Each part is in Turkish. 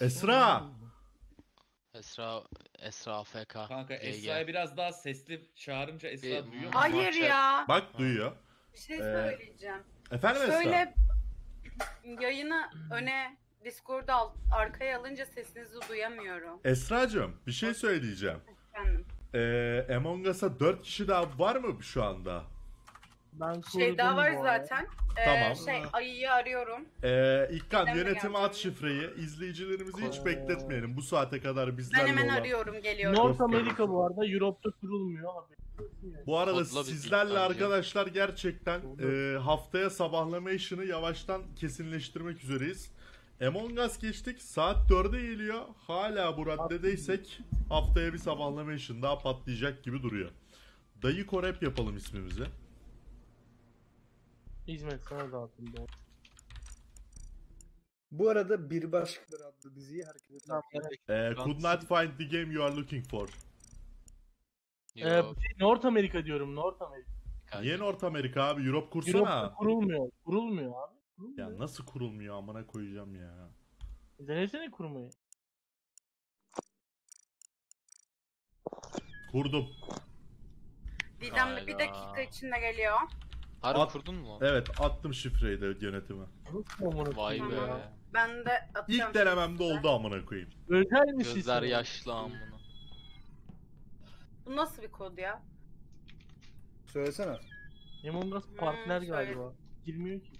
Esra! Esra Esra AFK. Kanka. Esra'ya biraz daha sesli çağırınca Esra Bir- duyuyor mu? Hayır ya. Bak duyuyor. Bir şey Ee, söyleyeceğim. Efendim Esra? Şöyle yayını öne Discord'da al- arkaya alınca sesinizi duyamıyorum. Esra'cığım bir şey söyleyeceğim. Efendim. Ee, Among Us'a 4 kişi daha var mı şu anda? Ben Şey daha var zaten. Ee, Tamam. Şey ayıyı arıyorum. Ee, İlkan Ben de yönetime at şifreyi. İzleyicilerimizi hiç bekletmeyelim. Bu saate kadar Ben bizlerle hemen olan. arıyorum geliyorum. North America bu arada Europe'da kurulmuyor. yani. Bu arada Kodla bizi sizlerle İlkan arkadaşlar gerçekten e, haftaya sabahlama işini yavaştan kesinleştirmek üzereyiz. Among Us geçtik. Saat 4'e geliyor. Hala bu raddedeysek haftaya bir sabahlama işin daha patlayacak gibi duruyor. Dayı Korep yapalım ismimizi. Hizmet sana dağıtın. doğru. Bu arada Bir Başkadır adlı diziyi herkese Tamam, tavsiye evet. E, could not find the game you are looking for. Ee, şey, North America diyorum North America. Niye North Amerika abi? Europe kursana. Europe'da kurulmuyor. Kurulmuyor abi. Kurulmuyor. Ya nasıl kurulmuyor amına koyacağım ya. Denesene kurmayı. Kurdum. Didem bir dakika içinde geliyor. Harbi At- kurdun mu? Evet attım şifreyi de yönetime. Vay be. Ben de atıyorum. İlk denememde oldu amına koyayım. Özel bir şey. Gözler yaşlı amına. Bu nasıl bir kod ya? Söylesene. Among Us partner Hmm, galiba. Girmiyor ki.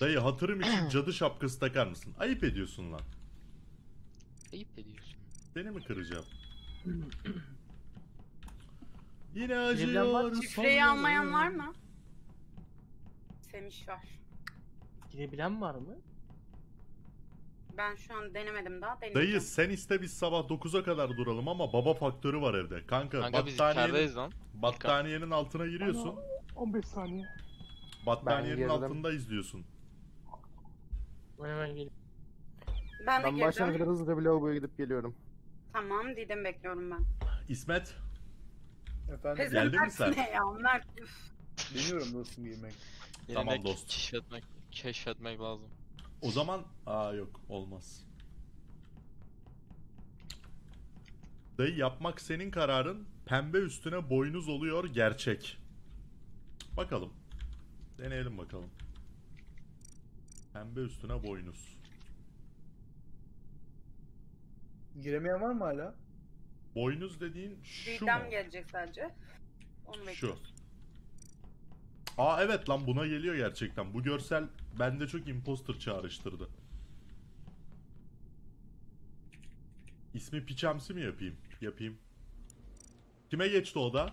Dayı hatırım için cadı şapkası takar mısın? Ayıp ediyorsun lan. Ayıp ediyorsun. Seni mi kıracağım? Yine acıyor. Şifreyi sonları. almayan var mı? Semiş var. Girebilen var mı? Ben şu an denemedim daha deneyeceğim. Dayı sen iste biz sabah 9'a kadar duralım ama baba faktörü var evde. Kanka, Kanka biz battaniyenin, içerideyiz lan. battaniyenin altına giriyorsun. 15 saniye. Battaniyenin girdim. altında izliyorsun. Ben hemen geleyim. Ben de Ben baştan girdim. kadar hızlıca bir lavaboya gidip geliyorum. Tamam Didem bekliyorum ben. İsmet Efendim? Geldin Pezevenk mi sen? ne ya Mert? üf. Bilmiyorum dostum girmek. Tamam dostum. Keşfetmek, keşfetmek lazım. o zaman aa yok olmaz. Dayı yapmak senin kararın. Pembe üstüne boynuz oluyor gerçek. Bakalım. Deneyelim bakalım. Pembe üstüne boynuz. Giremeyen var mı hala? Boynuz dediğin şu mu? Gelecek sadece. Onu Şu. bekliyoruz. Aa evet lan buna geliyor gerçekten. Bu görsel bende çok imposter çağrıştırdı. İsmi Piçamsi mi yapayım? Yapayım. Kime geçti o da?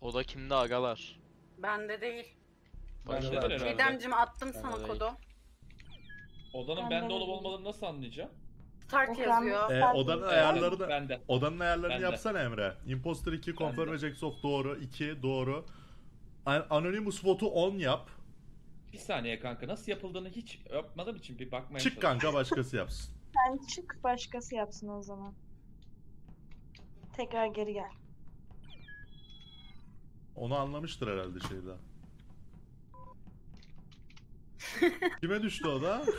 O da kimde agalar? Bende değil. Başladı herhalde. Didemcim attım sana kodu. Odanın bende olup olmadığını nasıl anlayacağım? Start yazıyor. Ee, odanın ayarlarını Bende. odanın ayarlarını Bende. yapsana Emre. Imposter 2, Confirm Bende. Jack's of doğru. 2 doğru. An- Anonymous vote'u 10 yap. Bir saniye kanka nasıl yapıldığını hiç yapmadığım için bir bakmaya Çık kanka başkası yapsın. Sen çık başkası yapsın o zaman. Tekrar geri gel. Onu anlamıştır herhalde şeyda. Kime düştü o da?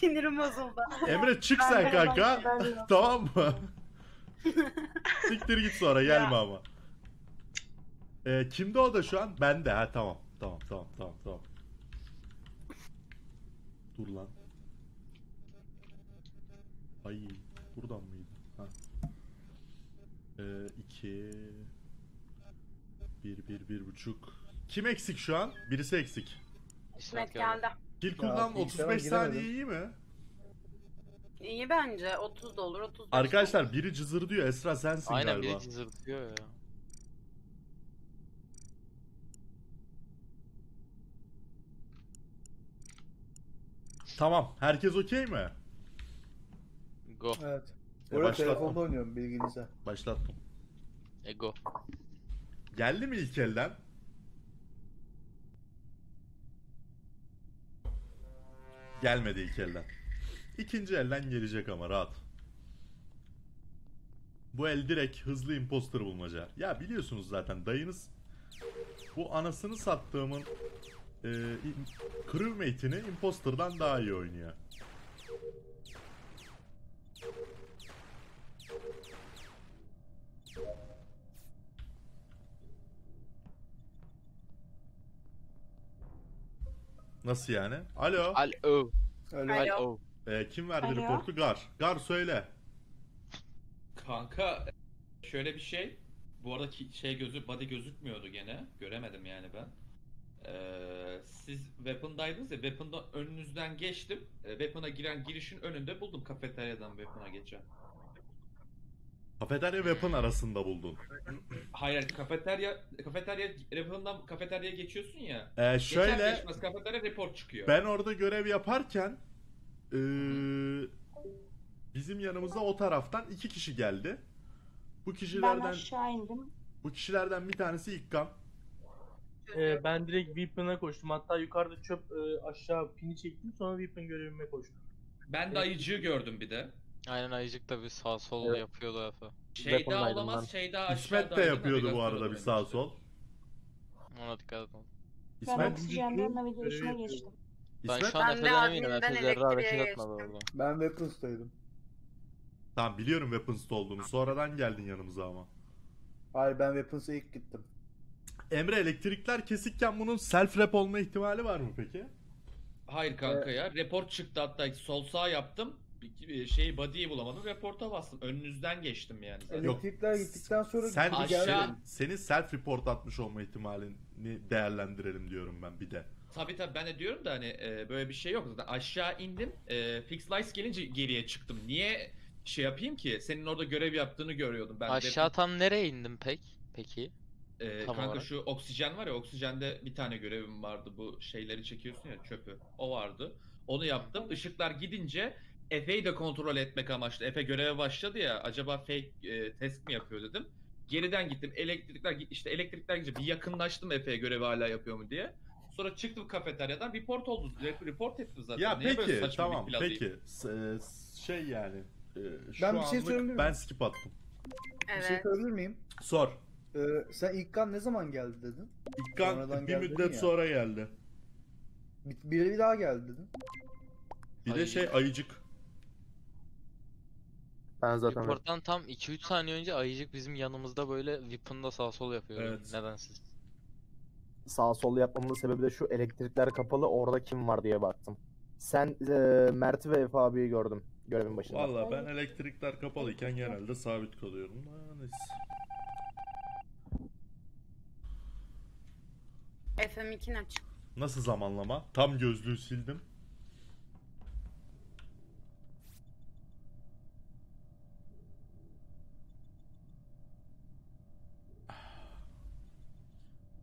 Sinirim bozuldu. Emre çık Ben sen de kanka. ben de- tamam mı? Siktir git sonra gelme Ya. ama. Ee, kimde o da şu an? Bende. Ha tamam. Tamam tamam tamam tamam. Dur lan. Ay buradan mıydı? Ha. Ee, iki. Bir, bir, bir buçuk. Kim eksik şu an? Birisi eksik. İsmet geldi. Kill cooldown ilk 35 defa saniye giremedim. iyi mi? İyi bence. 30 da olur, 35 Arkadaşlar biri cızır diyor. Esra sensin Aynen galiba. biri cızırtıyor ya. Tamam. Herkes okey mi? Go. Evet. E, başlattım. telefonda oynuyorum bilginize. Başlattım. Ego. Geldi mi ilk elden? Gelmedi ilk elden. İkinci elden gelecek ama rahat. Bu el direkt hızlı imposter bulmaca. Ya biliyorsunuz zaten dayınız bu anasını sattığımın e, in- crewmate'ini imposter'dan daha iyi oynuyor. Nasıl yani? Alo. Alo. Alo. Alo. Ee, kim verdi Alo. reportu? Gar. Gar söyle. Kanka şöyle bir şey. Bu arada ki- şey gözü body gözükmüyordu gene. Göremedim yani ben. Ee, siz weapon'daydınız ya weapon'da önünüzden geçtim. Ee, weapon'a giren girişin önünde buldum kafeteryadan weapon'a geçen. Kafeterya weapon arasında buldun. Hayır kafeterya kafeterya weapon'dan kafeteryaya geçiyorsun ya. Ee, Geçer şöyle geçmez kafeterya report çıkıyor. ben orada görev yaparken ee, bizim yanımıza o taraftan iki kişi geldi. Bu Ben kişilerden aşağı indim. bu kişilerden bir tanesi İkkan. Ee, ben direkt Weapon'a koştum. Hatta yukarıda çöp e, aşağı pini çektim. Sonra Weapon görevime koştum. Ben de ayıcığı gördüm bir de. Aynen ayıcık da bir sağ sol Evet. yapıyordu Efe. Şeyde Weapon'daydım olamaz, ben. şeyde aşağıda. İsmet de yapıyordu bu arada bir sağ sol. Ona dikkat edin. Ben İsmet, oksijenden navigation'a yapıyorum. geçtim. Ben İsmet şu an Ben de Efe'den eminim. adminden Efe zerre hareket elektriğe etmedi geçtim. orada. Ben Weapons'taydım. tamam biliyorum Weapons'ta olduğunu. Sonradan geldin yanımıza ama. Hayır ben Weapons'a ilk gittim. Emre elektrikler kesikken bunun self rap olma ihtimali var mı peki? Hayır kanka ya. Report çıktı hatta sol sağ yaptım. Bir- bir Şeyi body'yi bulamadım. Report'a bastım. Önünüzden geçtim yani. zaten. Yok. Elektrikler gittikten sonra Sen Aşağı- geldim. senin self report atmış olma ihtimalini değerlendirelim diyorum ben bir de. Tabii tabii ben de diyorum da hani e, böyle bir şey yok. Zaten aşağı indim. E, fix lights gelince geriye çıktım. Niye şey yapayım ki? Senin orada görev yaptığını görüyordum. Ben Aşağı tam nereye indim pek? Peki. E, tam kanka olarak. şu oksijen var ya oksijende bir tane görevim vardı. Bu şeyleri çekiyorsun ya çöpü. O vardı. Onu yaptım. Işıklar gidince Efe'yi de kontrol etmek amaçlı. Efe göreve başladı ya. Acaba fake e, test mi yapıyor dedim. Geriden gittim. Elektrikler işte elektrikler gidince bir yakınlaştım Efe'ye görevi hala yapıyor mu diye. Sonra çıktım kafeteryadan report oldu. Rep- Report ettim zaten. Ya Niye peki bir tamam peki? S- e, şey yani e, şu Ben bir şey söyleyebilir ben skip attım. Bir şey Evet. sorabilir miyim? Sor. Ee, sen ilk kan ne zaman geldi dedin? İlkan Sonradan bir müddet ya. sonra geldi. Bir, biri daha geldi dedin. Bir de Ayıcık. şey ayıcık. Ben zaten Reporttan tam 2-3 saniye önce ayıcık bizim yanımızda böyle Weapon'da sağ sol yapıyordu. Evet. Nedensiz. sağ sol yapmamın sebebi de şu elektrikler kapalı orada kim var diye baktım. Sen e, Mert'i ve Efe abiyi gördüm görevin başında. Valla ben elektrikler kapalıyken genelde sabit kalıyorum. Ha, neyse. FM2 açık. Nasıl zamanlama? Tam gözlüğü sildim.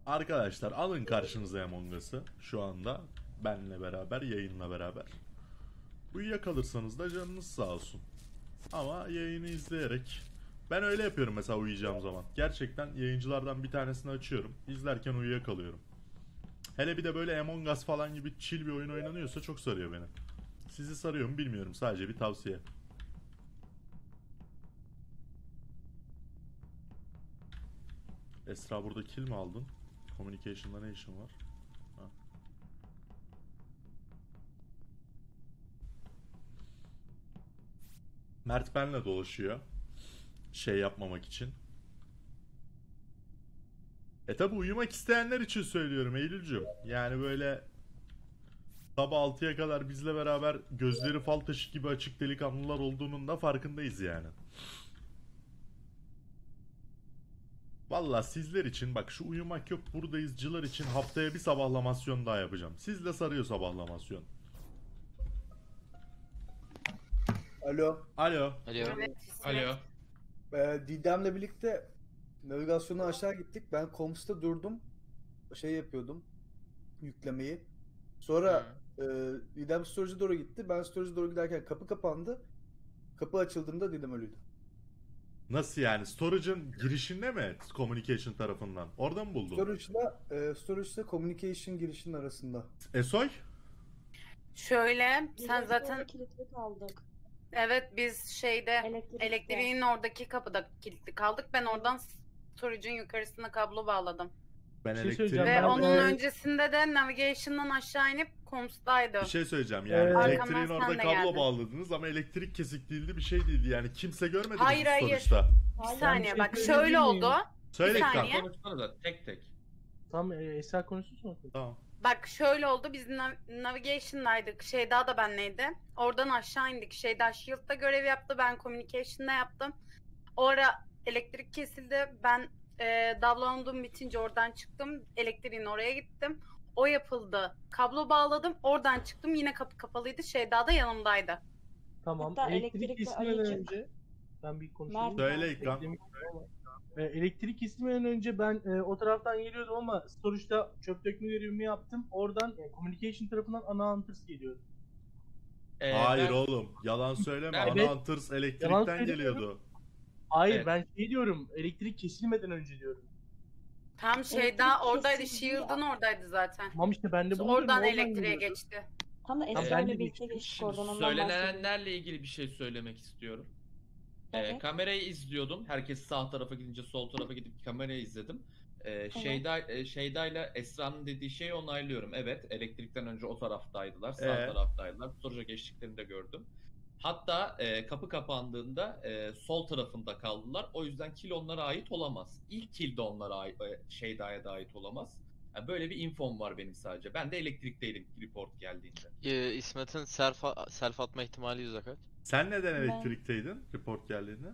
Arkadaşlar alın karşınıza Among Us'ı şu anda benle beraber yayınla beraber. Uyuyakalırsanız da canınız sağ olsun. Ama yayını izleyerek ben öyle yapıyorum mesela uyuyacağım zaman. Gerçekten yayıncılardan bir tanesini açıyorum. İzlerken uyuyakalıyorum. Hele bir de böyle Among Us falan gibi chill bir oyun oynanıyorsa çok sarıyor beni. Sizi sarıyor mu bilmiyorum. Sadece bir tavsiye. Esra burada kill mi aldın? Communication'da ne işin var? Ha. Mert benle dolaşıyor. Şey yapmamak için. E tabi uyumak isteyenler için söylüyorum Eylül'cüm. Yani böyle sabah 6'ya kadar bizle beraber gözleri fal taşı gibi açık delikanlılar olduğunun da farkındayız yani. Valla sizler için bak şu uyumak yok buradayızcılar için haftaya bir sabahlamasyon daha yapacağım. Sizle sarıyor sabahlamasyon. Alo. Alo. Alo. Alo. Ee, Didem'le birlikte navigasyona aşağı gittik. Ben Coms'ta durdum. Şey yapıyordum. Yüklemeyi. Sonra e, Didem storage'a doğru gitti. Ben storage'a doğru giderken kapı kapandı. Kapı açıldığında Didem ölüydü. Nasıl yani? Storage'ın girişinde mi? Communication tarafından. Orada mı buldun? Storage'la e, storage'la communication girişinin arasında. Esoy? Şöyle sen zaten kilitli kaldık. evet biz şeyde Elektrikte. elektriğin oradaki kapıda kilitli kaldık. Ben oradan storage'ın yukarısına kablo bağladım. Ben Bir şey söyleyeceğim, Ve ben- onun Ee, öncesinde de navigation'dan aşağı inip Coms'taydı. bir şey söyleyeceğim yani Ee, elektriğin Arkamdan orada sen de kablo geldin. bağladınız ama elektrik kesik değildi bir şey değildi yani kimse görmedi Hayır, hayır. sonuçta? Bir saniye şey bak söyleyebilir şöyle miyim? oldu. Söyle Bir saniye. Konuşsana da tek tek. Tam e, Esra konuşsun sonra. Tamam. Bak şöyle oldu biz nav- navigation'daydık. Şeyda da benleydi. Oradan aşağı indik. Şeyda Shield'da görev yaptı. Ben communication'da yaptım. O ara elektrik kesildi. Ben e, download'um bitince oradan çıktım. Elektriğin oraya gittim. O yapıldı. Kablo bağladım. Oradan çıktım. Yine kapı kapalıydı. Şeyda da yanımdaydı. Tamam. Hatta elektrik elektrikli kesilmeden ayıcık. önce ben bir konuşayım. Mert- Söyle İkram. Beklemek. E, elektrik kesilmeden önce ben e, o taraftan geliyordum ama storage'da çöp dökme görevimi yaptım. Oradan e, communication tarafından ana hunters geliyordu. Ee, Hayır ben- oğlum yalan söyleme. Ana. Hunters Yalan elektrikten söylemiyorum. geliyordu. Hayır Evet. ben şey diyorum elektrik kesilmeden önce diyorum. Tam Şeyda Elektrik oradaydı. kesildi Shield'ın oradaydı zaten. Tamam işte ben de bunu Oradan diyorum, elektriğe geliyordu. geçti. Tam da Esra ben ile de birlikte geçtik Şimdi oradan ondan bahsediyorum. söylenenlerle ilgili bir şey söylemek istiyorum. Ee, Evet. kamerayı izliyordum. Herkes sağ tarafa gidince sol tarafa gidip kamerayı izledim. Ee, Şeyda, e, Şeyda ile Esra'nın dediği şeyi onaylıyorum. Evet, elektrikten önce o taraftaydılar, sağ Ee? taraftaydılar. Storage'a geçtiklerini de gördüm. Hatta e, kapı kapandığında e, sol tarafında kaldılar. O yüzden kill onlara ait olamaz. İlk kill de onlara ait, e, Şeyda'ya da ait olamaz. Yani böyle bir infom var benim sadece. Ben de elektrikteydim report geldiğinde. Ee, İsmet'in self, self atma ihtimali yüzde kaç? Sen neden elektrikteydin report geldiğinde?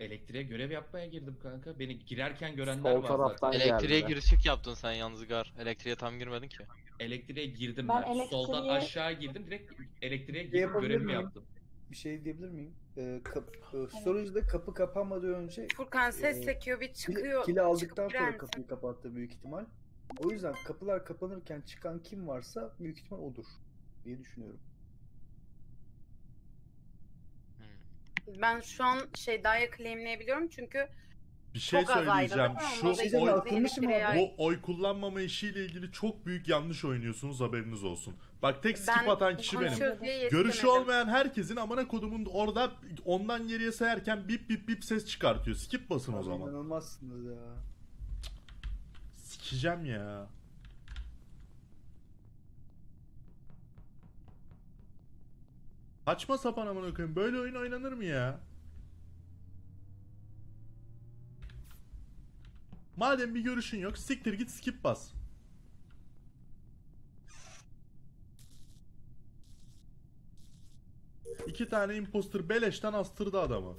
Elektriğe görev yapmaya girdim kanka. Beni girerken görenler Sol var taraftan zaten. Elektriğe geldi. girişik yaptın sen yalnız Gar. Elektriğe tam girmedin ki. Elektriğe girdim Ben ben. elektriğe- Soldan aşağı girdim. Direkt elektriğe girip yapabilir görevimi miyim? yaptım. Bir şey diyebilir miyim? Ee, kap, e, storage'da kapı kapanmadan önce Furkan ses Ee, sekiyor bir kili, çıkıyor. kili aldıktan sonra kapıyı kapattı büyük ihtimal. O yüzden kapılar kapanırken çıkan kim varsa büyük ihtimal odur diye düşünüyorum. Ben şu an Şeyda'yı claimleyebiliyorum çünkü Bir şey Çok söyleyeceğim. Şu o Sizin oy, ait. bu oy kullanmama işiyle ilgili çok büyük yanlış oynuyorsunuz haberiniz olsun. Bak tek skip Ben atan kişi benim. Görüşü olmayan herkesin amına kodumun orada ondan geriye sayarken bip bip bip ses çıkartıyor. Skip basın o Abi zaman. İnanılmazsınız ya. Sikeceğim ya. Saçma sapan amına koyayım. Böyle oyun oynanır mı ya? Madem bir görüşün yok, siktir git skip bas. İki tane imposter beleşten astırdı adamı.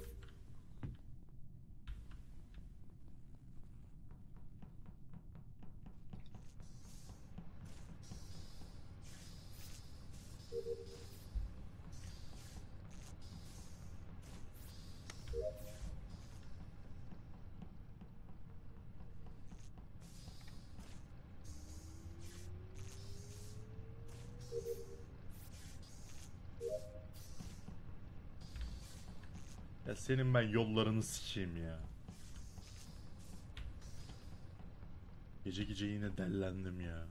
Senin ben yollarını sikeyim ya. Gece gece yine dellendim ya.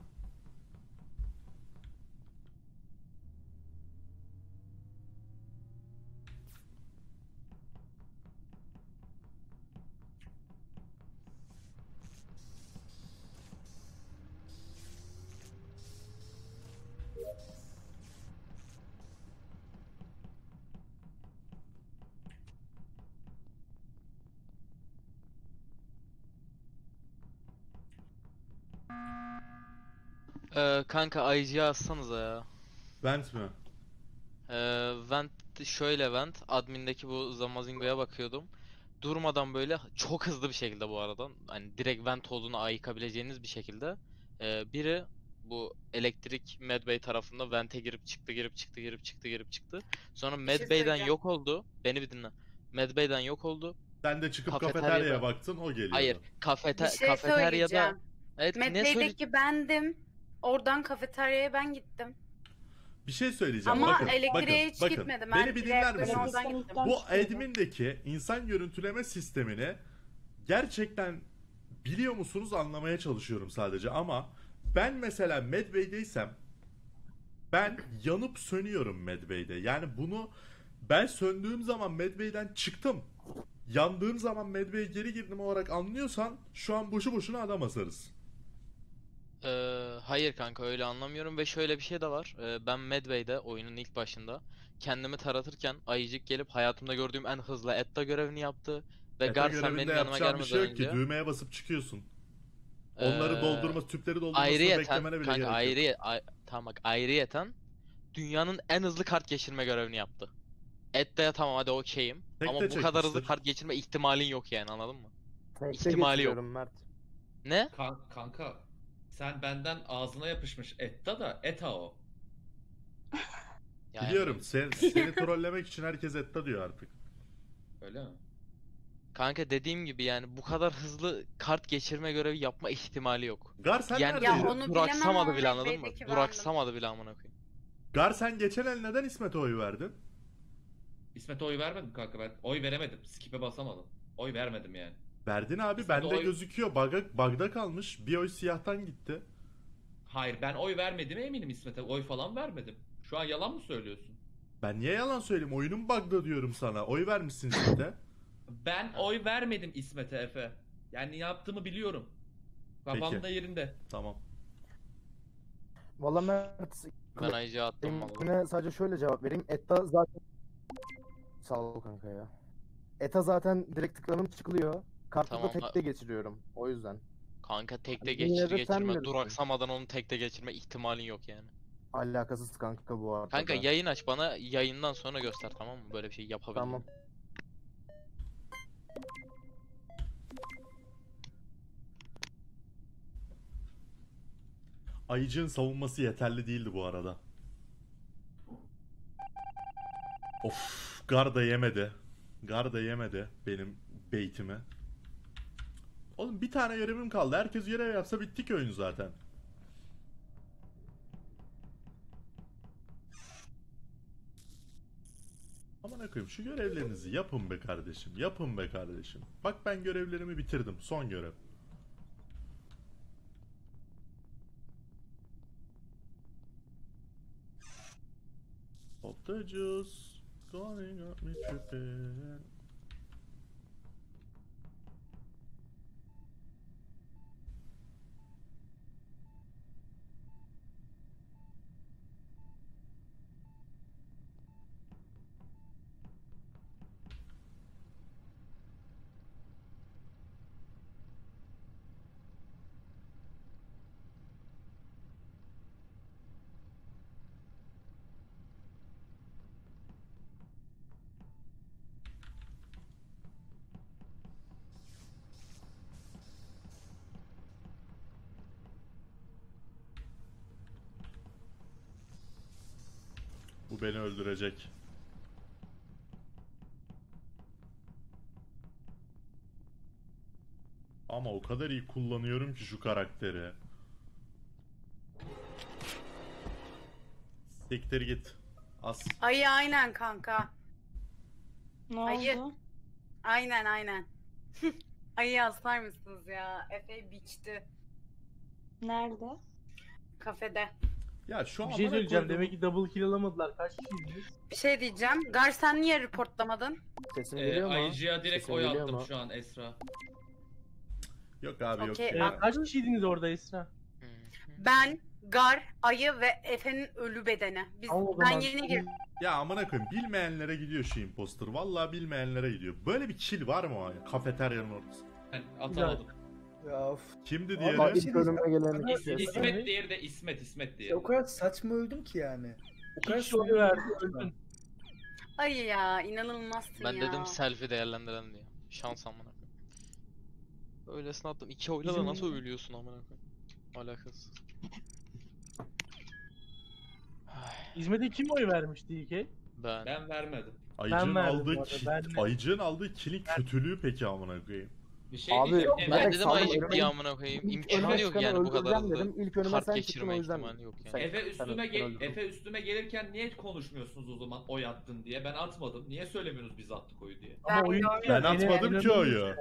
Kanka IG'ye atsanıza ya. Vent mi? Ee, vent şöyle vent admindeki bu Zamazingo'ya bakıyordum. Durmadan böyle çok hızlı bir şekilde bu arada hani direkt vent olduğunu ayıkabileceğiniz bir şekilde ee, biri bu elektrik Medbay tarafında vente girip çıktı girip çıktı girip çıktı girip çıktı. Sonra şey Medbay'den söyleyeceğim. yok oldu. Beni bir dinle. Medbay'den yok oldu. Sen de çıkıp Kafeteryada- kafeteryaya baktın o geliyor. Hayır, kafete Bir şey kafeteryada söyleyeceğim. Evet ne söyle Medbay'deki bendim. Oradan kafeteryaya ben gittim. Bir şey söyleyeceğim. Ama bakın, elektriğe bakın, hiç bakın. gitmedim. Beni Ben bir dinler misiniz? Bu admin'deki insan görüntüleme sistemini gerçekten biliyor musunuz anlamaya çalışıyorum sadece ama ben mesela Medway'deysem ben yanıp sönüyorum Medway'de. Yani bunu ben söndüğüm zaman Medway'den çıktım. Yandığım zaman Medve'ye geri girdim olarak anlıyorsan şu an boşu boşuna adam asarız. Ee, hayır kanka öyle anlamıyorum ve şöyle bir şey de var. Ee, ben Medway'de oyunun ilk başında kendimi taratırken Ayıcık gelip hayatımda gördüğüm en hızlı Etta görevini yaptı ve Eta Garsen benim görevinde yanıma yapacağın bir şey yok gelmeden ki. önce Düğmeye basıp çıkıyorsun. Onları ee, doldurma, tüpleri doldurmasını ayrıyeten beklemene bile kanka gerek yok. ayrı ay- tamam bak ayrıyeten dünyanın en hızlı kart geçirme görevini yaptı. Etta'ya tamam hadi okeyim ama bu kadar hızlı kart geçirme ihtimalin yok yani anladın mı? Tekte İhtimali yok. Mert. Ne? Kan- kanka sen benden ağzına yapışmış etta da eta o. Yani Biliyorum. Sen, seni trollemek için herkes etta diyor artık. Öyle mi? Kanka dediğim gibi yani bu kadar hızlı kart geçirme görevi yapma ihtimali yok. Gar sen Yani neredeydin? Ya onu duraksamadı ama bile anladın mı? Duraksamadı bile amına koyayım. Gar sen geçen el neden İsmet'e oy verdin? İsmet'e oy vermedim kanka ben. Oy veremedim. Skip'e basamadım. Oy vermedim yani. Verdin abi. Bende oy- gözüküyor. Bug'a, bug'da kalmış. Bir oy siyahtan gitti. Hayır ben oy vermediğime eminim İsmet'e. Oy falan vermedim. Şu an yalan mı söylüyorsun? Ben niye yalan söyleyeyim? Oyunun bug'da diyorum sana. Oy vermişsin İsmet'e. Ben oy vermedim İsmet'e Efe. Yani ne yaptığımı biliyorum. Kafam Peki. da yerinde. tamam. Valla Mert Ben Ayıcık'a attım. Yine sadece şöyle cevap vereyim. Etta zaten... Sağ ol kanka ya. Eta zaten direkt tıklanıp çıkılıyor. Kartı Tamam, da tekte geçiriyorum. O yüzden. Kanka tekte Hani yine geçir sen geçirme bilirsin. duraksamadan onu tekte geçirme ihtimalin yok yani. Alakasız kanka bu arada. Kanka yayın aç bana yayından sonra göster tamam mı? Böyle bir şey yapabildim. Tamam. Ayıcı'nın savunması yeterli değildi bu arada. Of, Garda yemedi. Garda yemedi benim beytimi. Oğlum bir tane görevim kaldı. Herkes görev yapsa bittik oyun zaten. Aman koyayım şu görevlerinizi yapın be kardeşim. Yapın be kardeşim. Bak ben görevlerimi bitirdim. Son görev. Of the juice going up me tripping. Bu beni öldürecek. Ama o kadar iyi kullanıyorum ki şu karakteri. Siktir git. As. Ayı aynen kanka. Ne Hayır. oldu? Aynen aynen. Ayı aslar mısınız ya? Efe biçti Nerede? kafede. Ya şu an Bir şey amına söyleyeceğim. koyduğum- Demek ki double kill alamadılar. Kaç kişiydiniz? Bir şey diyeceğim. Gar sen niye reportlamadın? Sesim Ee, geliyor mu? Ayıcı'ya direkt Sesim oy geliyor attım mu? şu an Esra. Yok abi yok. Okey. Ee, Ya- kaç kişiydiniz orada Esra? Hı. Ben, Gar, Ayı ve Efe'nin ölü bedeni. Biz, Ama o ben zaman- yeni girdim. Ya amına koyayım bilmeyenlere gidiyor şu imposter. Vallahi bilmeyenlere gidiyor. Böyle bir kill var mı o ya? Kafeteryanın ortası. Ben atamadım. Ya of. Kimdi diğeri? Bir şey ilk önüme gelen Ama- ikisi. İsmet- İsmet diğeri de İsmet İsmet diye. Ya o kadar saçma öldüm ki yani. O kadar ben. Öldün. Ayı ya inanılmazsın Ben ya. dedim selfie değerlendiren diye. Şans amına koyayım. Öylesine attım. İki oyla da nasıl ölüyorsun amına koyayım? Alakasız. Ay, İzmir'de kim oy vermişti ilk el? Ben. Ben vermedim. Ayıcı'nın Ben verdim aldığı ki- ben. Ayıcı'nın aldığı kill'in kötülüğü peki amına koyayım. Bir şey Abi, diyeceğim. ben de dedim sağ ayıcık olun. diye amına koyayım. İlk İmkanı önüme yok çıkanı yani bu kadar öldüreceğim hızlı. dedim. İlk önüme Kart sen geçirme çıktın o yüzden. ihtimali yok yani. Efe üstüme gel Efe üstüme gelirken niye konuşmuyorsunuz o zaman oy attın diye? Ben atmadım. Niye söylemiyorsunuz biz attık oyu diye? Ama Ben oyun görmedim. ya, Ben atmadım ki oyu.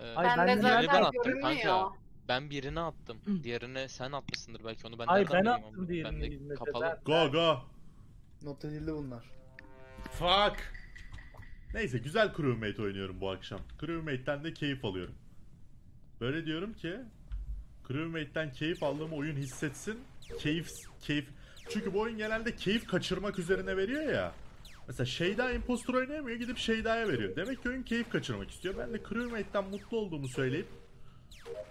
Ee, Ay, Ben, ben de de- zaten ben attım görünmüyor. kanka. Ben birini attım. Diğerini sen atmışsındır belki onu ben Ay, nereden ben bileyim attım diğerini Ben de İzmir'de, kapalı. Go go. Not edildi bunlar. Fuck. Neyse güzel crewmate oynuyorum bu akşam. Crewmate'den de keyif alıyorum. Böyle diyorum ki crewmate'den keyif aldığım oyun hissetsin. Keyif keyif. Çünkü bu oyun genelde keyif kaçırmak üzerine veriyor ya. Mesela Şeyda impostor oynayamıyor gidip Şeyda'ya veriyor. Demek ki oyun keyif kaçırmak istiyor. Ben de crewmate'den mutlu olduğumu söyleyip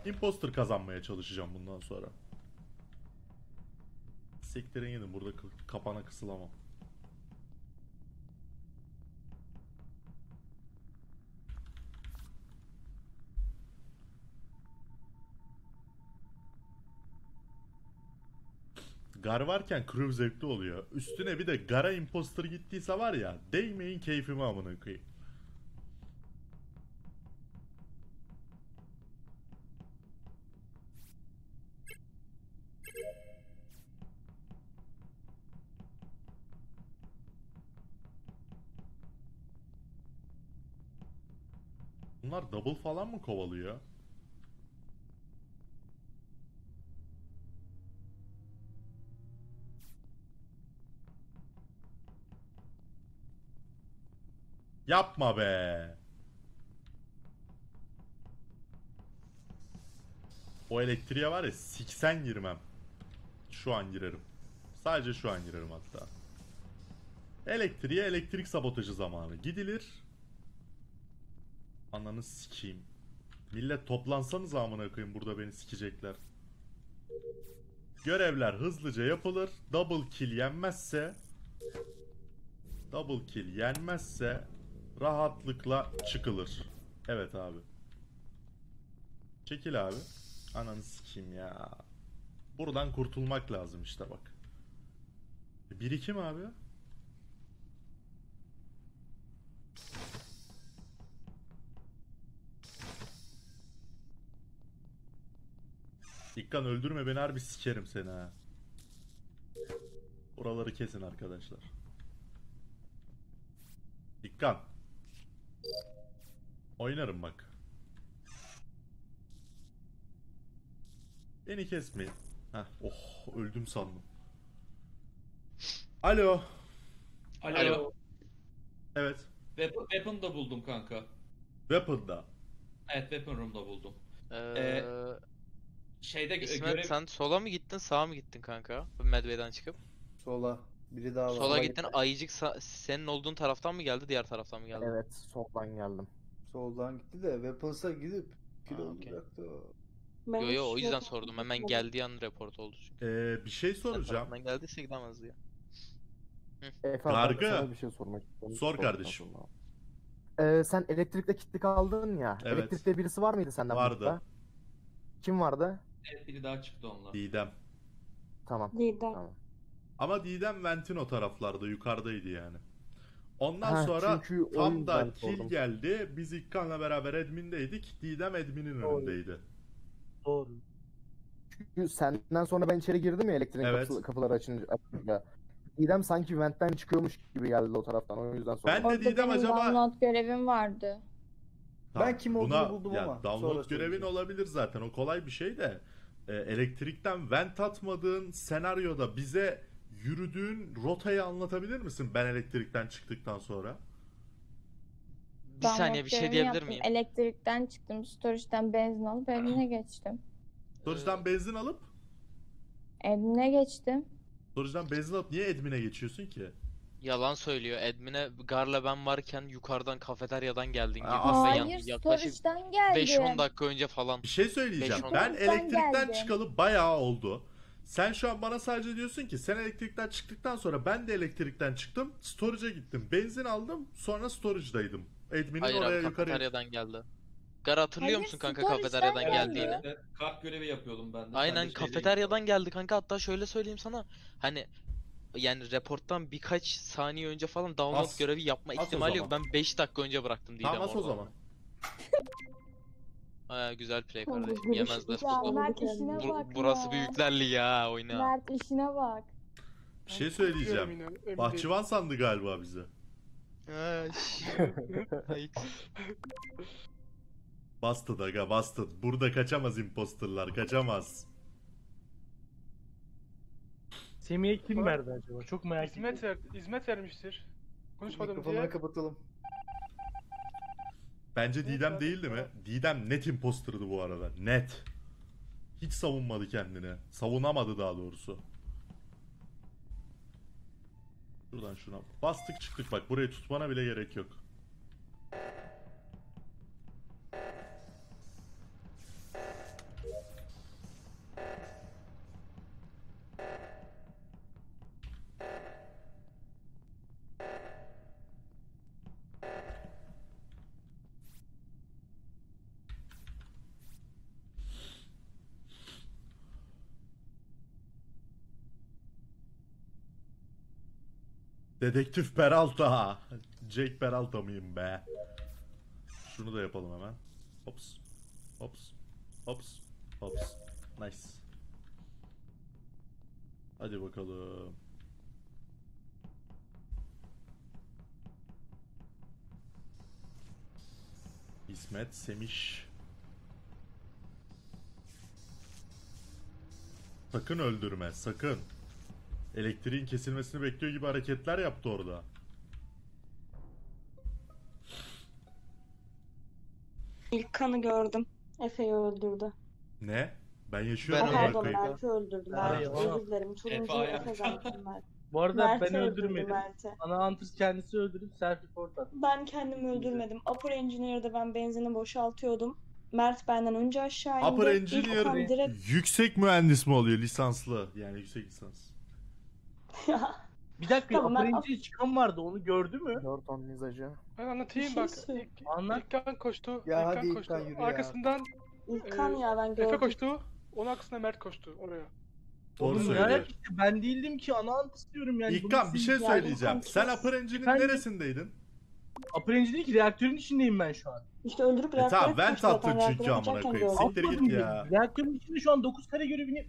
imposter kazanmaya çalışacağım bundan sonra. Siktirin gidin burada kapana kısılamam. Gar varken crew zevkli oluyor. Üstüne bir de Gar'a imposter gittiyse var ya değmeyin keyfimi amına koyayım. Bunlar double falan mı kovalıyor? Yapma be. O elektriğe var ya siksen girmem. Şu an girerim. Sadece şu an girerim hatta. Elektriğe elektrik sabotajı zamanı. Gidilir. Ananı sikeyim. Millet toplansanız amına koyayım burada beni sikecekler. Görevler hızlıca yapılır. Double kill yenmezse Double kill yenmezse rahatlıkla çıkılır. Evet abi. Çekil abi. Ananı sikeyim ya. Buradan kurtulmak lazım işte bak. Birikim abi. İkkan öldürme beni harbi sikerim seni ha. Buraları kesin arkadaşlar. İkkan. Oynarım bak. Beni kesmeyin. Heh, oh öldüm sandım. Alo. Alo. Evet. Weapon, weapon da buldum kanka. Weapon'da. Evet weapon room'da buldum. Ee, Şeyde gö- İsmet görev... sen sola mı gittin sağa mı gittin kanka? Medway'den çıkıp. Sola. Biri daha var. Sola sola gittin ayıcık sa- senin olduğun taraftan mı geldi diğer taraftan mı geldi? Evet soldan geldim. Soldan gitti de Weapons'a gidip kill Ha, okey. olacaktı. Ben Yo yo o hiç yüzden sordum. Hemen geldiği an report oldu çünkü. Ee, bir şey soracağım. tarafından geldiyse gidemezdi ya. Efe abi, sana bir şey sormak istiyorum. Sor kardeşim. Ee, sen elektrikle kilitli kaldın ya. Evet. Elektrikte birisi var mıydı senden Vardı. burada? Kim vardı? Evet biri daha çıktı onunla. Didem. Tamam. Didem. Tamam. Ama Didem Vent'in o taraflarda yukarıdaydı yani. Ondan Ha, sonra tam da kill sordum. geldi. Biz İkkan'la beraber admin'deydik. Didem admin'in Doğru. önündeydi. Doğru. Çünkü senden sonra ben içeri girdim ya elektriğin Evet. kapısı- kapıları açınca. açınca. Didem sanki ventten çıkıyormuş gibi geldi o taraftan. O yüzden sordum. Ben de Orada Didem acaba... download görevim vardı. Tamam, Ben kim olduğunu buna- buldum ya, ama Download sonra görevin olabilir zaten. O kolay bir şey de. e, elektrikten vent atmadığın senaryoda bize yürüdüğün rotayı anlatabilir misin? Ben elektrikten çıktıktan sonra. Bir saniye bir şey görevimi diyebilir yaptım. miyim? Elektrikten çıktım. Storage'den benzin alıp evine geçtim. Storage'dan benzin alıp Evine geçtim. Storage'dan benzin alıp niye admin'e geçiyorsun ki? Yalan söylüyor. Admin'e Gar'la ben varken yukarıdan kafeteryadan geldin gibi. Aa, Aslında Hayır, yan- yaklaşık storage'den geldim. 5-10 dakika önce falan. Bir şey söyleyeceğim. Beş on Ben dakika. elektrikten geldim. çıkalı bayağı oldu. Sen şu an bana sadece diyorsun ki sen elektrikten çıktıktan sonra ben de elektrikten çıktım. Storage'a gittim. Benzin aldım. Sonra storage'daydım. Admin'in Hayır oraya abi yukarı. kafeteryadan geldi. Gar hatırlıyor Hayır, musun kanka kafeteryadan geldi. geldiğini? Evet, kart görevi yapıyordum ben de. De Aynen şeyde kafeteryadan geldi kanka hatta şöyle söyleyeyim sana hani yani reporttan birkaç saniye önce falan download As. görevi yapma As o ihtimali yok. zaman. Ben 5 dakika önce bıraktım Didem Tamam as o orada. zaman. Ha, güzel play kardeşim yemezler. Ya Mert işine bu- burası ya. büyükler ligi ha oyna. Mert işine bak. Bir şey söyleyeceğim. Bahçıvan sandı galiba bizi. Ay, Bastı aga bastı. Burada kaçamaz imposterlar kaçamaz. Semih'e kim verdi acaba? Çok merak hizmet ediyorum. ver, hizmet vermiştir. Konuşmadım diye. Mikrofonları kapatalım. Bence Didem değildi mi? Didem net imposter'dı bu arada. Net. Hiç savunmadı kendini. Savunamadı daha doğrusu. Şuradan şuna bastık çıktık bak burayı tutmana bile gerek yok. Dedektif Peralta. Jake Peralta mıyım be? Şunu da yapalım hemen. Hops. Hops. Hops. Hops. Nice. Hadi bakalım. İsmet Semiş. Sakın öldürme, sakın. Elektriğin kesilmesini bekliyor gibi hareketler yaptı orada. İlk kanı gördüm. Efe'yi öldürdü. Ne? Ben yaşıyorum Ben Pardon. Mert'i öldürdü. Ay, Mert, o- özür dilerim. Turuncu Efe zannettim Mert. Bu arada Mert'i ben öldürmedim. Mert'i. Ana Hunters kendisi öldürüp self report attı. Ben kendimi öldürmedim. Upper Engineer'da ben benzini boşaltıyordum. Mert benden önce aşağı indi. Upper İlk Engineer direkt... yüksek mühendis mi oluyor? Lisanslı. Yani yüksek lisans. Bir dakika Tamam, ben- Upper çıkan vardı onu gördü mü? Dört on mizacı. Ben anlatayım Bir şey bak. söyle. İlk, Anlat. ilk kan koştu. Ya ilk hadi kan ilk koştu. yürü ya. Arkasından İlk kan Ee, ya ben Efe gördüm. koştu. Onun arkasında Mert koştu oraya. Doğru Oğlum ne söylüyor. ben değildim ki ana Hunters diyorum yani. İlkan bir şey Yani söyleyeceğim. İlkan Sen. Upper Engine'in Efendim? neresindeydin? Engine değil ki reaktörün içindeyim ben şu an. İşte öldürüp E reaktöre tamam vent koştu zaten, attın çünkü amına koyayım. gördüm. Siktir git Atmadım ya. bile. Reaktörün içinde şu an 9 kare görevini...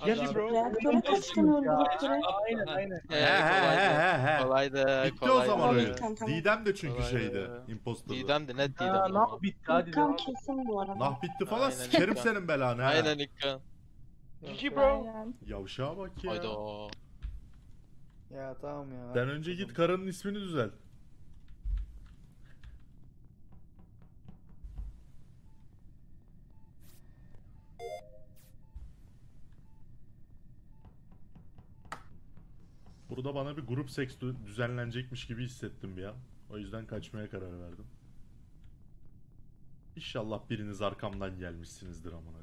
Abi. bro. Reaktöre kaçtın öldürüp direkt. Aynen aynen. He he he he he. Kolaydı. Bitti o zaman tamam. Didem de çünkü şeydi. Imposter'dı. Didem de net Didem. Ha, ne ama. yap bitti hadi İlk devam. kan kesin bu arada. Nah bitti falan sikerim İlkan. senin belanı. Aynen ilk kan. GG bro. Yavşağa bak ya. Hayda. Ya tamam ya. Sen önce git karının ismini düzelt. Burada bana bir grup seks dü- düzenlenecekmiş gibi hissettim bir an. O yüzden kaçmaya karar verdim. İnşallah biriniz arkamdan gelmişsinizdir amına.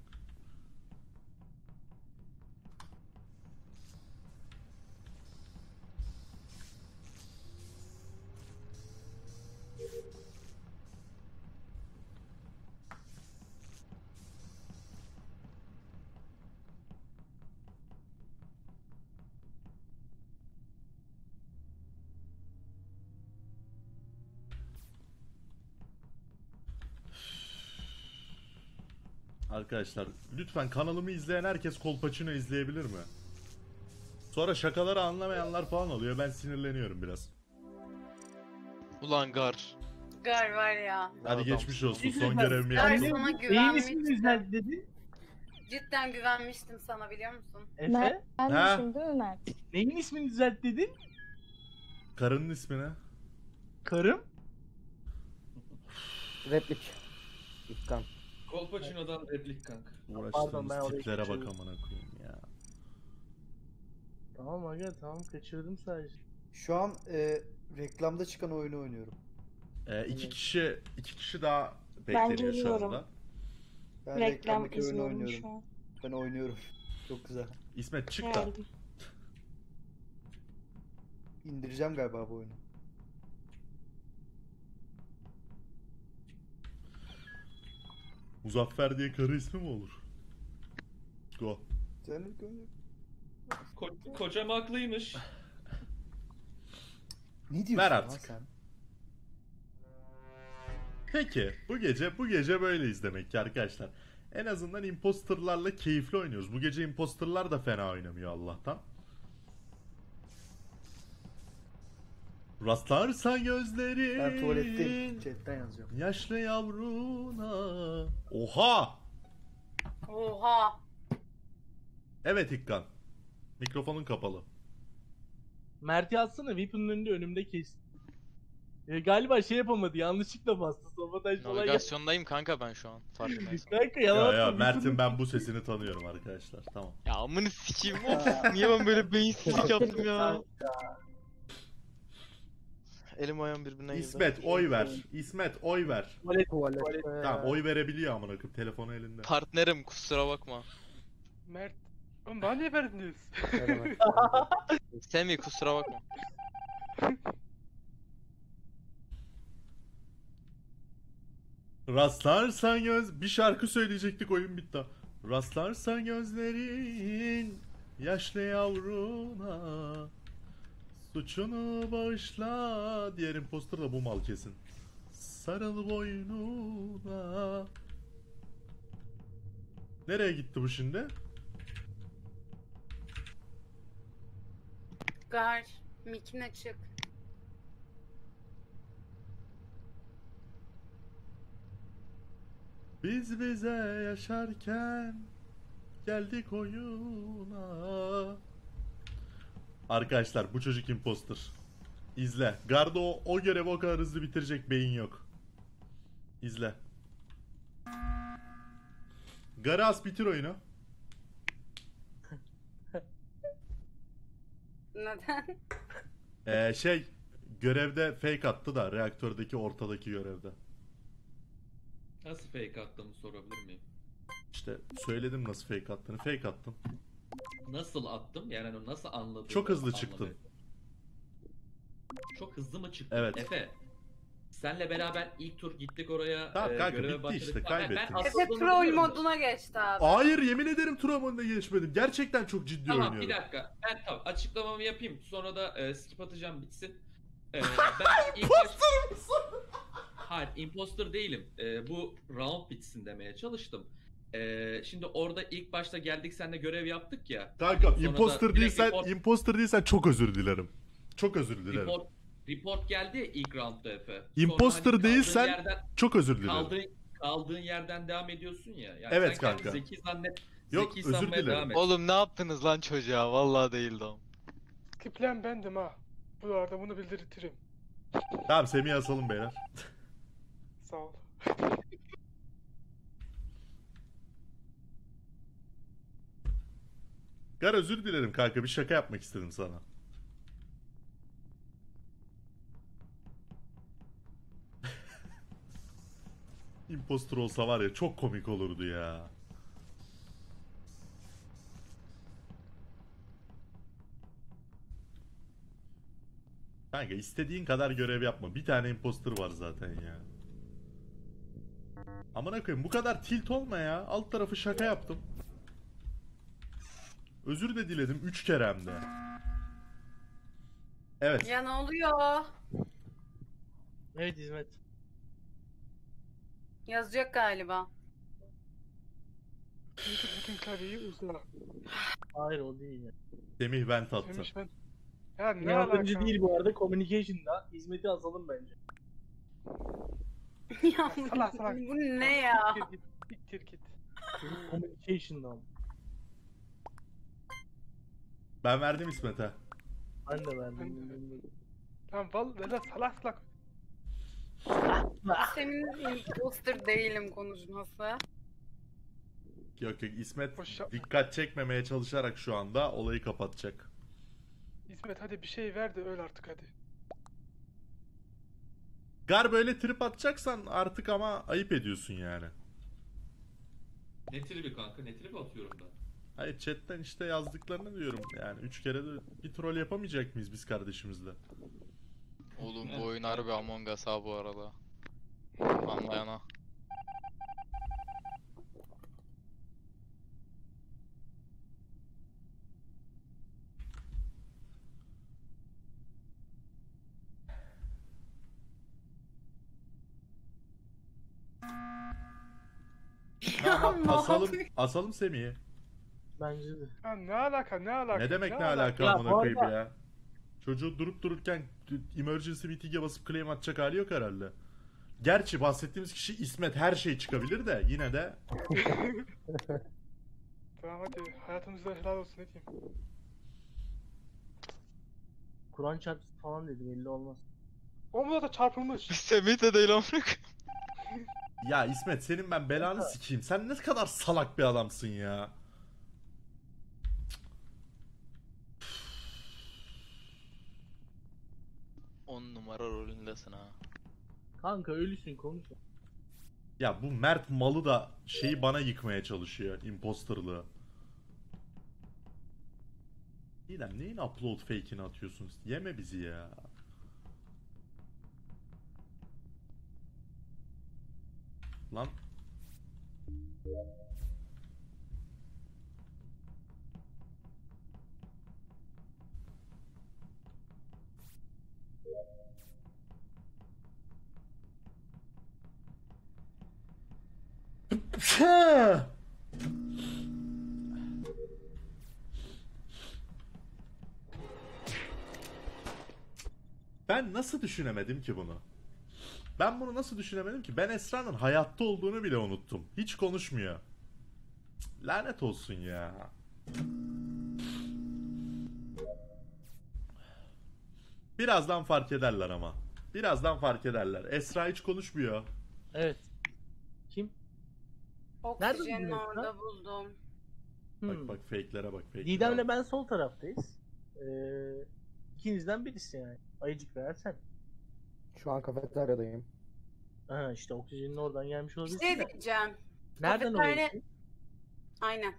Arkadaşlar lütfen kanalımı izleyen herkes Kolpaçino izleyebilir mi? Sonra şakaları anlamayanlar falan oluyor. Ben sinirleniyorum biraz. Ulan gar. Gar var ya. Hadi Adam. geçmiş olsun. Son görevimi Gar yaptım. sana ismini güvenmiştim. düzeltti dedin? Cidden güvenmiştim sana biliyor musun? Efe? Mert, ben Ha? de değil mi Mert? Neyin ismini düzelt dedin? Karının ismini. Karım? Replik. İlkan. Kolpaçino'dan replik kanka. Pardon, Uğraştığımız ben orayı tiplere bak kaçırdım. amına koyayım ya. Tamam aga tamam kaçırdım sadece. Şu an e, reklamda çıkan oyunu oynuyorum. Ee, iki kişi iki kişi daha Ben bekleniyor şu geliyorum. anda. Ben Reklam reklamdaki oyunu izliyorum oynuyorum. şu an. Ben oynuyorum. Çok güzel. İsmet çık da. Geldim. İndireceğim galiba bu oyunu. Muzaffer diye karı ismi mi olur? Go. Senin gönlün- Ko- kocam haklıymış. Ne diyorsun Ver artık. sen? Peki bu gece bu gece böyleyiz demek ki arkadaşlar. En azından imposterlarla keyifli oynuyoruz. Bu gece imposterlar da fena oynamıyor Allah'tan. Rastlarsa gözlerin Ben tuvaletteyim. Chatten yazacağım. Yaşlı yavruna Oha! Oha. Evet İkkan. Mikrofonun kapalı. Mert'i atsana Weapon'ın önünde önümde kes. E, galiba şey yapamadı yanlışlıkla bastı. Sabotaj falan yaptı. Navigasyondayım kanka ben şu an. Farkındaysan. Kanka Ya yalan ya Mert'in ben bu sesini tanıyorum arkadaşlar. Tamam. Ya amını sikeyim of. Niye ben böyle beyinsizlik yaptım ya? Elim ayağım birbirine girdi. İsmet oy ver. İsmet oy ver. Tuvalet, Tuvalet. tuvalet. Tamam oy verebiliyor amına koyayım telefonu elinde. Partnerim kusura bakma. Mert. Oğlum bana niye verdiniz? Semih kusura bakma. Rastlarsan göz bir şarkı söyleyecektik oyun bitti. Rastlarsan gözlerin yaşlı yavruna suçunu bağışla. Diğer imposter da bu mal kesin. Sarıl boynuna. Nereye gitti bu şimdi? Gar. Mikin açık. Biz bize yaşarken geldik oyuna. Arkadaşlar bu çocuk imposter. İzle. Gardo o, görevi o kadar hızlı bitirecek beyin yok. İzle. Garas bitir oyunu. Neden? Ee, şey görevde fake attı da reaktördeki ortadaki görevde. Nasıl fake attığımı sorabilir miyim? İşte söyledim nasıl fake attığını. Fake attım. Nasıl attım? Yani hani nasıl anladım? Çok hızlı çıktın. Çok hızlı mı çıktın? Evet. Efe. Senle beraber ilk tur gittik oraya. Tamam e, kanka, göreve bitti başladık. işte, Ben- ben kaybettiniz. aslında Efe troll moduna geçti abi. Hayır yemin ederim Turamon'da geçmedim. Gerçekten çok ciddi Tamam oynuyorum. bir dakika. Ben tamam açıklamamı yapayım. Sonra da e, skip atacağım bitsin. E, ben ilk baş... Hayır imposter değilim. E, bu round bitsin demeye çalıştım. E, şimdi orada ilk başta geldik seninle görev yaptık ya. Kanka Sonra da imposter direkt değilsen report- imposter değilsen çok özür dilerim. Çok özür dilerim. Report, report geldi ya ilk roundda Efe. Sonra Imposter hani kaldığın değilsen yerden- Çok özür dilerim. kaldığın, kaldığın yerden devam ediyorsun ya. Yani Evet sen kendini kanka. Zeki zannet. Yok, zeki özür sanmaya dilerim. devam et. Oğlum ne yaptınız lan çocuğa? Vallahi değildi o. Skiplen bendim ha. Bu arada bunu bildirtirim. Tamam Semih'i asalım beyler. Sağ ol. Gar özür dilerim kanka bir şaka yapmak istedim sana. Imposter olsa var ya çok komik olurdu ya. Kanka istediğin kadar görev yapma. Bir tane imposter var zaten ya. Amına koyayım bu kadar tilt olma ya. Alt tarafı şaka yaptım. Özür de diledim 3 kere hem de. Evet. Ya ne oluyor? Evet hizmet. Yazacak galiba. Bütün, bütün klavyeyi uzla. Hayır o değil ya. Semih vent attı. Demiş ben. Ya ne Yardımcı alaka? değil bu arada communication'da. Hizmeti asalım bence. ya bu, Salak, salak. bu ne ya? Git git. Git. communication'da ama. Ben verdim İsmet'e. Ben de verdim. Ben de. Lan vallahi lan salak salak. Senin imposter değilim konuşması. Yok yok İsmet Boş yapma. dikkat çekmemeye çalışarak şu anda olayı kapatacak. İsmet hadi bir şey ver de öl artık hadi. Gar böyle trip atacaksan artık ama ayıp ediyorsun yani. Ne tribi kanka ne tribi atıyorum ben. Hayır chatten işte yazdıklarını diyorum yani. Üç kere de bir troll yapamayacak mıyız biz kardeşimizle? Oğlum bu oyun harbi Among Us ha bu arada. Anlayana. Tamam, asalım, asalım Semih'i. Bence de. Ya ne alaka ne alaka? Ne demek ne alaka Ya amına bu koyayım arada- ya. Çocuğu durup dururken emergency meeting'e basıp claim atacak hali yok herhalde. Gerçi bahsettiğimiz kişi İsmet her şey çıkabilir de yine de Tamam hadi hayatımızda helal olsun ne diyeyim. Kur'an çarpısı falan dedi belli olmaz. Omura da çarpılmış. Semih de değil amına. Ya İsmet senin ben belanı sikeyim. Sen ne kadar salak bir adamsın ya. On numara rolündesin ha. Kanka ölüsün konuşma. Ya bu Mert malı da şeyi bana yıkmaya çalışıyor. Imposterlığı. İrem neyin upload fake'ini atıyorsun? Yeme bizi ya. Lan. Ben nasıl düşünemedim ki bunu? Ben bunu nasıl düşünemedim ki? Ben Esra'nın hayatta olduğunu bile unuttum. Hiç konuşmuyor. Lanet olsun ya. Birazdan fark ederler ama. Birazdan fark ederler. Esra hiç konuşmuyor. Evet. Nerede Oksijenin orada Esra? buldum. Hmm. Bak bak fake'lere bak fake'lere. Didem'le bak. ben sol taraftayız. Ee, ikinizden birisi yani. Ayıcık ve Ersen. Şu an kafeteryadayım. Ha işte oksijenin oradan gelmiş Bir olabilirsin şey diyeceğim. Nereden kafeterya- gittin? Aynen.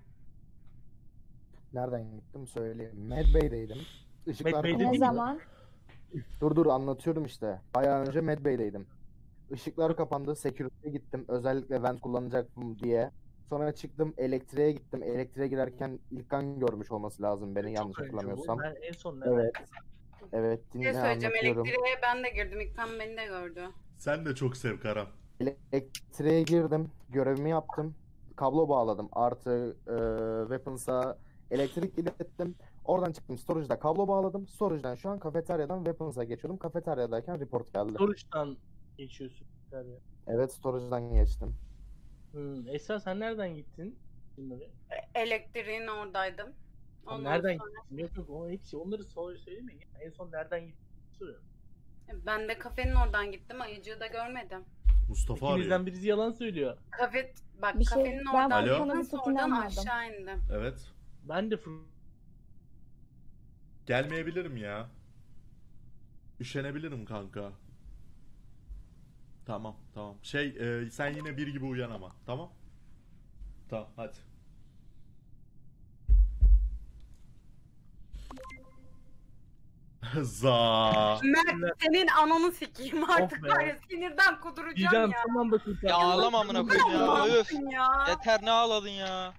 Nereden gittim söyleyeyim. Medbay'deydim. Işıklar Medbay'de Ne değil mi? zaman? Dur dur anlatıyorum işte. Bayağı önce Medbay'deydim. Işıklar kapandı. Security'ye gittim. Özellikle vent kullanacaktım diye. Sonra çıktım elektriğe gittim. Elektriğe girerken İlkan görmüş olması lazım beni Çok yanlış önce bu. hatırlamıyorsam. Ben en son nereden? Evet. Evet dinle şey söyleyeceğim. anlatıyorum. Elektriğe ben de girdim. İlkan beni de gördü. Sen de çok sev Karan. Elektriğe girdim. Görevimi yaptım. Kablo bağladım. Artı e, Weapons'a elektrik ilettim. Oradan çıktım. Storage'da kablo bağladım. Storage'dan şu an kafeteryadan Weapons'a geçiyordum. Kafeteryadayken report geldi. Storage'dan geçiyorsun. Evet storage'dan geçtim. Hmm. Esra sen nereden gittin? Şimdi. E- Elektriğin oradaydım. Ondan nereden sonra- gittin? Yok yok o hepsi onları sonra söylemeyin. ya. En son nereden gittin? Soruyorum. Ben de kafenin oradan gittim. Ayıcığı da görmedim. Mustafa arıyor. İkinizden birisi yalan söylüyor. Kafe, bak Bir şey- kafenin ben oradan Alo? Furkan'ın sesinden aşağı indim. Evet. Ben de fır- Gelmeyebilirim ya. Üşenebilirim kanka. Tamam tamam. Şey e, sen yine bir gibi uyan ama. Tamam. Tamam hadi. Za. Mert senin ananı sikeyim artık be. var ya sinirden kuduracağım Didem ya. anda kurtar. Ya ağlama amına koyayım ya. Ne Öf. ya? Yeter ne ağladın ya.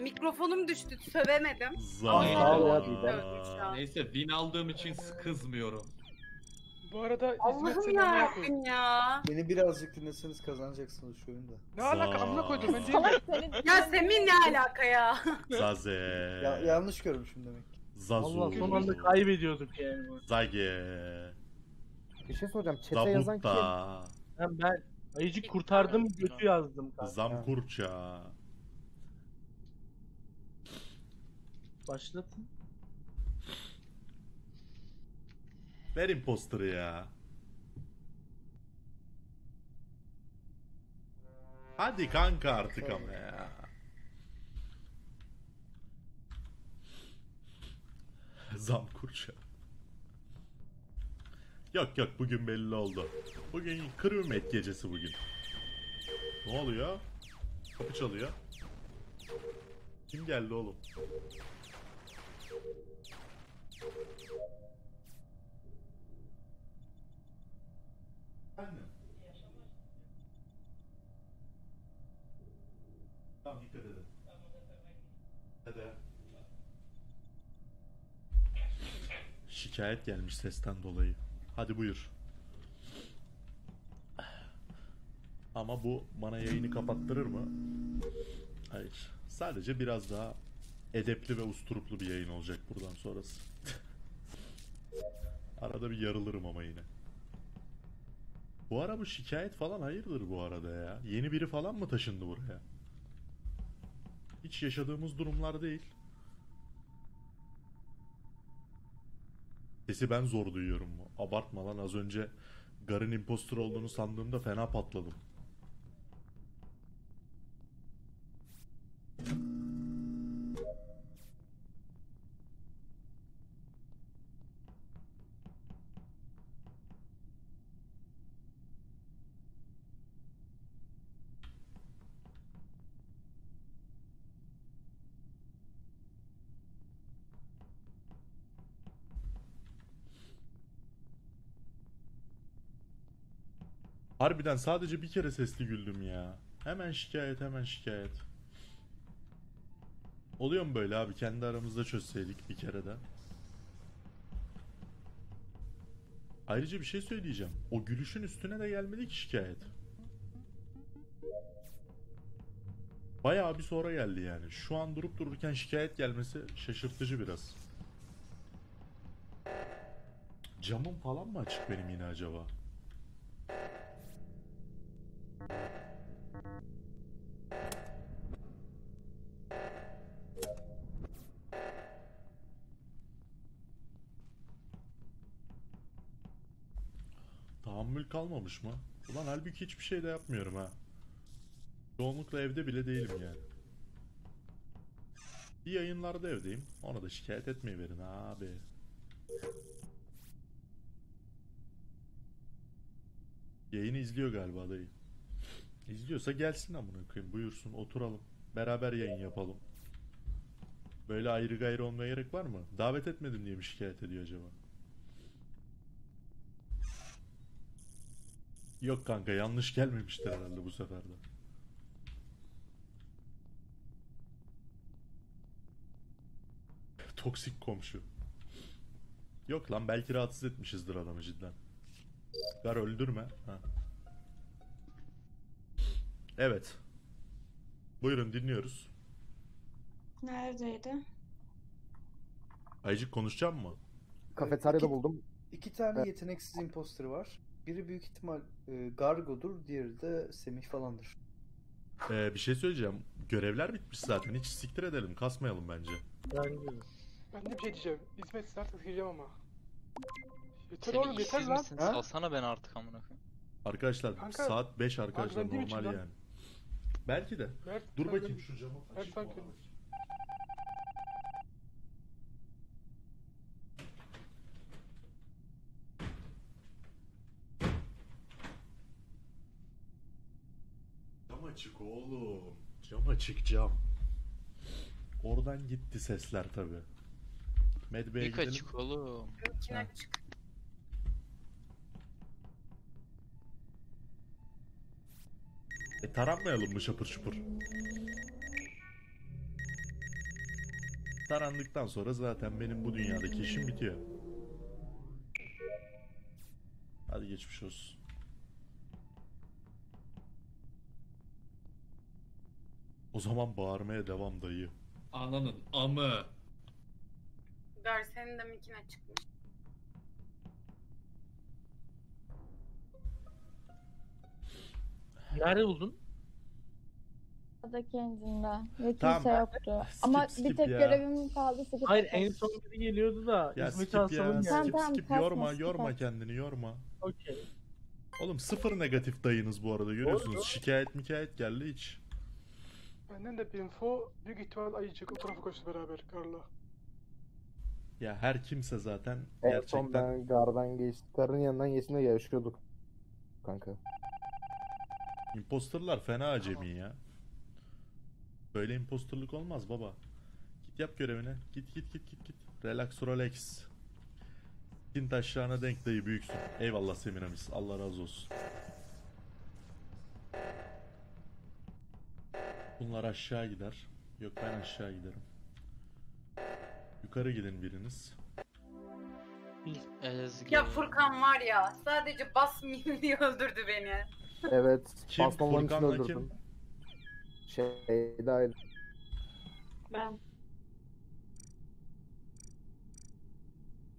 Mikrofonum düştü sövemedim. Za. Ya Didem. Neyse win aldığım için kızmıyorum. Bu arada Allah'ım ya. Rabbim ya. Beni birazcık dinleseniz kazanacaksınız şu oyunda. Ne alaka amına koydum ben. Salak seni. Ya Semih ne alaka ya? Zaze. Ya, yanlış görmüşüm demek. Zazu. Allah son anda kaybediyorduk yani. Zage. Bir şey soracağım. Chat'e yazan kim? Zabutta. Ben, ben ayıcık kurtardım götü yazdım kanka. Zamkurça. Başlatın. Ver imposter'ı ya. Hadi kanka artık ama ya. Zam kurça. Yok yok bugün belli oldu. Bugün crewmate gecesi bugün. Ne oluyor? Kapı çalıyor. Kim geldi oğlum? Şikayet gelmiş sesten dolayı. Hadi buyur. Ama bu bana yayını kapattırır mı? Hayır. Sadece biraz daha edepli ve usturuplu bir yayın olacak buradan sonrası. Arada bir yarılırım ama yine. Bu ara bu şikayet falan hayırdır bu arada ya? Yeni biri falan mı taşındı buraya? Hiç yaşadığımız durumlar değil. Sesi ben zor duyuyorum. Abartma lan az önce Gar'ın impostor olduğunu sandığımda fena patladım. Harbiden sadece bir kere sesli güldüm ya. Hemen şikayet hemen şikayet. Oluyor mu böyle abi? Kendi aramızda çözseydik bir kere de. Ayrıca bir şey söyleyeceğim. O gülüşün üstüne de gelmedi ki şikayet. Bayağı bir sonra geldi yani. Şu an durup dururken şikayet gelmesi şaşırtıcı biraz. Camım falan mı açık benim yine acaba? Tahammül kalmamış mı? Ulan halbuki hiçbir şey de yapmıyorum ha. Çoğunlukla evde bile değilim yani. Bir yayınlarda evdeyim. Ona da şikayet etmeyi verin abi. Yayını izliyor galiba dayı. İzliyorsa gelsin amına koyayım. Buyursun oturalım. Beraber yayın yapalım. Böyle ayrı gayrı olmaya gerek var mı? Davet etmedim diye mi şikayet ediyor acaba? Yok kanka yanlış gelmemiştir herhalde bu sefer de. Toksik komşu. Yok lan belki rahatsız etmişizdir adamı cidden. Gar öldürme. Ha. Evet. Buyurun dinliyoruz. Neredeydi? Ayıcık konuşacak mı? Kafeteryada İki- buldum. İki tane Evet. yeteneksiz imposter var. Biri büyük ihtimal e, Gargo'dur, diğeri de Semih falandır. Ee, bir şey söyleyeceğim. Görevler bitmiş zaten. Hiç siktir edelim. Kasmayalım bence. Bence de. Ben de bir şey diyeceğim. İsmet sen artık gireceğim ama. Yeter oğlum yeter işsiz lan. misin? Ha? Salsana beni artık amına koyayım. Arkadaşlar Kanka, saat 5 arkadaşlar normal lan. yani. Belki de. Mert, Dur bakayım şu camı Mert arada. Cam açık oğlum. Cam açık cam. Oradan gitti sesler tabi. Medbay'e gidelim. açık oğlum. Ha. açık. E taranmayalım mı şapır şupur? Tarandıktan sonra zaten benim bu dünyadaki işim bitiyor. Hadi geçmiş olsun. O zaman bağırmaya devam dayı. Ananın amı. Gar senin de mikin açıkmış. Nerede buldun? Oradaki engine'da. Ve Tamam. kimse yoktu. Skip, Ama skip bir tek ya. görevim kaldı. Skip Hayır en son biri geliyordu da. Ya skip ya. asalım Tamam, Skip tamam, skip kasma, yorma skip yorma at. kendini yorma. Okey. Oğlum sıfır negatif dayınız bu arada görüyorsunuz. doğru. Şikayet mikayet geldi hiç. Benden de bir info. Büyük ihtimal ayıcık o tarafa koştu beraber Karla. Ya her kimse zaten En gerçekten son ben gardan geçtim. Garın yanından geçtiğimde yaşıyorduk. Kanka. Imposterlar fena acemi ya. Böyle imposterlık olmaz baba. Git yap görevini. Git git git git git. Relax relax. Din taşlarına denk dayı büyüksün. Eyvallah Semiramis. Allah razı olsun. Bunlar aşağı gider. Yok ben aşağı giderim. Yukarı gidin biriniz. Ya Furkan var ya sadece basmayayım diye öldürdü beni. Evet. Kim? Basmamanın için Furkan'la öldürdüm. Şey dahil. Ben.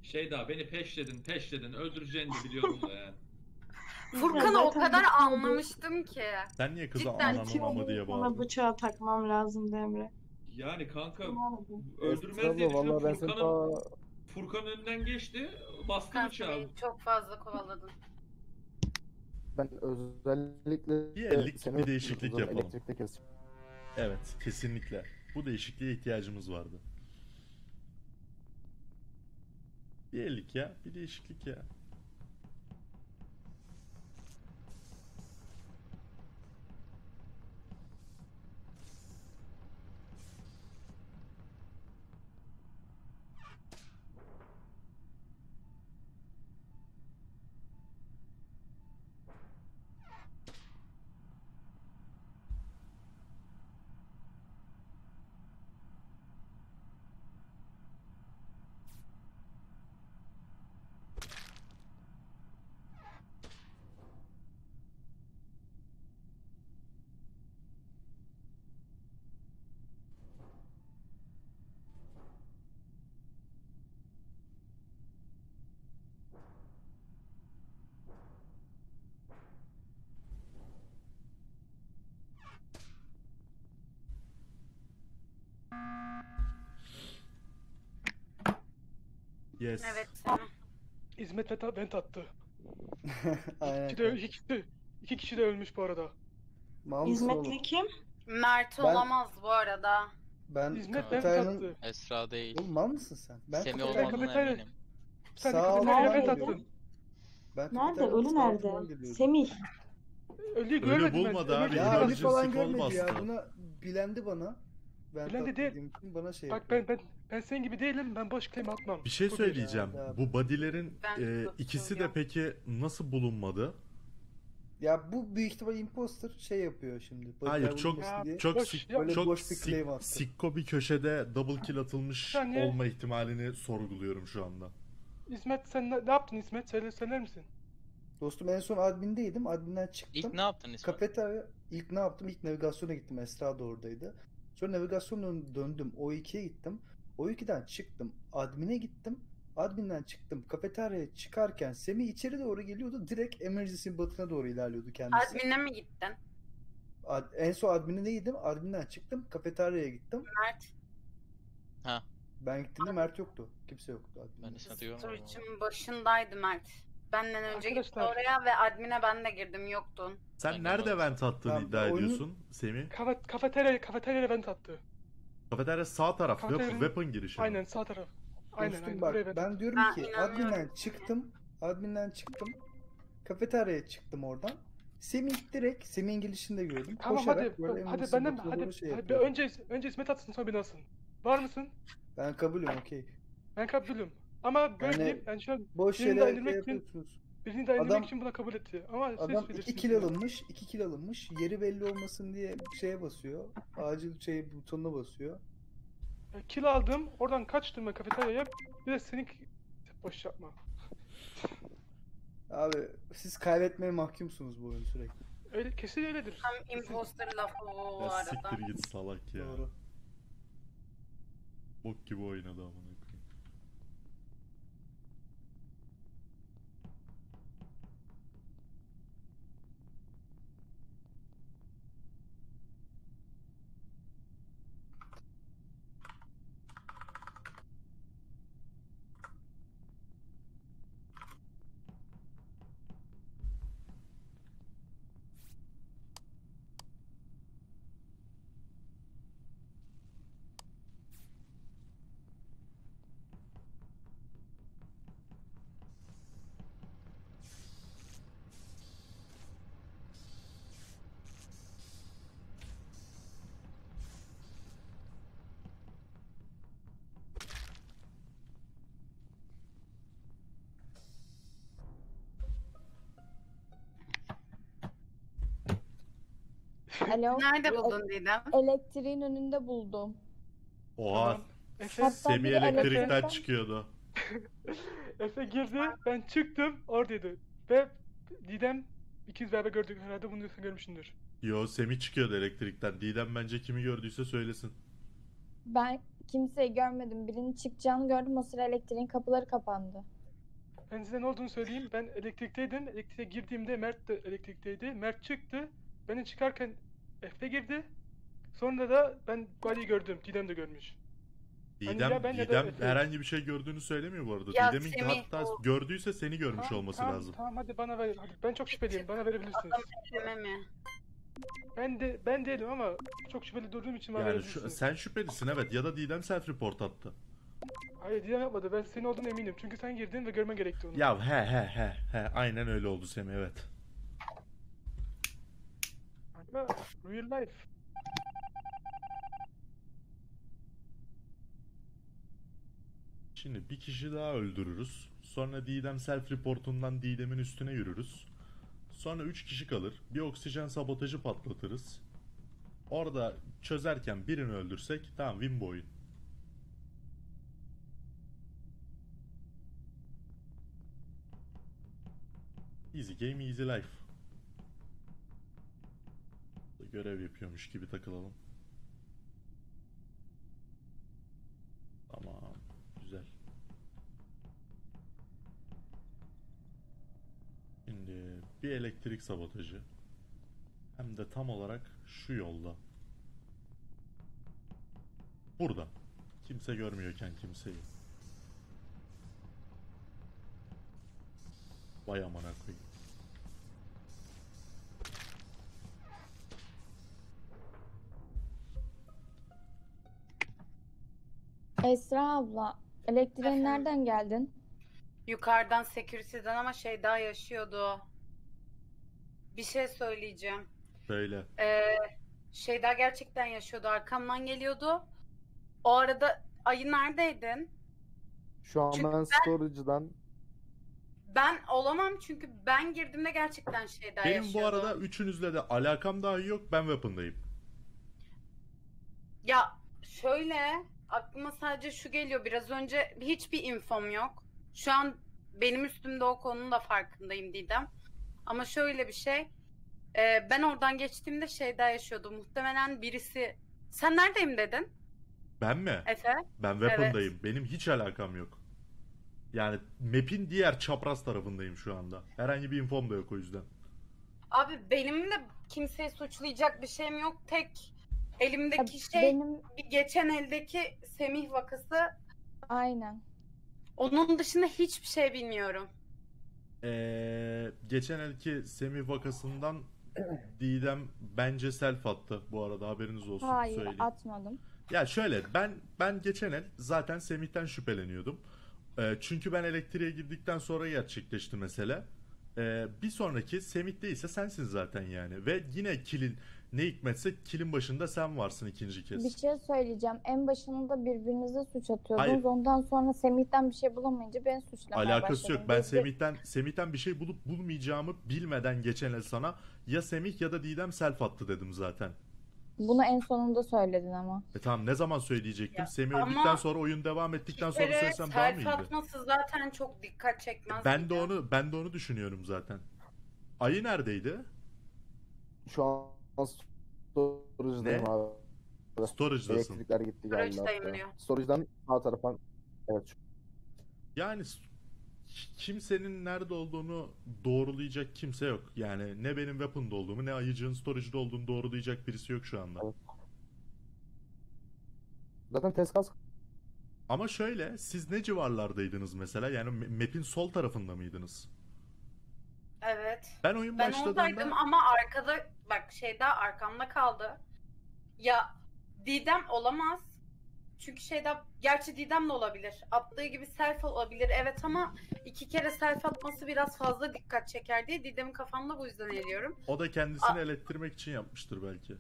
Şey daha beni peşledin peşledin öldüreceğini de biliyordum da yani. Furkan'ı o zaten kadar anlamıştım ki. Sen niye kıza Cidden ananın kim amı diye Sana bağırdın? bıçağı takmam lazımdı Emre. Yani kanka oldu? öldürmez diye vallahi ben seni Furkan'ın ta Furkan önünden geçti. Bastı Furkan bıçağı. seni çok fazla kovaladın. Ben özellikle Bir ellik bir değişiklik yapalım. Elektrikte. Evet kesinlikle. Bu değişikliğe ihtiyacımız vardı. Bir ellik ya. Bir değişiklik ya. Yes. Evet Semi. İzmet vent, vent attı. Aynen. İki, de, iki, kişi de, iki kişi de ölmüş bu arada. Mal mısın oğlum? İzmet'le kim? Mert Ben- olamaz bu arada. Ben İzmet vent kafeteryanın... attı. Esra değil. Oğlum mal mısın sen? Ben Semi kafeteryanın- olmadığına kafeterya- eminim. Sen de Sağ kafeteryaya olun. vent Nerede? attın. Ben Nerede? kafeteryanın Ölü sağ nerede? geliyorum. Semih. Ölüyü Ölü görmedim ben. bulmadı abi, Ölü Ya ölü görmedim. falan görmedi ya. olmazdı. Buna bilendi bana. Ben Bilendi için bana şey Bak ben ben ben senin gibi değilim. Ben boş claim atmam. Bir şey söyleyeceğim. Bu body'lerin Ben e, ikisi de peki nasıl bulunmadı? Ya bu büyük ihtimal imposter şey yapıyor şimdi. Hayır Bodyguard çok diye. çok Boş, sik, Böyle çok boş bir sik- claim attı. sikko bir köşede double kill atılmış saniye. olma ihtimalini sorguluyorum şu anda. İsmet sen ne, ne yaptın İsmet? Söyle söyler misin? Dostum en son admindeydim. Adminden çıktım. İlk ne yaptın İsmet? Kafeterya ilk ne yaptım? İlk navigasyona gittim. Esra da oradaydı. Sonra navigasyona dön- döndüm. O2'ye gittim. O2'den çıktım. Admin'e gittim. Admin'den çıktım. Kafeteryaya çıkarken Semih içeri doğru geliyordu. Direkt emergency button'a doğru ilerliyordu kendisi. Admin'e mi gittin? Ad- en son admin'deydim. Admin'den çıktım. Kafeteryaya gittim. Mert. Ha. Ben gittiğimde Mert yoktu. Kimse yoktu Ben admin'de. Görmedim. ama. Storage'ın başındaydı Mert. Benden önce gitti Arkadaşlar. oraya ve admin'e ben de girdim yoktun. Sen Ben nerede görmedim. vent attığını iddia oyunu- ediyorsun Semih? Kafe, kafeterya kafeteryaya vent attı. Kafeterya sağ taraf. Weapon, Kafeteryanın- weapon girişi. Aynen sağ taraf. Aynen Dostum aynen. bak Buraya ben diyorum ki inanıyorum. adminden çıktım. Adminden çıktım. Kafeteryaya çıktım oradan. Semih direkt Semih'in gelişini de gördüm. Tamam Koşarak hadi. böyle Hadi emergency benden hadi, şey hadi yapıyor. önce önce İsmet atsın sonra beni alsın. Var mısın? Ben kabulüm okey. Ben kabulüm. Ama böyle Yani. Yani şu an Boş Birini yere daha şey indirmek için- yapıyorsunuz. Birini indirmek Adam- için buna kabul etti. Ama Adam bilirsiniz. 2 kill alınmış, 2 kill alınmış. Yeri belli olmasın diye şeye basıyor. Acil şey butonuna basıyor. Ya, Kill aldım. Oradan kaçtım ben kafeteryaya. Bir de senin boş yapma. Abi siz kaybetmeye mahkumsunuz bu oyunu sürekli. Öyle kesin öyledir. Tam imposter lafı bu Ya arada. siktir git salak ya. Doğru. Bok gibi oynadı amına Alo. Nerede buldun Didem? Elektriğin önünde buldum. Oha. Tamam. Efe, Hatta Semih biri elektrikten elektrikten- çıkıyordu. Efe girdi. Ben çıktım. Oradaydı. Ve Didem ikiniz beraber gördük. Herhalde bunu sen görmüşsündür. Yo Semih çıkıyordu elektrikten. Didem bence kimi gördüyse söylesin. Ben kimseyi görmedim. Birinin çıkacağını gördüm. O sıra elektriğin kapıları kapandı. Ben size ne olduğunu söyleyeyim. Ben elektrikteydim. Elektriğe girdiğimde Mert de elektrikteydi. Mert çıktı. Beni çıkarken Efe girdi. Sonra da ben Bali'yi gördüm. Didem de görmüş. Didem, ya ben ya da Didem Efe. herhangi bir şey gördüğünü söylemiyor bu arada. Ya Didem'in Semih, hatta o- gördüyse seni görmüş Tamam, olması tamam, lazım. Tamam hadi bana ver. Hadi. Ben çok şüpheliyim. Bana verebilirsiniz. Eleme mi? Ben de ben değilim ama çok şüpheli durduğum için bana Yani şu- verebilirsiniz. sen şüphelisin evet ya da Didem self report attı. Hayır Didem yapmadı. Ben senin olduğunu eminim. Çünkü sen girdin ve görmen gerekti onu. Ya he he he he aynen öyle oldu Semih evet. Real life. Şimdi bir kişi daha öldürürüz. Sonra Didem self reportundan Didem'in üstüne yürürüz. Sonra 3 kişi kalır. Bir oksijen sabotajı patlatırız. Orada çözerken birini öldürsek tamam win bu. Easy game easy life. Görev yapıyormuş gibi takılalım. Tamam. Güzel. Şimdi bir elektrik sabotajı. Hem de tam olarak şu yolda. Burada. Kimse görmüyorken kimseyi. Vay amına koyayım. Esra abla, elektriğe Efendim? nereden geldin? Yukarıdan security'den ama şey daha yaşıyordu o. Bir şey söyleyeceğim. Böyle. Ee, şey daha gerçekten yaşıyordu. Arkamdan geliyordu. O arada ayı neredeydin? Şu an Çünkü ben storage'dan Ben olamam çünkü ben girdiğimde gerçekten şey daha Benim yaşıyordu. bu arada üçünüzle de alakam dahi yok. Ben weapon'dayım. Ya şöyle aklıma sadece şu geliyor. Biraz önce hiçbir infom yok. Şu an benim üstümde o konunun da farkındayım Didem. Ama şöyle bir şey. e, ben oradan geçtiğimde şey daha yaşıyordu. Muhtemelen birisi... Sen neredeyim dedin Ben mi? Efe? Ben weapon'dayım. Benim hiç alakam yok. Yani map'in diğer çapraz tarafındayım şu anda. Herhangi bir infom da yok o yüzden. Abi benim de kimseyi suçlayacak bir şeyim yok. Tek Ya elimdeki şey Benim bir geçen eldeki Semih vakası. aynen. Onun dışında hiçbir şey bilmiyorum. Ee, geçen elki Semih vakasından Didem bence self attı bu arada haberiniz olsun Hayır, söyleyeyim. atmadım. Ya şöyle ben ben geçen el zaten Semih'ten şüpheleniyordum. Ee, çünkü ben elektriğe girdikten sonra gerçekleşti mesele. Ee, bir sonraki Semih değilse sensin zaten yani. Ve yine kilin ne hikmetse kilin başında sen varsın ikinci kez. Bir şey söyleyeceğim. En başında birbirinize suç atıyordunuz. Hayır. Ondan sonra Semih'ten bir şey bulamayınca beni suçlamaya Alakası yok. başladın. Ben Biz Semih'ten Semih'ten bir şey bulup bulmayacağımı bilmeden geçen el sana ya Semih ya da Didem self attı dedim zaten. Bunu en sonunda söyledin ama. E tamam ne zaman söyleyecektim? Ya, Semih ama öldükten sonra oyun devam ettikten sonra söylesem daha mı self iyiydi? atması zaten çok dikkat çekmez. Ben de onu ben de onu düşünüyorum zaten. Ayı neredeydi? şu an storage'dayım Ne? abi. Storage'dasın. Elektrikler gitti geldi Storage'dayım hatta. diyor. Storage'dan sağ tarafa evet şu- Yani s- kimsenin nerede olduğunu doğrulayacak kimse yok. Yani ne benim weapon'da olduğumu ne ayıcığın storage'da olduğunu doğrulayacak birisi yok şu anda. Evet. zaten test kas Ama şöyle siz ne civarlardaydınız mesela? Yani ma- map'in sol tarafında mıydınız? Evet. Ben oyun Ben başladığında oradaydım ama arkada bak şeyde arkamda kaldı. Ya Didem olamaz. Çünkü şeyde gerçi Didem de olabilir. Attığı gibi self olabilir evet ama iki kere self atması biraz fazla dikkat çeker diye Didem'in kafamda bu yüzden eliyorum. o da kendisini elettirmek için yapmıştır belki.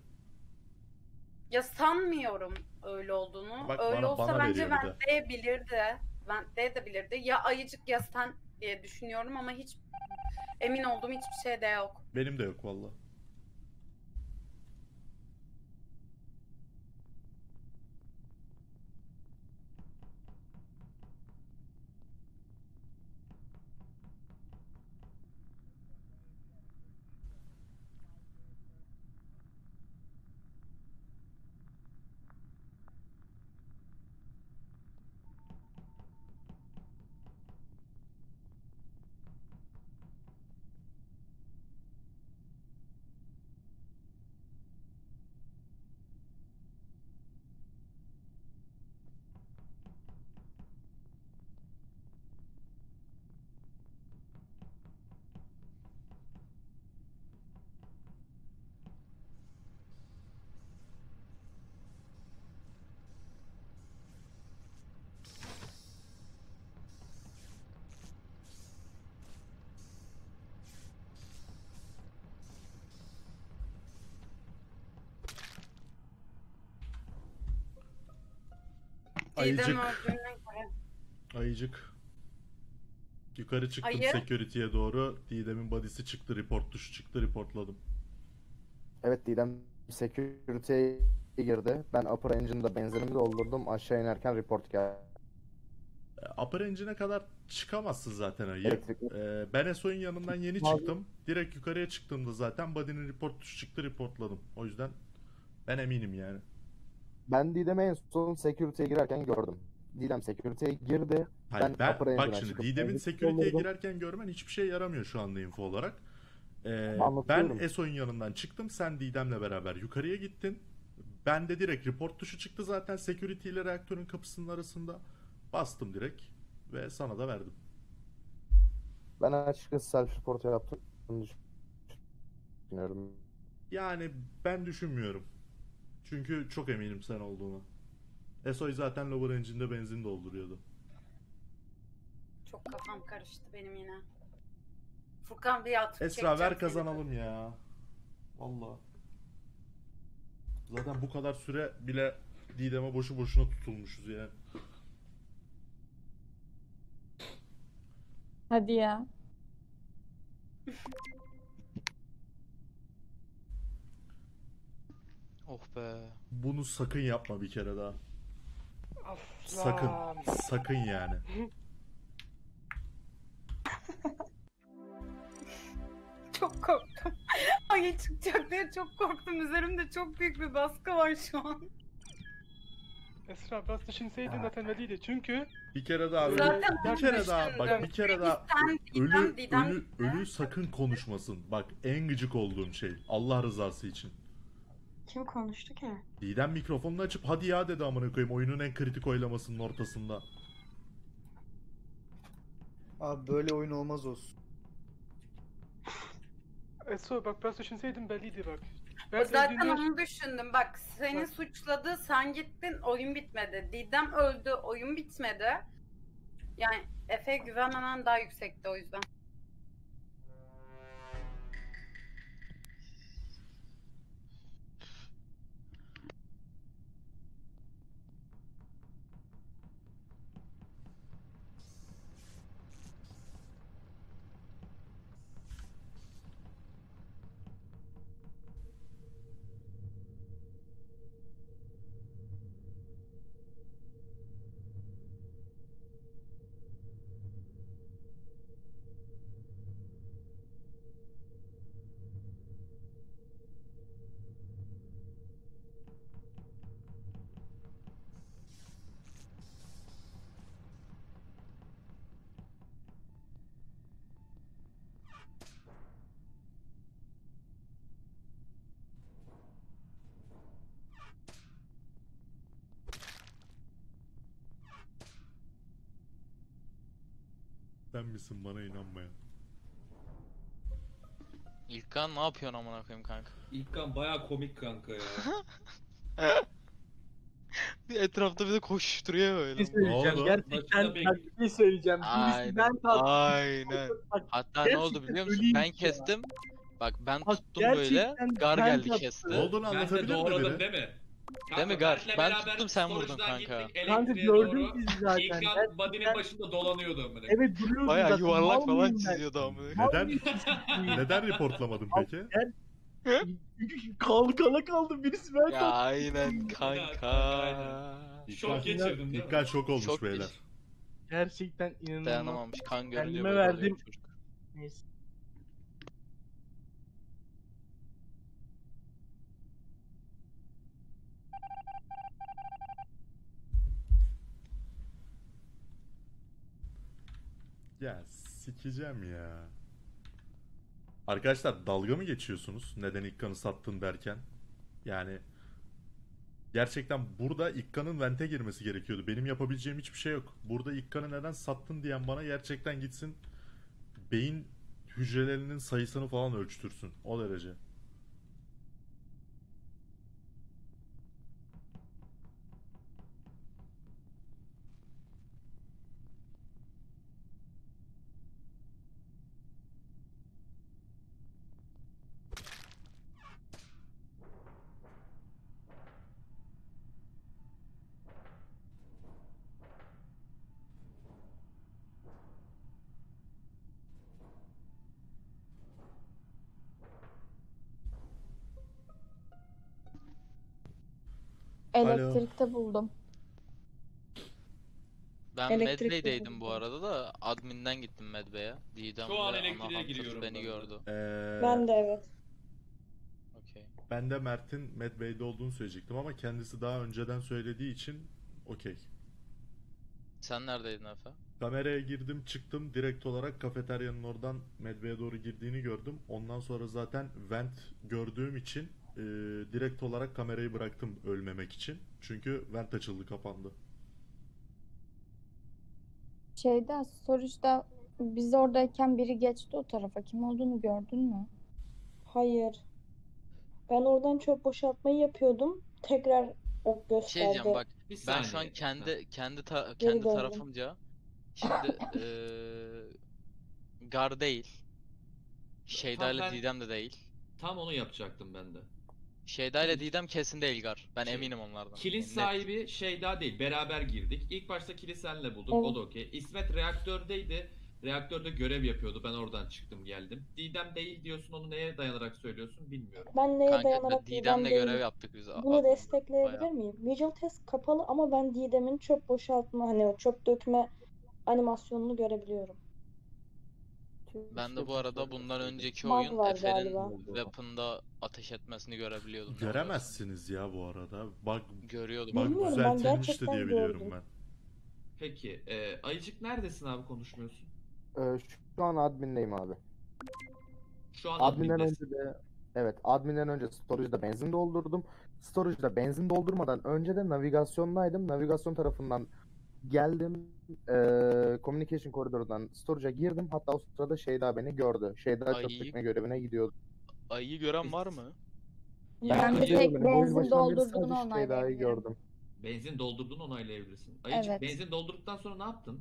Ya sanmıyorum öyle olduğunu. Bak öyle bana- olsa bana bence veriyor bir de. Vent'e bilirdi. Vent'e de bilirdi. Ya ayıcık ya sen diye düşünüyorum ama hiç emin olduğum hiçbir şey de yok. Benim de yok valla. Ayıcık. Ayıcık. Yukarı çıktım Ayı. security'ye doğru. Didem'in body'si çıktı. Report tuşu çıktı. Reportladım. Evet Didem security'ye girdi. Ben upper engine'da benzinimi doldurdum. Aşağı inerken report geldi. E, Upper Engine'e kadar çıkamazsın zaten ayı. Ee, ben Eso'nun yanından yeni Abi. çıktım. Direkt yukarıya çıktığımda zaten body'nin report tuşu çıktı. Reportladım. O yüzden ben eminim yani. Ben Didem'i en son security'ye girerken gördüm. Didem security'ye girdi. Hayır, Ben ben, bak şimdi Didem'in security'ye girerken görmen hiçbir şey yaramıyor şu anda info olarak. Ee, ben. Eso'nun yanından çıktım. Sen Didem'le beraber yukarıya gittin. Ben de direkt report tuşu çıktı zaten security ile reaktörün kapısının arasında. Bastım direkt ve sana da verdim. Ben açıkçası self report yaptım. Düşünüyorum. Yani ben düşünmüyorum. Çünkü çok eminim sen olduğuna. Esoy zaten lower engine'de benzin dolduruyordu. Çok kafam karıştı benim yine. Furkan bir atıp Esra ver seni. kazanalım ya. Valla. Zaten bu kadar süre bile Didem'e boşu boşuna tutulmuşuz yani. Hadi ya. Oh be. Bunu sakın yapma bir kere daha. Aslan. Sakın. Sakın yani. Çok korktum. Ay çıkacak diye çok korktum. Üzerimde çok büyük bir baskı var şu an. Esra biraz düşünseydin zaten belliydi. Çünkü Bir kere daha ölü, Zaten bir kere daha bak bir kere daha ölü Didem, Didem ölü ölü sakın konuşmasın. Bak en gıcık olduğum şey. Allah rızası için. Kim konuştu ki? Didem mikrofonunu açıp hadi ya dedi amına koyayım oyunun en kritik oylamasının ortasında. Abi böyle oyun olmaz olsun. Eso bak biraz düşünseydin belliydi bak. Ben Zaten öldüğünde- onu düşündüm. Bak seni Bak. suçladı, sen gittin, oyun bitmedi. Didem öldü, oyun bitmedi. Yani Efe güvenmemem daha yüksekti o yüzden. Sen misin bana inanmayan? İlkan ne yapıyorsun amına koyayım kanka? İlkan baya komik kanka ya. Bir etrafta bir de koşuşturuyor Bir böyle. şey söyleyeceğim. oldu? Gerçekten Başına bir şey söyleyeceğim. Birisi Aynen. ben kalktım. Aynen. Bak, Hatta ne oldu Gerçekten biliyor musun? öleyim Ben ya. kestim. Bak ben Bak, tuttum böyle. gerçekten Gar ben geldi yaptım. kesti. Ne olduğunu Ben de anlatabilir mi doğradım biri? değil mi? Değil mi Gar? Ben tuttum, sen vurdun kanka. Kanka gördüm bizi zaten. İlkan Gerçekten- body'nin başında dolanıyordu amına. Evet duruyordu Bayağı zaten. yuvarlak Mal falan mıyım ben? çiziyordu amına. Neden? Neden reportlamadın peki? Kalkana kaldım birisi ben Ya aynen kanka. Şok geçirdim değil mi? Şok olmuş Şok beyler. Gerçekten inanılmaz. Dayanamamış. Kan görünce Kendime böyle oluyor verdim. çocuk. Neyse. Ya sikeceğim ya. Arkadaşlar dalga mı geçiyorsunuz? Neden İkkan'ı sattın derken? Yani gerçekten burada İkkan'ın vente girmesi gerekiyordu. Benim yapabileceğim hiçbir şey yok. Burada İkkan'ı neden sattın diyen bana gerçekten gitsin beyin hücrelerinin sayısını falan ölçtürsün. O derece. Elektrikte buldum. Ben Elektrik Medbay'deydim bu arada da adminden gittim Medbay'e. Didem Şu an ve elektriğe giriyorum beni ben de. gördü. Ee, Ben de evet. Okey. Ben de Mert'in Medbay'de olduğunu söyleyecektim ama kendisi daha önceden söylediği için okey. Sen neredeydin Efe? Kameraya girdim çıktım direkt olarak kafeteryanın oradan Medbay'e doğru girdiğini gördüm. Ondan sonra zaten vent gördüğüm için e, direkt olarak kamerayı bıraktım ölmemek için. Çünkü vent açıldı kapandı. Şeyde storage'da biz oradayken biri geçti o tarafa. Kim olduğunu gördün mü? Hayır. Ben oradan çöp boşaltmayı yapıyordum. Tekrar ok Şey gösterdi. diyeceğim bak Bir ben şu an kendi kendi ta- Geri kendi döndüm. tarafımca şimdi eee Gar değil. Şeyda ile ben- Didem de değil. Tam onu yapacaktım ben de. Şeyda ile Didem kesin değil Gar. Ben Şey, eminim onlardan. Kilis Yani net. sahibi şey daha değil. Beraber girdik. İlk başta Kilisen'le bulduk. Evet. O da okey. İsmet reaktördeydi. Reaktörde görev yapıyordu. Ben oradan çıktım geldim. Didem değil diyorsun. Onu neye dayanarak söylüyorsun bilmiyorum. Ben neye Kanka dayanarak Didem'le Didem görev yaptık biz. Bunu adminde. destekleyebilir Bayağı. miyim? Visual test kapalı ama ben Didem'in çöp boşaltma hani o çöp dökme animasyonunu görebiliyorum. Ben de bu arada bundan önceki Bug oyun var Efe'nin. Weapon'da ateş etmesini görebiliyordum. Göremezsiniz ya bu arada. Bug, Görüyordum. Bilmiyorum, ben düzeltilmişti gerçekten diye biliyorum gördüm. ben. Peki. E, Ayıcık neredesin abi konuşmuyorsun? Ee, şu an admindeyim abi. Şu an Adminden admindesin. önce de evet adminden önce storage'da benzin doldurdum. Storage'da benzin doldurmadan önce de navigasyondaydım. Navigasyon tarafından geldim. Eee communication koridorundan storage'a girdim. Hatta o sırada Şeyda beni gördü. Şeyda çöp dökme görevine gidiyordu. Ayıyı gören var mı? Ben de Ayıyı tek görmedim. Oyun benzin başından beri doldurduğunu sadece Şeyda'yı onaylayabilirim. gördüm. Benzin doldurdun onaylayabilirsin. Ayıcık Evet. benzin doldurduktan sonra ne yaptın?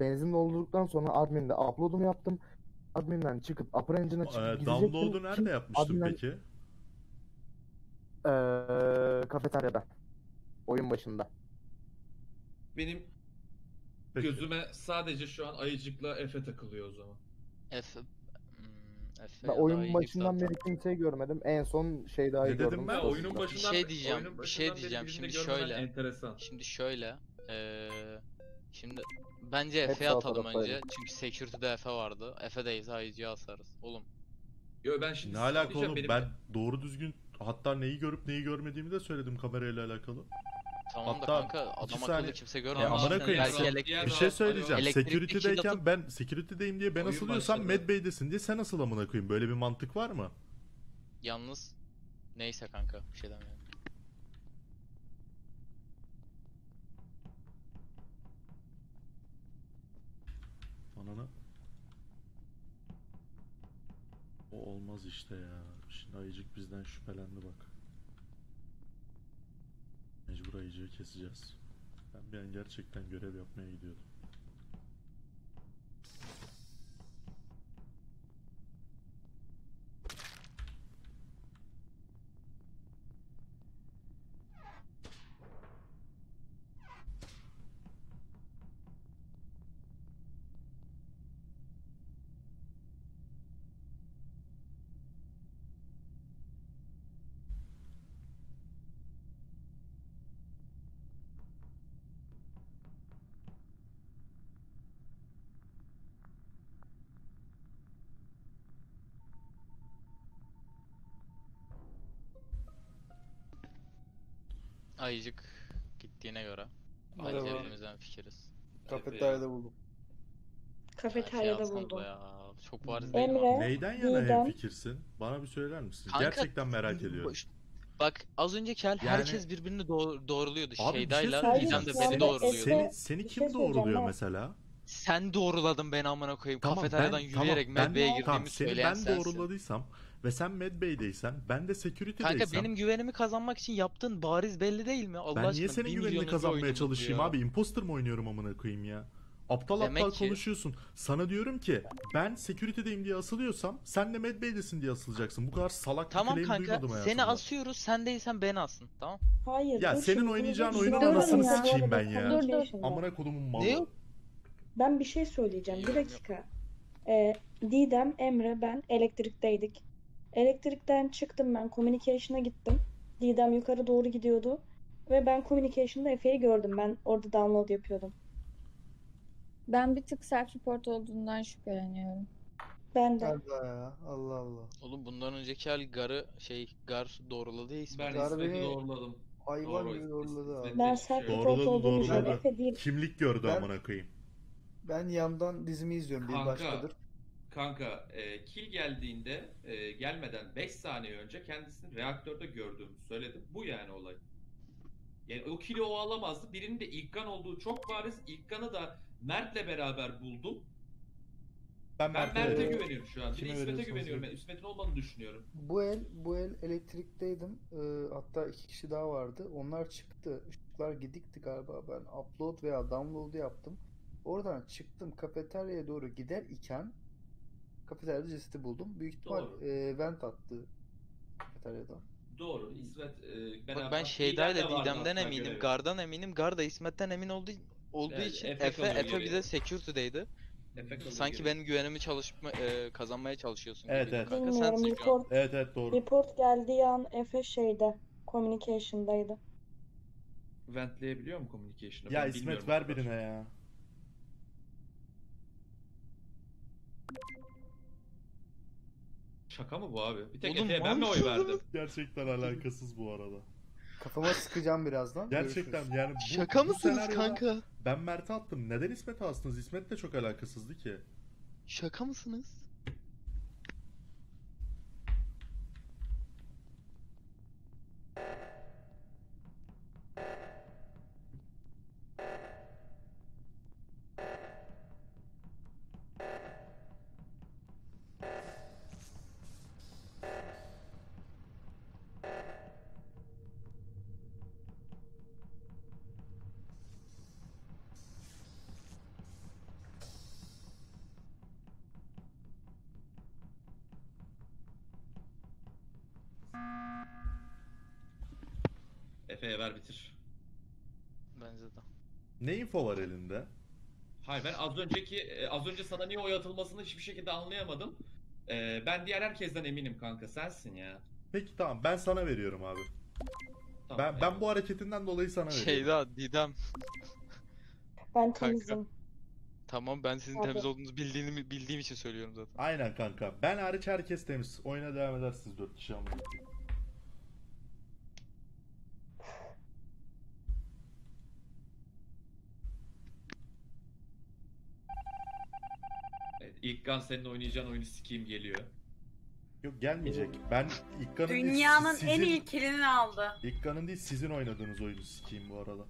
Benzin doldurduktan sonra adminde upload'umu yaptım. Adminden çıkıp upper engine'a çıkıp Ee, gidecektim. download'u nerede yapmıştın adminden- peki? Eee kafeteryada. Oyun başında. Benim Peki. gözüme sadece şu an Ayıcık'la Efe takılıyor o zaman. Efe... Hmm, Efe Ben ya da oyun Ayıcık başından zaten. beri kimseyi görmedim. En son Şeyda'yı Ne dedim gördüm. ben? Ya oyunun storage'da. başından şey diyeceğim, oyunun bir şey başından beri diyeceğim. birini Şimdi görmemen şöyle. Enteresan. Şimdi şöyle. eee şimdi bence Hep Efe'ye sağ atalım taraftaydı. önce. Çünkü security'de Efe vardı. Efe değilse Ayıcı'ya asarız. Oğlum. Yo ben şimdi Ne alaka diyeceğim, oğlum? benim- Ben doğru düzgün hatta neyi görüp neyi görmediğimi de söyledim kamerayla alakalı. Tamam Hatta da kanka iki adam saniye- akıllı kimse E görmemiş. amına koyayım. belki sen- elektrik- Bir şey söyleyeceğim. elektrik Security'deyken fişi ben security'deyim diye ben Oyun asılıyorsam başladı. Medbay'desin diye sen asıl amına koyayım. Böyle bir mantık var mı? Yalnız neyse kanka bir şey demiyorum. Ananı. O olmaz işte ya. Şimdi ayıcık bizden şüphelendi bak. Mecbur ayıcığı keseceğiz. Ben bir an gerçekten görev yapmaya gidiyordum. Ayıcık gittiğine göre. Bence Merhaba. hepimizden fikiriz. Kafeteryada buldum. Kafeteryada buldum. Ya. Çok bariz değil mi? Emre, Neyden yana Didem. hemfikirsin? Bana bir söyler misin? Kanka, Gerçekten merak ediyorum. Boş- Bak az önceki hal Yani- herkes birbirini doğ- doğruluyordu. Abi bir şey Şeyda'yla söyleyeceğim. Didem de beni anda doğruluyordu. Seni, seni Bir kim şey söyleyeceğim doğruluyor ben. mesela? Sen doğruladın beni amına koyayım. Tamam Kafeteryadan yürüyerek Medbay'e girdiğimi tamam, seni söyleyen ben sensin. doğruladıysam ve sen Medbay'deysen ben de security'deysem Kanka benim güvenimi kazanmak için yaptığın bariz belli değil mi? Allah ben aşkına niye senin güvenini kazanmaya çalışayım ya. abi? Imposter mı oynuyorum amına koyayım ya? Aptal Demek aptal ki- konuşuyorsun. Sana diyorum ki ben security'deyim diye asılıyorsam sen de Medbay'desin diye asılacaksın. Bu kadar salak bir Tamam kanka duymadım seni hayatımda. asıyoruz sen değilsen beni asın tamam. Hayır. Ya dur senin şimdi, oynayacağın dur, anasını sikeyim dur, ben ya. dur, dur. Amına kodumun malı. Ne? Ben bir şey söyleyeceğim. Bir dakika. Ee, Didem, Emre, ben elektrikteydik. Elektrikten çıktım ben. Communication'a gittim. Didem yukarı doğru gidiyordu. ve ben communication'da Efe'yi gördüm. Ben orada download yapıyordum. Ben bir tık self report olduğundan şüpheleniyorum. Ben de. Allah ya. Allah Allah. Oğlum bundan önceki hal Gar'ı şey Gar doğruladı ya İsmet. Ben Gar İsmet'i beni doğruladım. Hayvan Doğru, gibi yoruladı abi. Ben Şey- self report Doğruladı, düşünüyorum. doğruladı. Efe değil. Kimlik gördü Ben- amına koyayım. Ben yandan dizimi izliyorum. Bir Kanka, başkadır. Kanka, e, kill geldiğinde e, gelmeden 5 saniye önce kendisini reaktörde gördüğümü söyledim. Bu yani olay. Yani o kill'i o alamazdı. Birinin de İlkan olduğu çok bariz. İlkan'ı da Mert'le beraber buldum. Ben Mert'e Mert'e veriyorum. güveniyorum şu an. Bir de İsmet'e güveniyorum. Ben İsmet'in olmadığını düşünüyorum. Bu el bu el elektrikteydim. Ee, hatta iki kişi daha vardı. Onlar çıktı. Işıklar gidikti galiba. Ben upload veya download yaptım. Oradan çıktım kafeteryaya doğru gider iken kafeteryada cesedi buldum. Büyük ihtimal Doğru. e, vent attı kafeteryadan. Doğru. İsmet e, beraber. Bak ben Didem şeydayla de Didem'den eminim, görevi. Gar'dan eminim, Gar da İsmet'ten emin olduğu olduğu Evet, için Efe Efe bize security'deydi. Sanki geriye. benim güvenimi çalışma e, kazanmaya çalışıyorsun Evet, gibiydi evet. kanka. An. Report, Evet evet doğru. report geldiği an Efe şeyde. Communication'daydı. Ventleyebiliyor mu communication'ı? Ya Ben İsmet ver birine ya. Şaka mı bu abi? Bir tek Oğlum, Efe'ye ben mi oy verdim? Gerçekten alakasız bu arada. Kafama sıkacağım birazdan. Gerçekten Görüşürüz. yani bu, Şaka bu mısınız senaryoda kanka? Ben Mert'e attım. Neden İsmet'e astınız? İsmet de çok alakasızdı ki. Şaka mısınız? Efe'ye ver bitir. Bence de. Ne info var elinde? Hayır ben az önceki e, az önce sana niye oy atılmasını hiçbir şekilde anlayamadım. E, ben diğer herkesten eminim kanka sensin ya. Peki tamam ben sana veriyorum abi. Tamam, Ben ben bu hareketinden dolayı sana veriyorum. Şeyda Didem. Ben temizim. Tamam ben sizin temiz olduğunuzu bildiğini bildiğim için söylüyorum zaten. Aynen kanka. Ben hariç herkes temiz. Oyuna devam edersiniz 4 kişi ama. Evet, ilk gan senin oynayacağın oyunu sikeyim geliyor. Yok gelmeyecek. Ben İlkan'ın değil, Dünyanın sizin, en iyi kilini aldı. İlkan'ın değil sizin oynadığınız oyunu sikeyim bu arada.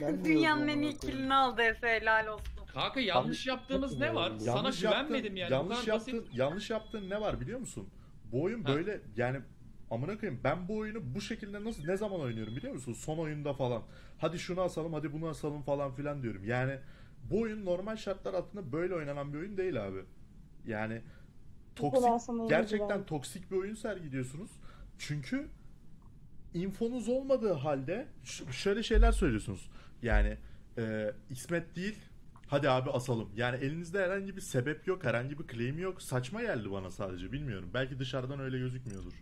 Ben Dünyanın en kilini aldı Efe helal olsun. Kanka yanlış yaptığımız ne var? Sana Yanlış güvenmedim yaptığın, yani. bu yanlış kadar basit. yaptığın, yanlış yaptığın ne var biliyor musun? Bu oyun Ha. böyle yani amına koyayım ben bu oyunu bu şekilde nasıl ne zaman oynuyorum biliyor musun? Son oyunda falan. Hadi şunu asalım, hadi bunu asalım falan filan diyorum. Yani bu oyun normal şartlar altında böyle oynanan bir oyun değil abi. Yani toksik gerçekten toksik bir oyun sergiliyorsunuz. Çünkü infonuz olmadığı halde şöyle şeyler söylüyorsunuz. Yani e, İsmet değil hadi abi asalım. Yani elinizde herhangi bir sebep yok, herhangi bir claim yok. Saçma geldi bana sadece bilmiyorum. Belki dışarıdan öyle gözükmüyordur.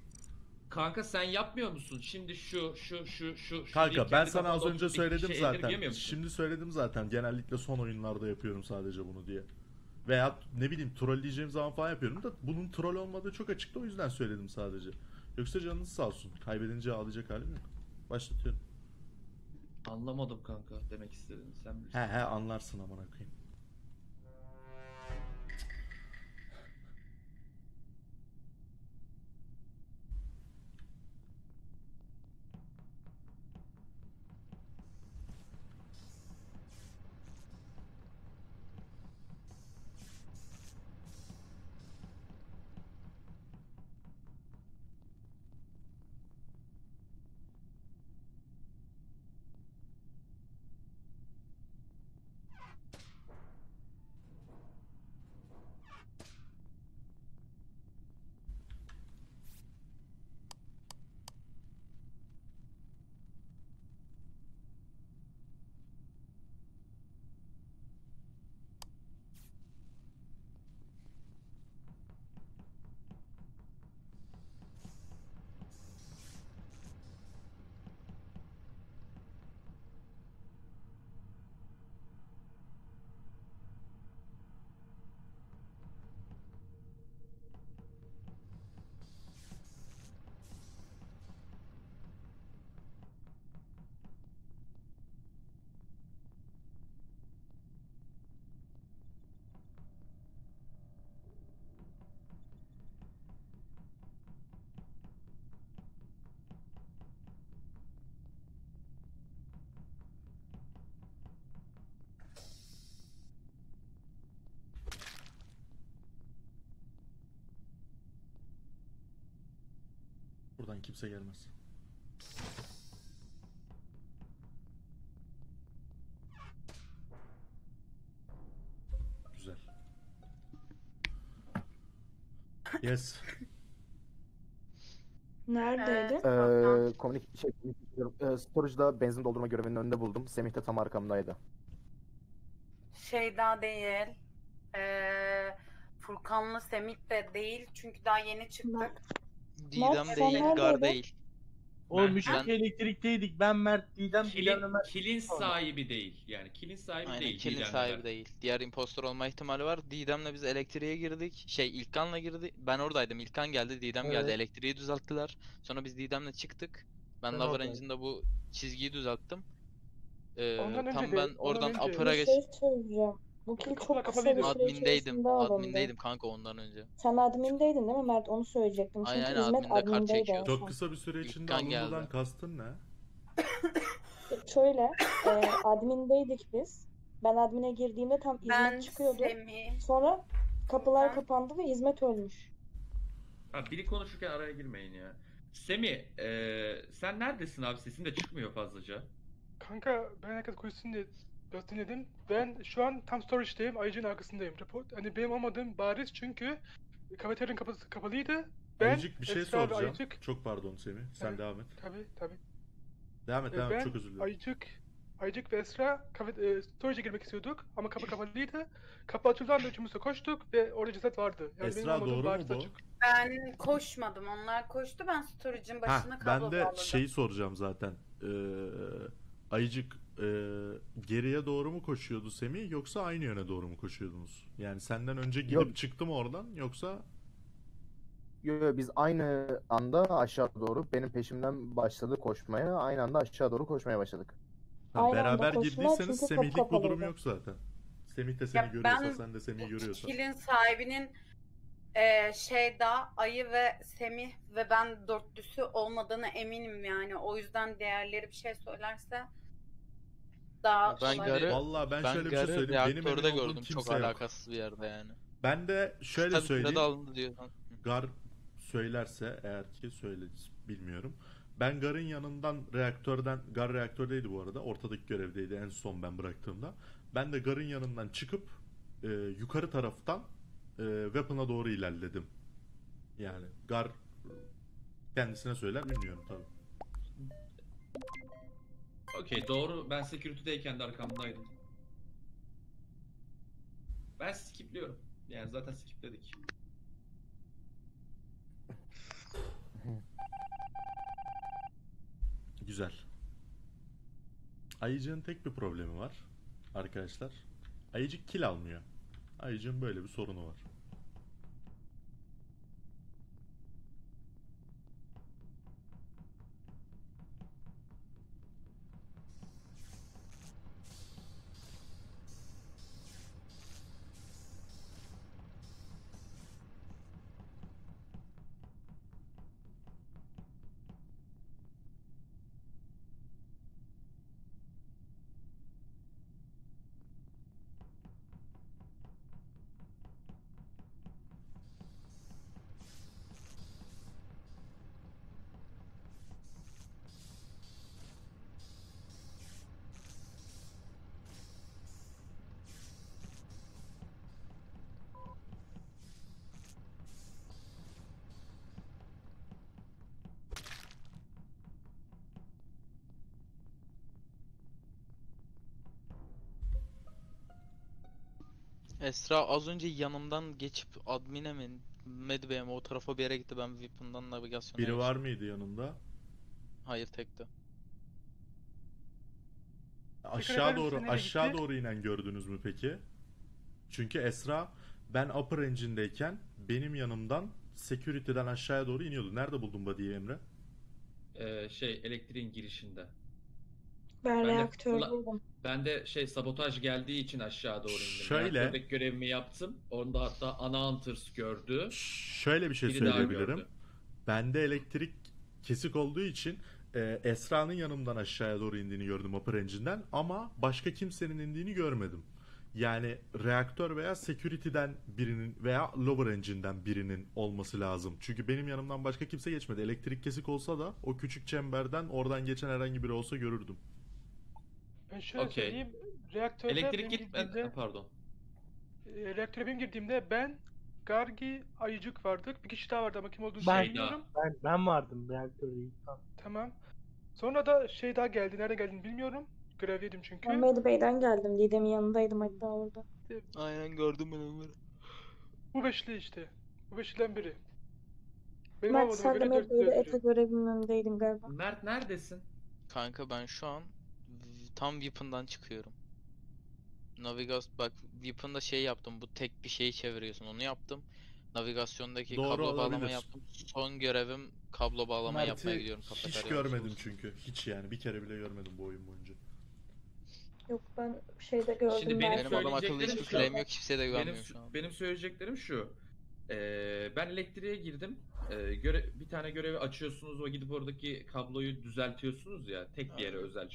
Kanka sen yapmıyor musun? Şimdi şu şu şu şu şu Kanka ben kendi sana az kafanda önce oturup söyledim şey zaten. musun? Şimdi söyledim zaten. Genellikle son oyunlarda yapıyorum sadece bunu diye. Veya ne bileyim trolleyeceğim zaman falan yapıyorum da bunun troll olmadığı çok açıktı o yüzden söyledim sadece. Yoksa canınız sağ olsun. Kaybedince ağlayacak halim yok. Başlatıyorum. Anlamadım kanka demek istediğini sen bilirsin. He he anlarsın amına koyayım. Buradan kimse gelmez. Güzel. Yes. Neredeydi? Ee, komünik şey, e, storage'da benzin doldurma görevinin önünde buldum. Semih de tam arkamdaydı. Şey daha değil. Ee, Furkan'la Semih de değil. Çünkü daha yeni çıktık. Didem sen değil, Gar neredeydin? değil. Oğlum Ben- müşrik elektrikteydik. Ben Mert, Didem, Kilin, Mert. kilin sahibi değil. Yani kilin sahibi Aynen değil. kill'in Didem'le sahibi ben. değil. Diğer impostor olma ihtimali var. Didem'le biz elektriğe girdik. Şey İlkan'la girdi. Ben oradaydım. İlkan geldi, Didem geldi. Evet. Elektriği düzelttiler. Sonra biz Didem'le çıktık. Ben Ben Lava oradaydım. Bu çizgiyi düzelttim. Ee, Ondan tam önce ben de- oradan ondan önce- Upper'a Bir geç şey söyleyeceğim. Bu kill çok kısa bir süre admindeydim. içerisinde alındı. Admindeydim kanka ondan önce. Sen admindeydin değil mi Mert? Onu söyleyecektim. Çünkü Aynen, aynen, hizmet adminde kart admindeydi en çekiyor. son. Çok kısa bir süre içinde İlkan geldi. alınmadan kastın ne? Şöyle, e, admindeydik biz. Ben admine girdiğimde tam hizmet Ben çıkıyordu. Semih. Sonra kapılar Ben- kapandı ve hizmet ölmüş. Ha, biri konuşurken araya girmeyin ya. Semi, eee, sen neredesin abi? Sesin de çıkmıyor fazlaca. Kanka ben herkes konuşsun diye biraz dinledim. Ben şu an tam storage'dayım. Ayıcı'nın arkasındayım. Report, hani benim olmadığım bariz çünkü kafeteryanın kapısı kapalıydı. Ben, Ayıcık bir şey Esra soracağım. Ayıcık, Çok pardon Semih. Sen Evet. devam et. tabii tabii. Devam et Ee, devam et. ben, Çok özür dilerim. Ayıcık, Ayıcık ve Esra kafe, e, storage'e girmek istiyorduk ama kapı kapalıydı. Kapı açıldığı anda üçümüz de koştuk ve orada ceset vardı. Yani benim Esra, olmadığım doğru mu bu? açık. Ben koşmadım. Onlar koştu. Ben storage'ın Ha, başına kablo ben de bağladım. şeyi soracağım zaten. Ee, Ayıcık e, geriye doğru mu koşuyordu Semih yoksa aynı yöne doğru mu koşuyordunuz? Yani senden önce gidip Yok. çıktı mı oradan yoksa Yo, yo, biz aynı anda aşağı doğru benim peşimden başladı koşmaya. Aynı anda aşağı doğru koşmaya başladık. ha, Aynı anda beraber koştular girdiyseniz çünkü Semihlik bu durum yok zaten. Semih de seni Ya görüyorsa ben- sen de Semih'i görüyorsan. Kilin sahibinin e, Şeyda, Ayı ve Semih ve ben dörtlüsü olmadığına eminim yani. O yüzden diğerleri bir şey söylerse daha Ben kolay. Gar'ı- Vallahi ben, Ben şöyle bir şey söyleyeyim. Benim reaktörde emin olduğum gördüm. Çok kimse yok. alakasız bir yerde yani. Ben de şöyle Tabii söyleyeyim. alındı diyorsan. Gar söylerse eğer ki söyler bilmiyorum. Ben Gar'ın yanından reaktörden Gar reaktördeydi bu arada. Ortadaki görevdeydi en son ben bıraktığımda. Ben de Gar'ın yanından çıkıp e, yukarı taraftan e, Weapon'a doğru ilerledim. Yani Gar kendisine söyler bilmiyorum tabii. Okey doğru. Ben security'deyken de arkamdaydım. Ben skipliyorum. Yani zaten skipledik. Güzel. Ayıcığın tek bir problemi var arkadaşlar. Ayıcık kill almıyor. Ayıcığın böyle bir sorunu var. Esra az önce yanımdan geçip admin'e mi Medbay'e mi o tarafa bir yere gitti ben Weapon'dan navigasyona Biri var mıydı yanında? Hayır tekti. Aşağı doğru? Nereye aşağı gitti? doğru inen gördünüz mü peki? Çünkü Esra ben upper engine'deyken benim yanımdan security'den aşağıya doğru iniyordu. Nerede buldun body'yi Emre? Ee, şey elektriğin girişinde. Ben, Ben de reaktördeydim. Ben de şey sabotaj geldiği için aşağı doğru indim. Şöyle- Reaktördeki görevimi yaptım. Onda hatta ana hunters gördü. Şöyle bir şey Biri söyleyebilirim. Bende elektrik kesik olduğu için e, Esra'nın yanımdan aşağıya doğru indiğini gördüm upper engine'den ama başka kimsenin indiğini görmedim. Yani reaktör veya security'den birinin veya lower engine'den birinin olması lazım. Çünkü benim yanımdan başka kimse geçmedi. Elektrik kesik olsa da o küçük çemberden oradan geçen herhangi biri olsa görürdüm. Ben şöyle Okey. söyleyeyim. Reaktörde Elektrik benim gitmedi. girdiğimde, Pardon. e, reaktöre benim girdiğimde ben, Gargi, Ayıcık vardık. Bir kişi daha vardı ama kim olduğunu Ben- bilmiyorum. Ben ben vardım reaktördeyim. Tamam. Tamam. Sonra da şey daha geldi. Nerede geldiğini bilmiyorum. Görevliydim çünkü. Ben Mehdi Bey'den geldim. Didem'in yanındaydım hatta orada. Aynen gördüm ben onları. Bu beşli işte. Bu beşliden biri. Benim Mert olmadığıma sen de göre Mehdi dört Bey'de görev Efe görevinin önündeydin galiba. Mert neredesin? Kanka ben şu an tam Weapon'dan çıkıyorum. Navigas bak Weapon'da şey yaptım. Bu tek bir şeyi çeviriyorsun. Onu yaptım. Navigasyondaki Doğru kablo bağlama olabilir. yaptım. Son görevim kablo bağlama Mert'i yapmaya gidiyorum hiç kafeterya görmedim olsun. çünkü. Hiç yani bir kere bile görmedim bu oyun boyunca. Yok ben şeyde gördüm. Şimdi benim. Benim adam akıllı söyleyeceklerim hiçbir şu. claim yok. Kimseye de Benim, güvenmiyorum şu an. benim söyleyeceklerim şu. Ee, ben elektriğe girdim. Ee, göre, bir tane görevi açıyorsunuz ve gidip oradaki kabloyu düzeltiyorsunuz ya. Tek bir yere özel.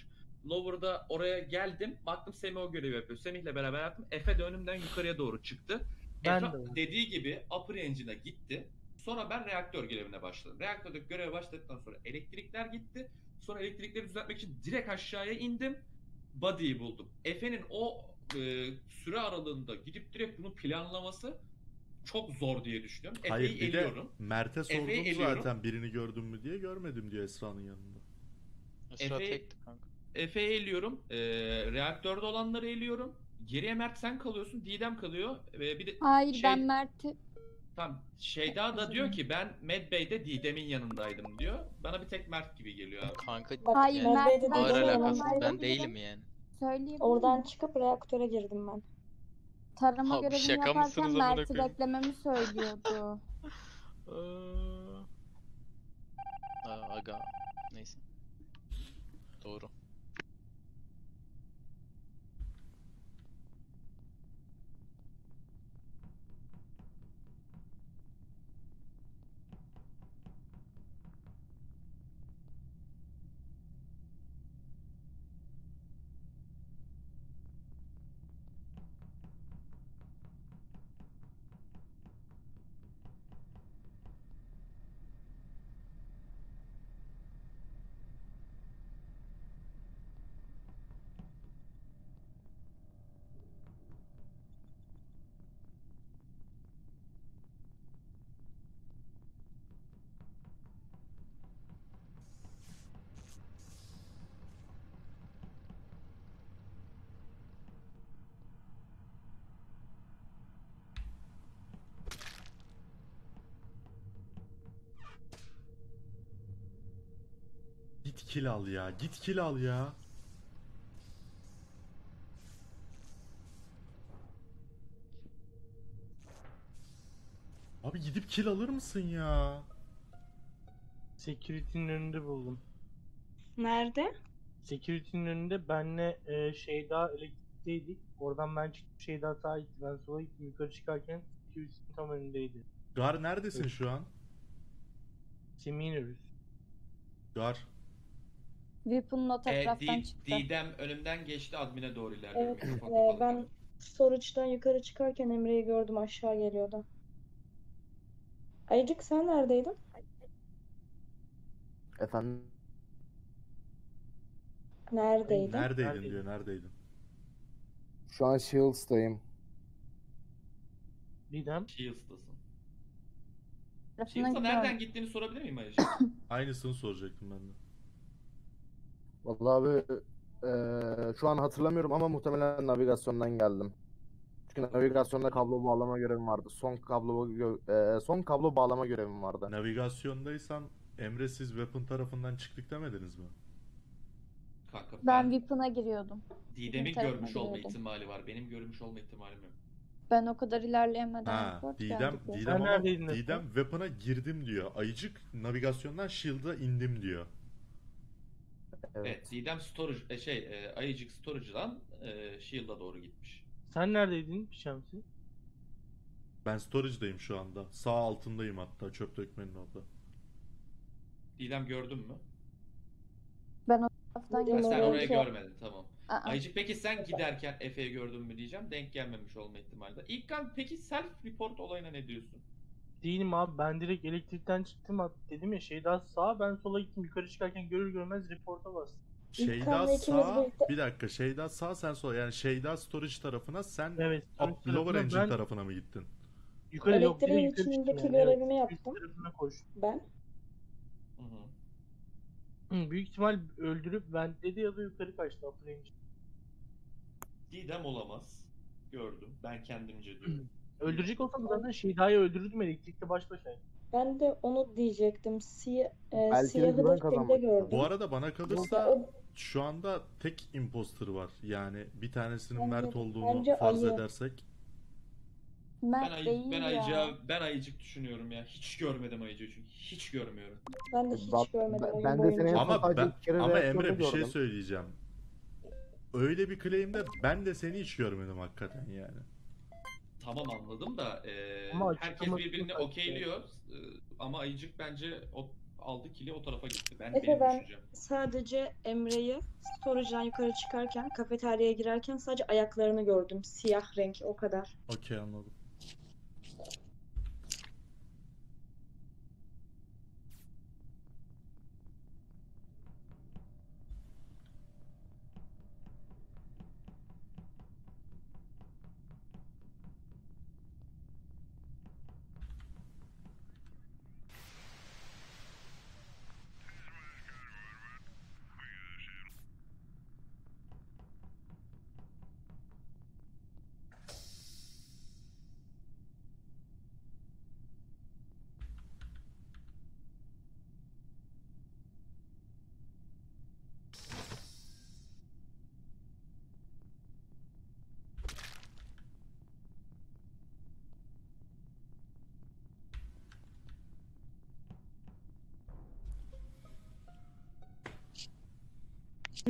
Lower'da oraya geldim. Baktım Semih o görevi yapıyor. Semih'le beraber yaptım. Efe de önümden yukarıya doğru çıktı. Ben Efe de. dediği gibi upper engine'a gitti. Sonra ben reaktör görevine başladım. Reaktördeki göreve başladıktan sonra elektrikler gitti. Sonra elektrikleri düzeltmek için direkt aşağıya indim. Body'yi buldum. Efe'nin o e, süre aralığında gidip direkt bunu planlaması çok zor diye düşünüyorum. Hayır Efe'yi bir de eliyorum. Mert'e sordum eliyorum. zaten birini gördün mü diye görmedim diyor Esra'nın yanında. Esra Efe- tekti kanka. Efe'yi eliyorum. E, reaktörde olanları eliyorum. Geriye Mert sen kalıyorsun. Didem kalıyor. Ve bir de Hayır Şey- ben Mert'i Tam Şeyda da diyor ki ben Medbay'de Didem'in yanındaydım diyor. Bana bir tek Mert gibi geliyor abi. Kanka Hayır, yani Mert Medbay'de ben ağır alakası ben değilim yani. söyleyebilirim. Oradan çıkıp reaktöre girdim ben. Tarama Abi görevini şaka yaparken Mert'i beklememi söylüyordu. Aa, aga. Neyse. Doğru. Kill al ya. Git kill al ya. Abi gidip kill alır mısın ya? Security'nin önünde buldum. Nerede? Security'nin önünde benle e, Şeyda elektrikteydik. Oradan ben çıktım. Şeyda sağa gitti. Ben sola gittim. Yukarı çıkarken Security'nin tam önündeydi. Gar neredesin şu an? Ölüsü. Gar. Weapon'un o E, taraftan Di- çıktı. Didem önümden geçti admine doğru ilerliyor. Evet, Mikrofon e, ben storage'dan yukarı çıkarken Emre'yi gördüm aşağı geliyordu. Ayıcık sen neredeydin? Efendim Neredeydin? Neredeydin Neredeydin? diyor. Neredeydin? şu an Shields'tayım. Didem. Shields'tasın. Tarafına Shields'a gidiyorum. nereden gittiğini sorabilir miyim Ayşe? Aynısını soracaktım ben de. Vallahi abi eee, şu an hatırlamıyorum ama muhtemelen navigasyondan geldim. Çünkü navigasyonda kablo bağlama görevim vardı. Son kablo gö- eee, son kablo bağlama görevim vardı. Navigasyondaysan Emre siz weapon tarafından çıktık demediniz mi? Kanka Ben ben Weapon'a giriyordum. Didem'in tarafına görmüş olma giriyordum. ihtimali var. Benim görmüş olma ihtimalim yok. Ben o kadar ilerleyemeden Ha, report Didem, geldi. Didem Sen ama neredeydin Efe? Didem weapon'a girdim diyor. Ayıcık navigasyondan shield'a indim diyor. Evet, Evet. Didem storage e, şey e, Ayıcık storage'dan e, Shield'a doğru gitmiş. Sen neredeydin Şemsi? Ben storage'dayım şu anda. Sağ altındayım hatta çöp dökmenin orada. Didem gördün mü? Ben o Taraftan Ha, sen oraya orayı görmedin tamam. Aa, Ayıcık peki sen giderken Efe'yi gördün mü diyeceğim. Denk gelmemiş olma ihtimali. İlk kan peki self report olayına ne diyorsun? Değilim abi ben direkt elektrikten çıktım dedim ya şey daha sağa ben sola gittim yukarı çıkarken görür görmez reporta bastım. Şeyda sağ, birlikte- bir dakika Şeyda sağ sen sol yani Şeyda storage tarafına sen Evet. up, lower engine ben tarafına mı gittin? Yukarı yok direkt Elektriğin yukarı çıktım içindeki yani, evet. görevimi Üst yaptım. Ben. Hı hı. Hı, büyük ihtimal öldürüp ben dedi ya da yukarı kaçtı upper engine. Didem olamaz. Gördüm. Ben kendimce diyorum. Öldürecek olsam zaten Şeyda'yı öldürürdüm elektrikte baş başaydı. Ben de onu diyecektim. Siyah, e, siyahı da şeyde gördüm. Bu arada bana kalırsa Ya o- şu anda tek imposter var. Yani bir tanesinin Bence- Mert olduğunu bence farz Ayı. edersek. Mert Ben, ayı, değil ben ya. ayıcağı, ben ayıcık düşünüyorum ya. Hiç görmedim ayıcığı çünkü. Hiç görmüyorum. Ben de hiç Bak, görmedim ben- ben de boyunca. seni en son Ama ben, ama Emre bir şey söyleyeceğim. Öyle bir claim'de ben de seni hiç görmedim hakikaten yani. Tamam anladım da e, Ama herkes açıklaması birbirini yok. okeyliyor. E, ama ayıcık bence o, aldı kili o tarafa gitti. Ben Efe, benim ben- düşüncem. Sadece Emre'yi storage'dan yukarı çıkarken, kafeteryaya girerken sadece ayaklarını gördüm. Siyah renk o kadar. Okey anladım.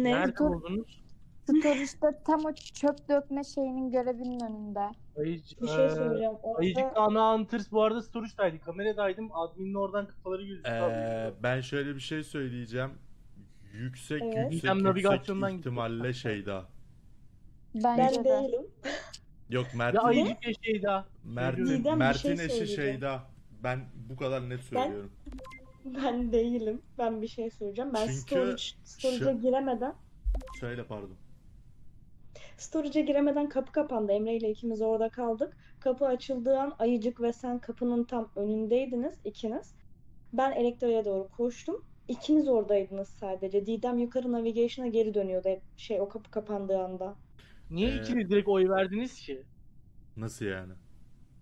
Ne? Nerede Dur. buldunuz? Storage'da tam o çöp dökme şeyinin görevinin önünde. Ayıcı, Bir şey eee, söyleyeceğim. Orada Ayıcık'la ana Hunters bu arada storage'daydı. Kameradaydım. Admin'in oradan kafaları gözüküyor. Ee, ben şöyle bir şey söyleyeceğim. Yüksek Evet. yüksek yüksek navigasyondan gitti. ihtimalle Şeyda. Bence ben de. değilim. Yok Ya Mert'in Ayıcık ya Şeyda. Mert'in, Didem bir Mert'in şey eşi söyleyeceğim. Şeyda. Ben bu kadar net söylüyorum. Ben değilim. Ben bir şey söyleyeceğim. Ben Çünkü storage, storage'a giremeden Söyle pardon. Storage'a giremeden kapı kapandı. Emre ile ikimiz orada kaldık. Kapı açıldığı an Ayıcık ve sen kapının tam önündeydiniz ikiniz. Ben elektriğe doğru koştum. İkiniz oradaydınız sadece. Didem yukarı navigation'a geri dönüyordu hep şey o kapı kapandığı anda. Niye Ee, ikiniz direkt oy verdiniz ki? Nasıl yani?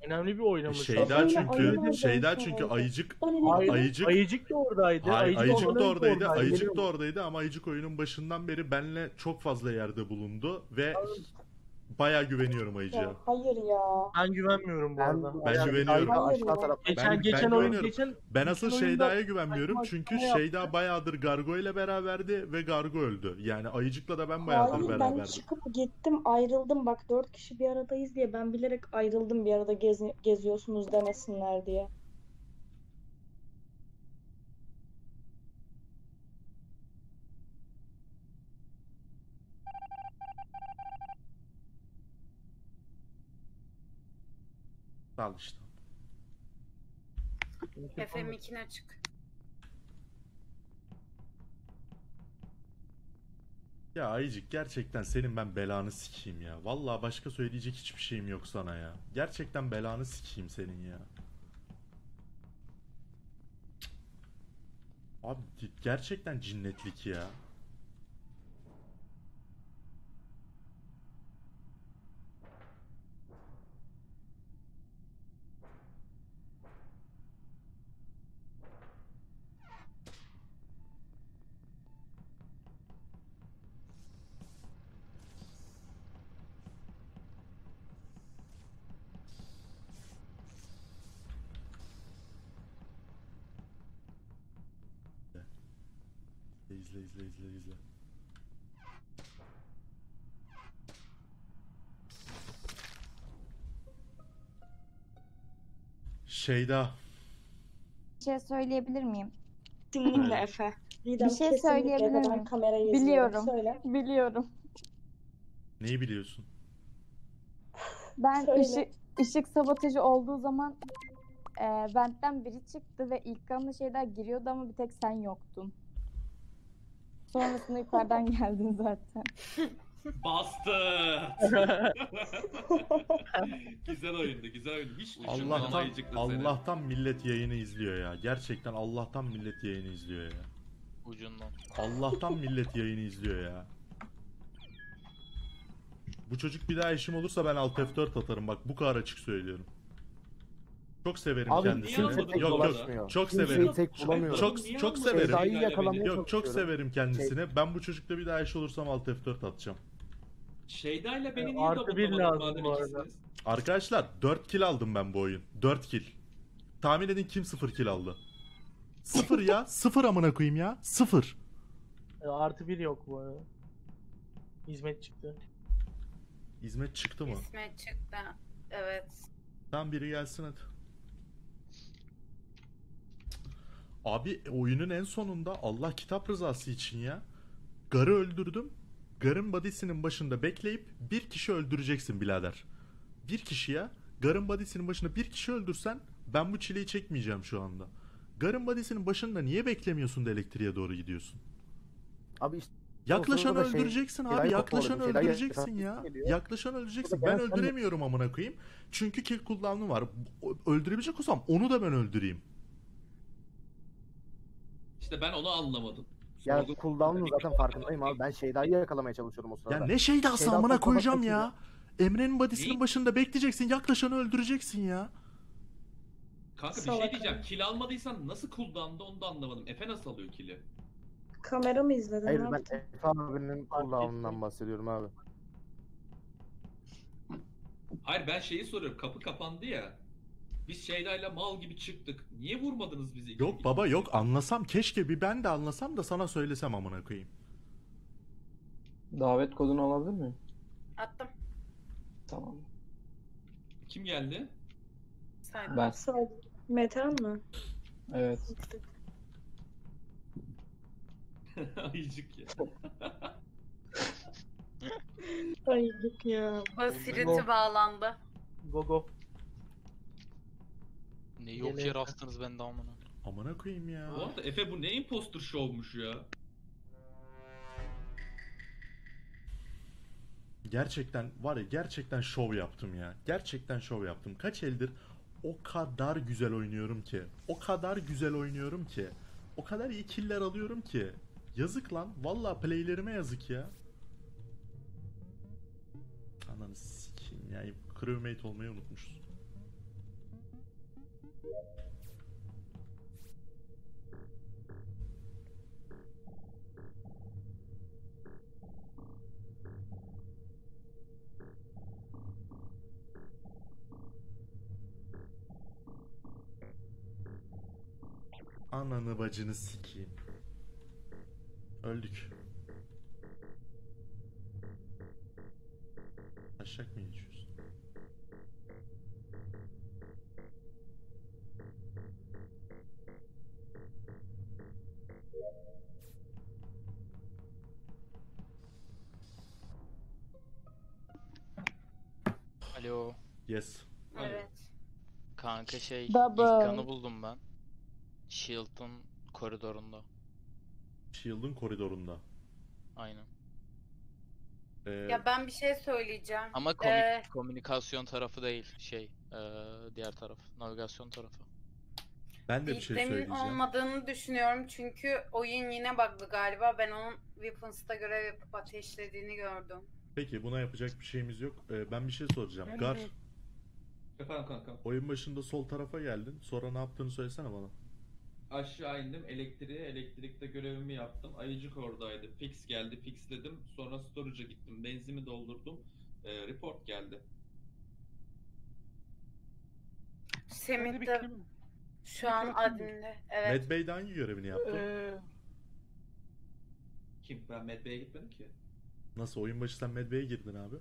Önemli bir oylamış. Şeyda Aynen, çünkü öyle. çünkü ayıcık Hayır, Ayıcık- Ayıcık da oradaydı. Hayır, Ayıcık olmadan da oradaydı. Ayıcık da oradaydı ama Ayıcık oyunun başından beri benle çok fazla yerde bulundu ve bayağı güveniyorum Ayıcık'a. Ya, hayır ya. Ben güvenmiyorum bu Ben, arada. Ben güveniyorum. Hayır. Geçen Ben- geçen ben oyun güveniyorum. geçen Ben asıl geçen oyunda Şeyda'ya güvenmiyorum çünkü Şeyda bayağıdır Gargo ile beraberdi ve Gargo öldü. Yani Ayıcık'la da ben bayağıdır Hayır ben beraberdim. çıkıp gittim ayrıldım. Bak dört kişi bir aradayız diye ben bilerek ayrıldım bir arada gez, geziyorsunuz demesinler diye. Al işte. Efe mikine çık. Ya Ayıcık gerçekten senin ben belanı sikeyim ya. Vallahi başka söyleyecek hiçbir şeyim yok sana ya. Gerçekten belanı sikeyim senin ya. Abi gerçekten cinnetlik ya. İzle izle izle izle. Şeyda. Bir şey söyleyebilir miyim? Kesinlikle. Efe. Didem Bir şey söyleyebilir miyim? kamerayı. Biliyorum. Söyle. Biliyorum. Neyi biliyorsun? Ben Söyle. ışık, ışık sabotajı olduğu zaman e, ventten biri çıktı ve ilk kanlı şeyler giriyordu ama bir tek sen yoktun. Sonrasında yukarıdan geldin zaten. Bastı. güzel oyundu, güzel oyundu. Hiç Allah'tan seni. Allah'tan millet yayını izliyor ya. Gerçekten Allah'tan millet yayını izliyor ya. Ucundan. Allah'tan millet yayını izliyor ya. Bu çocuk bir daha işim olursa ben alt F4 atarım bak bu kadar açık söylüyorum. Çok severim Abi kendisini. Yok yok dolaşmıyor. çok Kimseyi severim. tek bulamıyorum. Çok çok severim. Yakalamaya? Yok çok çalışıyorum. severim kendisini. Ben bu çocukla bir daha iş olursam alt F4 atacağım. Şeyda ile beni Ee, niye artı bir lazım madem bu arada. ikisiniz? Arkadaşlar 4 kill aldım ben bu oyun. 4 kill. Tahmin edin kim 0 kill aldı? 0 ya. 0 amına koyayım ya. 0. E, artı bir yok bu arada. Hizmet çıktı. Hizmet çıktı mı? İsmet çıktı. Evet. Tam biri gelsin hadi. Abi oyunun en sonunda Allah kitap rızası için ya. Garı öldürdüm. Garın body'sinin başında bekleyip bir kişi öldüreceksin birader. Bir kişi ya. Garın body'sinin başında bir kişi öldürsen ben bu çileyi çekmeyeceğim şu anda. Garın body'sinin başında niye beklemiyorsun da elektriğe doğru gidiyorsun? Abi işte Yaklaşan şey- öldüreceksin abi. Seda'yı Yaklaşan öldüreceksin ya. Yaklaşan öldüreceksin. Ben öldüremiyorum amına koyayım. Çünkü kill cooldown'u var. Öldürebilecek olsam onu da ben öldüreyim. İşte ben onu anlamadım. ya Sorgu- cooldown'un zaten farkındayım abi. Ben Şeyda'yı yakalamaya çalışıyordum o sırada. Ya ne şeydi amına kurtulmak koyacağım ya. Emre'nin body'sinin Neyi? başında bekleyeceksin. Yaklaşanı öldüreceksin ya. Kanka bir Salak şey diyeceğim. Kill almadıysan nasıl cooldown'da onu da anlamadım. Efe nasıl alıyor kill'i? Kamera mı izledin? Hayır ben? Efe abinin cooldown'undan bahsediyorum abi. Hayır ben şeyi soruyorum. Kapı kapandı ya. Biz Şeyda'yla mal gibi çıktık. Niye vurmadınız bizi? Yok baba yok anlasam keşke bir ben de anlasam da sana söylesem amına koyayım. Davet kodunu alabilir miyim? Attım. Tamam. Kim geldi? Saydım. Ben. Sağ ol. Metehan mı? Evet. Ayıcık ya. Ayıcık ya. Basireti bağlandı. Go go. Ne yok yere astınız bende amına. Amına koyayım ya. Bu arada Efe bu ne imposter show'muş ya. Gerçekten var ya gerçekten şov yaptım ya. Gerçekten şov yaptım. Kaç eldir o kadar güzel oynuyorum ki. O kadar güzel oynuyorum ki. O kadar iyi killer alıyorum ki. Yazık lan. Valla playlerime yazık ya. Ananı sikeyim ya. Crewmate olmayı unutmuşuz. Ananı bacını sikeyim. Öldük. Aşak mı geçiyorsun? Alo. Yes. Evet. Kanka şey Double. ilk kanı buldum ben. Shield'ın koridorunda. Shield'ın koridorunda. Aynen. Ee, Ya ben bir şey söyleyeceğim. Ama komik, Ee, komünikasyon tarafı değil şey eee, diğer taraf navigasyon tarafı. ben de bir şey İlklemin söyleyeceğim. olmadığını düşünüyorum çünkü oyun yine bug'lı galiba. Ben onun Weapons'ta görev yapıp ateşlediğini gördüm. Peki buna yapacak bir şeyimiz yok. Ee, ben bir şey soracağım. Gar, Efendim kanka. oyun başında sol tarafa geldin. Sonra ne yaptığını söylesene bana. Aşağı indim elektriğe. Elektrikte görevimi yaptım. Ayıcık oradaydı. Fix geldi. Fixledim. Sonra storage'a gittim. Benzimi doldurdum. Ee, report geldi. Semih de şu an adminde. Evet. Mad Bey'de hangi görevini yaptı? Ee, Kim? Ben Medbay'e gitmedim ki. Nasıl oyun başı sen Mad Bey'e girdin abi?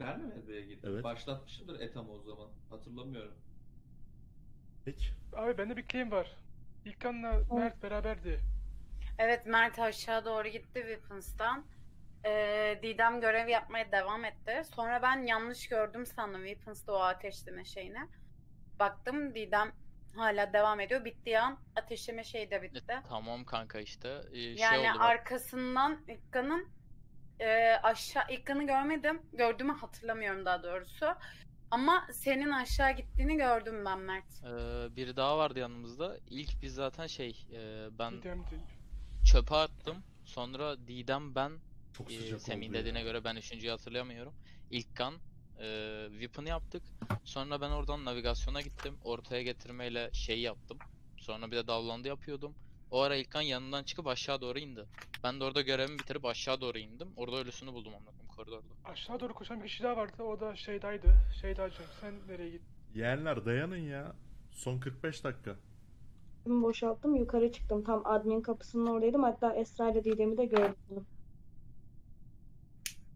Ben mi Medbay'e gittim? Evet. Başlatmışımdır Etam'ı o zaman. Hatırlamıyorum. Peki. Abi bende bir claim var. İlkan'la Mert beraberdi. Evet Mert aşağı doğru gitti Weapons'tan. Ee, Didem görev yapmaya devam etti. Sonra ben yanlış gördüm sandım Weapons'ta o ateşleme şeyini. Baktım Didem hala devam ediyor. Bittiği an ateşleme şey de bitti. Tamam kanka işte. Ee, şey Yani oldu arkasından İkka'nın e, aşağı İkka'nı görmedim. Gördüğümü hatırlamıyorum daha doğrusu. Ama senin aşağı gittiğini gördüm ben Mert. Ee, biri daha vardı yanımızda. İlk biz zaten şey e, ben çöpe attım. Sonra Didem ben Çok e, sıcak Semih'in oldu ya. dediğine göre ben üçüncüyü hatırlamıyorum. İlk kan e, Weapon'ı yaptık. Sonra ben oradan navigasyona gittim. Ortaya getirmeyle şey yaptım. Sonra bir de dallandı yapıyordum. O ara İlkan yanından çıkıp aşağı doğru indi. Ben de orada görevimi bitirip aşağı doğru indim. Orada ölüsünü buldum koyayım koridorda. Aşağı doğru koşan bir kişi daha vardı. O da şeydaydı. Şeydacı. Sen nereye gittin? Yeğenler dayanın ya. Son 45 dakika. boşalttım yukarı çıktım. Tam admin kapısının oradaydım. Hatta Esra ile Didem'i de gördüm.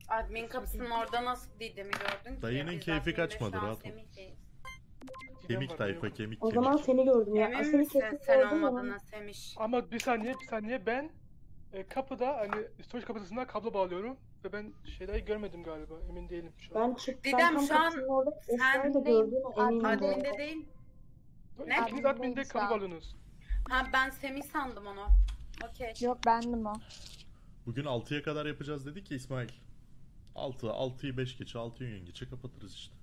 Admin kapısının orada nasıl Didem'i gördün ki? Dayının Biz keyfi adminde kaçmadı, şu an rahat ol. Semih'teyiz. Kemik tayfa kemik O kemik. zaman seni gördüm ya. Emin Seni misin kesin sen gördüm ama olmadığına Semiş? Ama bir saniye bir saniye ben e, kapıda hani storage kapısına kablo bağlıyorum ve ben şeyleri görmedim galiba emin değilim şu an. ben çıktım. Didem, şu an sen-. Adminde değil. Ne? İkiniz adminde bağlıyorsunuz. Ha ben Semih sandım onu. Okey. Yok bendim o. Bugün 6'ya kadar yapacağız dedik ya İsmail. 6, 6'yı 5 geçe, 6'yı 10 geçe kapatırız işte.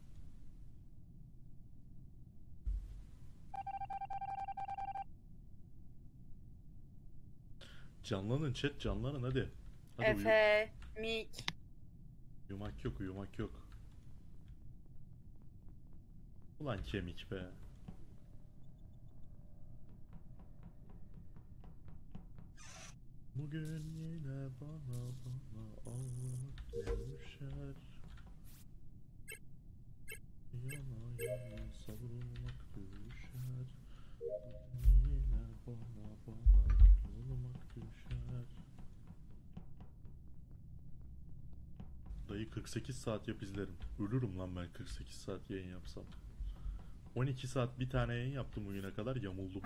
Canlanın chat canlanın hadi. Hadi Efe, Mik. uyumak yok uyumak yok. Ulan kemik be. Bugün yine bana bana ağlamak düşer. Yana yana Dayı 48 saat yap izlerim. Ölürüm lan ben 48 saat yayın yapsam. 12 saat bir tane yayın yaptım bugüne kadar yamuldum.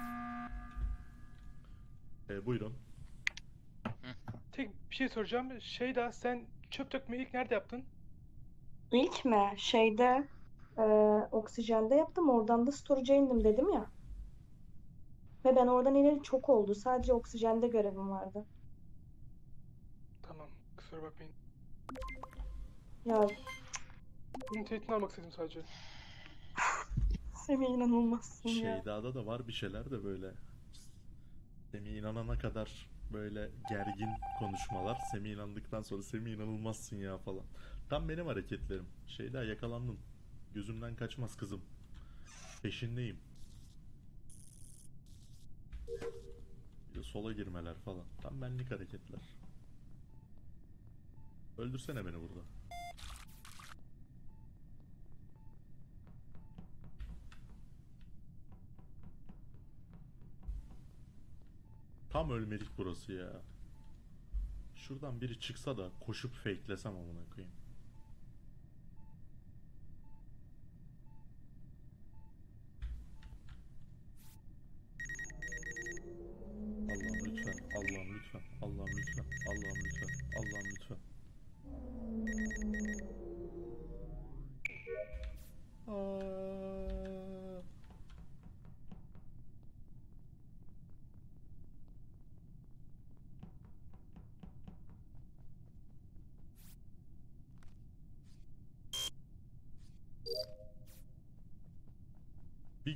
E, buyurun. Tek bir şey soracağım. Şeyda sen çöp dökmeyi ilk nerede yaptın? İlk mi? Şeyde e, oksijende yaptım. Oradan da storage'a indim dedim ya. Ve ben oradan ineli çok oldu. Sadece oksijende görevim vardı. Tamam kusura bakmayın. Ya Bunun almak istedim sadece. Semih inanılmazsın ya. Şeyda'da da var bir şeyler de böyle. Semih inanana kadar böyle gergin konuşmalar. Semih inandıktan sonra Semih inanılmazsın ya falan. Tam benim hareketlerim. Şeyda yakalandın. Gözümden kaçmaz kızım. Peşindeyim. Bir de sola girmeler falan. Tam benlik hareketler. Öldürsene beni burada. Tam ölmedik burası ya. Şuradan biri çıksa da koşup fakelesem amına koyayım.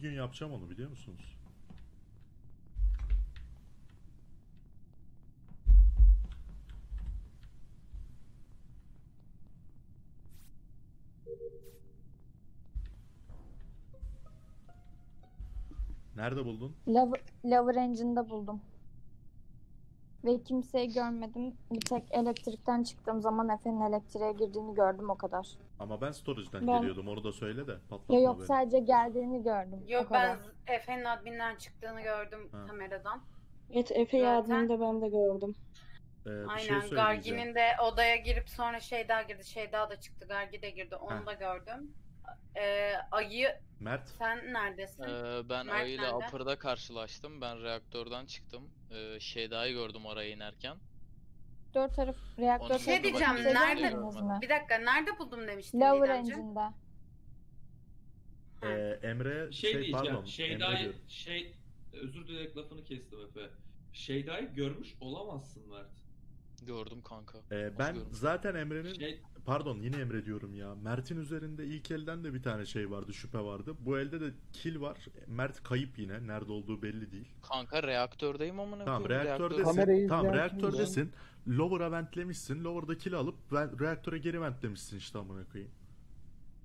Bir gün yapacağım onu biliyor musunuz? Nerede buldun? Lover, Lover Engine'da buldum. Ve kimseyi görmedim. Bir tek elektrikten çıktığım zaman Efe'nin elektriğe girdiğini gördüm o kadar. Ama ben storage'den Ben- geliyordum onu da söyle de patlatma Ya yok beni. sadece geldiğini gördüm. o Yok kadar. ben Efe'nin adminden çıktığını gördüm Ha. kameradan. Evet Efe Zaten- yardımında ben de gördüm. Ee, bir şey Aynen söyleyeceğim. Gargi'nin de odaya girip sonra Şeyda girdi. Şeyda da çıktı. Gargi de girdi. Onu Heh. da gördüm. Ee, ayı Mert. sen neredesin? Ee, ben Mert Ayı ile nerede? Upper'da karşılaştım. Ben reaktörden çıktım. Ee, Şeyda'yı gördüm oraya inerken. Dört taraf reaktör Onu şey diyeceğim. bakın. Nerede? Görmediniz mi? Bir dakika. Nerede buldum demiştin Lower Didemciğim? engine'de. Ee, Emre Şey, şey, diyeceğim. pardon. Emre Şeyda'yı diyorum. şey özür dilerim lafını kestim Efe. Şeyda'yı görmüş olamazsın Mert. Gördüm kanka. Ee, ben görmüş? zaten Emre'nin Şey pardon yine Emre diyorum ya. Mert'in üzerinde ilk elden de bir tane şey vardı, şüphe vardı. Bu elde de kill var. Mert kayıp yine. Nerede olduğu belli değil. Kanka reaktördeyim amına Tamam koyayım. reaktördesin. Kamerayı Tamam reaktördesin. Lower'a ventlemişsin. Lower'da kill alıp reaktöre geri ventlemişsin işte amına koyayım.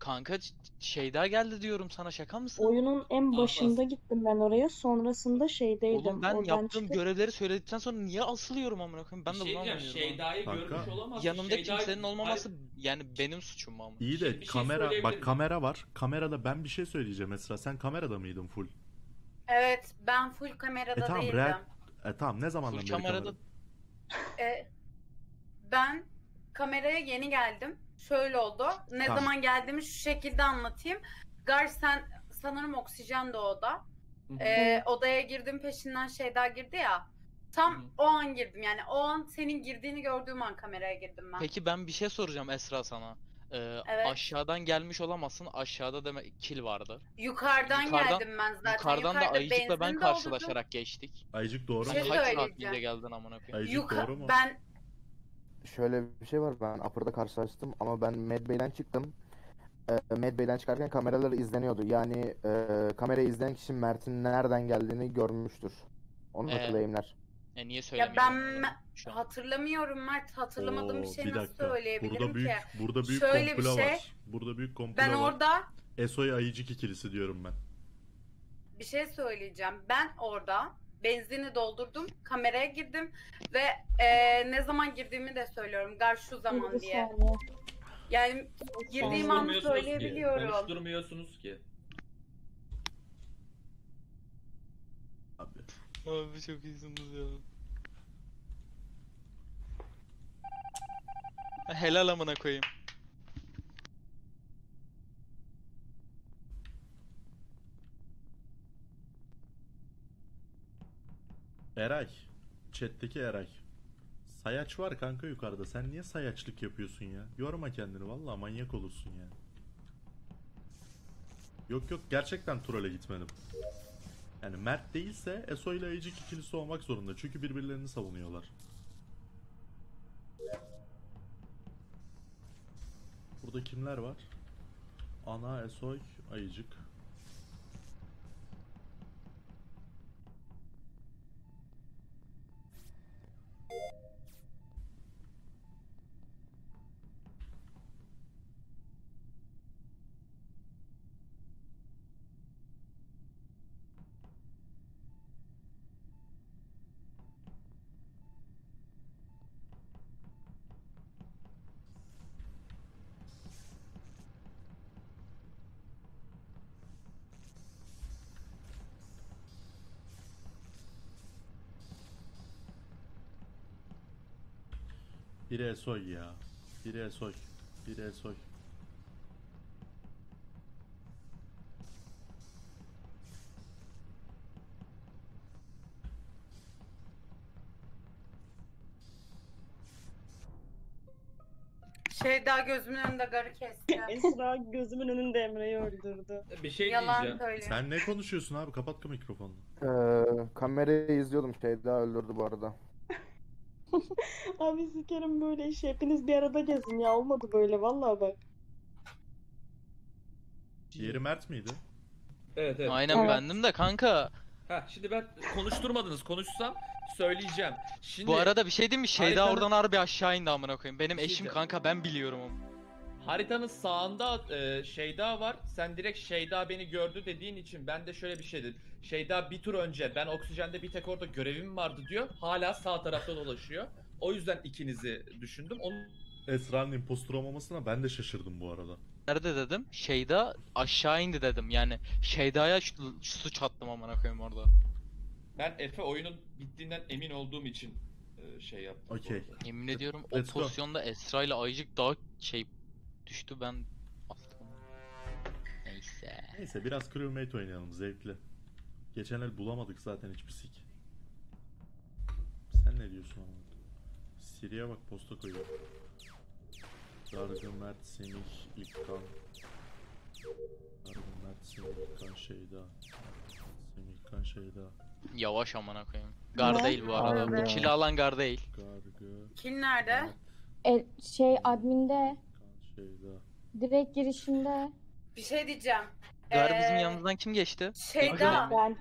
Kanka Şeyda geldi diyorum sana şaka mısın? Oyunun en başında gittim ben oraya. Sonrasında şeydeydim. Oğlum ben Oradan yaptığım çıkıp- görevleri söyledikten sonra niye asılıyorum amına koyayım? Ben de şey bunu anlamıyorum. Şeyda'yı Kanka. görmüş olamazsın. Yanımda Şeyda- kimsenin olmaması Hayır, yani benim suçum mu ama? İyi de şey kamera bak kamera var. Kamerada ben bir şey söyleyeceğim Esra. Sen kamerada mıydın full? Evet. Ben full kamerada E tamam, değildim. reak- E tamam ne zamandan Full beri kamerada kamerada? Ee, ben kameraya yeni geldim. Şöyle oldu. Ne Tamam. zaman geldiğimi şu şekilde anlatayım. Gar sen sanırım oksijen de oda. Hı hı. Ee, odaya girdim peşinden şeyler girdi ya. Tam Hı o an girdim yani o an senin girdiğini gördüğüm an kameraya girdim ben. Peki ben bir şey soracağım Esra sana. Ee, Evet. Aşağıdan gelmiş olamazsın. Aşağıda demek kill vardı. Yukarıdan, Yukarıdan- geldim ben zaten. Yukarıdan da Yukarıda Ayıcık'la ben benzin karşılaşarak geçtik. Ayıcık doğru mu? şey Sen kaç söyleyeceğim. saatliğinde geldin amına koyayım? Ayıcık Yuka- doğru mu? ben Şöyle bir şey var ben Upper'da karşılaştım ama ben Medbay'den çıktım. Ee, Medbay'den çıkarken kameralar izleniyordu. Yani e, kamerayı izleyen kişi Mert'in nereden geldiğini görmüştür. Onu Ee, hatırlayımlar. E niye ya söylemiyorsun? ben şu an? hatırlamıyorum Mert. Hatırlamadığım bir şey bir nasıl söyleyebilirim Burada büyük ki? burada büyük Şöyle bir komplo şey, var. Burada büyük komplo Ben var. orada Esoy Ayıcık ikilisi diyorum ben. bir şey söyleyeceğim. Ben orada benzini doldurdum, kameraya girdim ve e, ne zaman girdiğimi de söylüyorum. Gar şu zaman diye. Yani girdiğim anı Konuşturmuyorsunuz ki. söyleyebiliyorum. Konuşturmuyorsunuz ki. Abi. Abi çok iyisiniz ya. Helal amına koyayım. Eray. Chat'teki Eray. Sayaç var kanka yukarıda. Sen niye sayaçlık yapıyorsun ya? Yorma kendini vallahi manyak olursun ya. Yok yok gerçekten trole gitmedim. Yani Mert değilse Eso ile Ayıcık ikilisi olmak zorunda. Çünkü birbirlerini savunuyorlar. Burada kimler var? Ana, Esoy, Ayıcık. Biri Esoy ya. Biri Esoy. Biri Esoy. Şey daha gözümün önünde garı kesti. Esra gözümün önünde Emre'yi öldürdü. Bir şey Yalan diyeceğim. söylüyor. Sen ne konuşuyorsun abi? Kapat mikrofonunu. Ee, kamerayı izliyordum şey daha öldürdü bu arada. Abi sikerim böyle iş. Hepiniz bir arada gezin ya. Olmadı böyle vallahi bak. Diğeri Mert miydi? Evet evet. Aynen Evet. bendim de kanka. Ha şimdi ben konuşturmadınız. Konuşsam söyleyeceğim. Şimdi Bu arada bir şey diyeyim mi? Şeyda Haritanın- oradan harbi aşağı indi amına koyayım. Benim Bir şey eşim diyeceğim. kanka ben biliyorum onu. Haritanın sağında e, Şeyda var. Sen direkt Şeyda beni gördü dediğin için ben de şöyle bir şey dedim. Şeyda bir tur önce ben oksijende bir tek orada görevim vardı diyor. Hala sağ tarafta dolaşıyor. O yüzden ikinizi düşündüm. Onun Esra'nın impostor olmamasına ben de şaşırdım bu arada. Nerede dedim? Şeyda aşağı indi dedim. Yani Şeyda'ya şu- suç attım amına koyayım orada. ben Efe oyunun bittiğinden emin olduğum için e, şey yaptım. bu Okey. arada. Yemin ediyorum o Let's go. pozisyonda Esra ile Ayıcık daha şey düştü ben astım. Neyse. Neyse biraz crewmate oynayalım zevkli. Geçen el bulamadık zaten hiçbir sik. Sen ne diyorsun ama? Siri'ye bak posta koyuyor. Gargı, Mert, Semih, İlkan. Gargı, Mert, Semih, İlkan, Şeyda. Semih, İlkan, Şeyda. Yavaş amına koyayım. Gar Ne? değil bu arada. Bu kili alan gar değil. Gargı, Kil nerede? Mert, El, şey adminde Şeyda. direkt girişinde Bir şey diyeceğim. Gar bizim Ee, yanımızdan kim geçti? Şeyda. Ben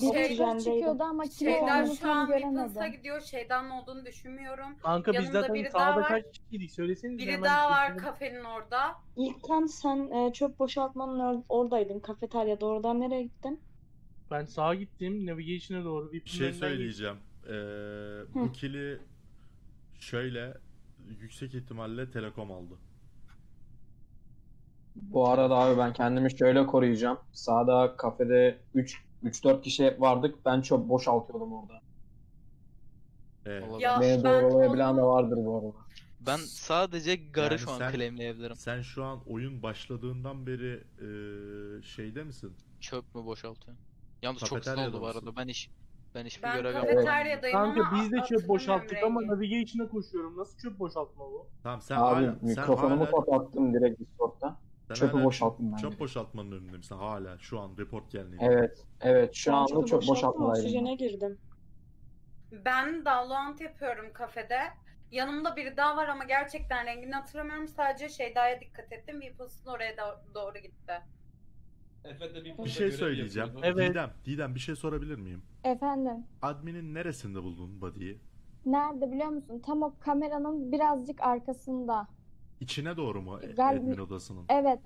bir Şey, şey çıkıyordu ama kim Şeyda olduğunu şu an Weapons'a göremedim. gidiyor. Şeyda'nın olduğunu düşünmüyorum. Kanka biz zaten biri daha sağda var. kaç kişiydik söyleseniz. Biri daha var kafenin orada. İlkan sen e, çöp boşaltmanın or- oradaydın kafeteryada. Oradan nereye gittin? Ben sağa gittim navigation'a doğru. Bir şey söyleyeceğim. Ee, bu kili şöyle yüksek ihtimalle Telekom aldı. Bu arada abi ben kendimi şöyle koruyacağım. Sağda kafede 3 3-4 kişi vardık. Ben çöp boşaltıyordum orada. Ee, Ya Beni ben doğrulayabilen de vardır bu arada. Ben sadece garı Yani şu an sen- claimleyebilirim. Sen şu an oyun başladığından beri eee, şeyde misin? Çöp mü boşaltıyorsun? Yalnız çok hızlı Kafeteryada oldu bu mısın? arada. Ben iş ben hiçbir Ben görev yapmadım. kafeteryadayım Kanka ama biz de çöp boşalttık ama rengi. navigation'a koşuyorum. Nasıl çöp boşaltma bu? Tamam sen Abi hala sen mikrofonumu hala, kapattım direkt Discord'da. Sen çöpü hala boşalttım ben Çöp boşaltmanın önünde misin hala şu an report geldiğinde? Evet. Evet şu Ben anda çöp boşalttım, boşaltmadaydım. Oksijene girdim. Ben download yapıyorum kafede. Yanımda biri daha var ama gerçekten rengini hatırlamıyorum. Sadece Şeyda'ya dikkat ettim. Weapons'ın oraya do- doğru gitti. Efe de bir, Bir şey söyleyeceğim. Evet. Didem, Didem bir şey sorabilir miyim? Efendim Admin'in neresinde buldun body'yi? nerede biliyor musun? Tam o kameranın birazcık arkasında. İçine doğru mu e- Gal- admin odasının? Evet.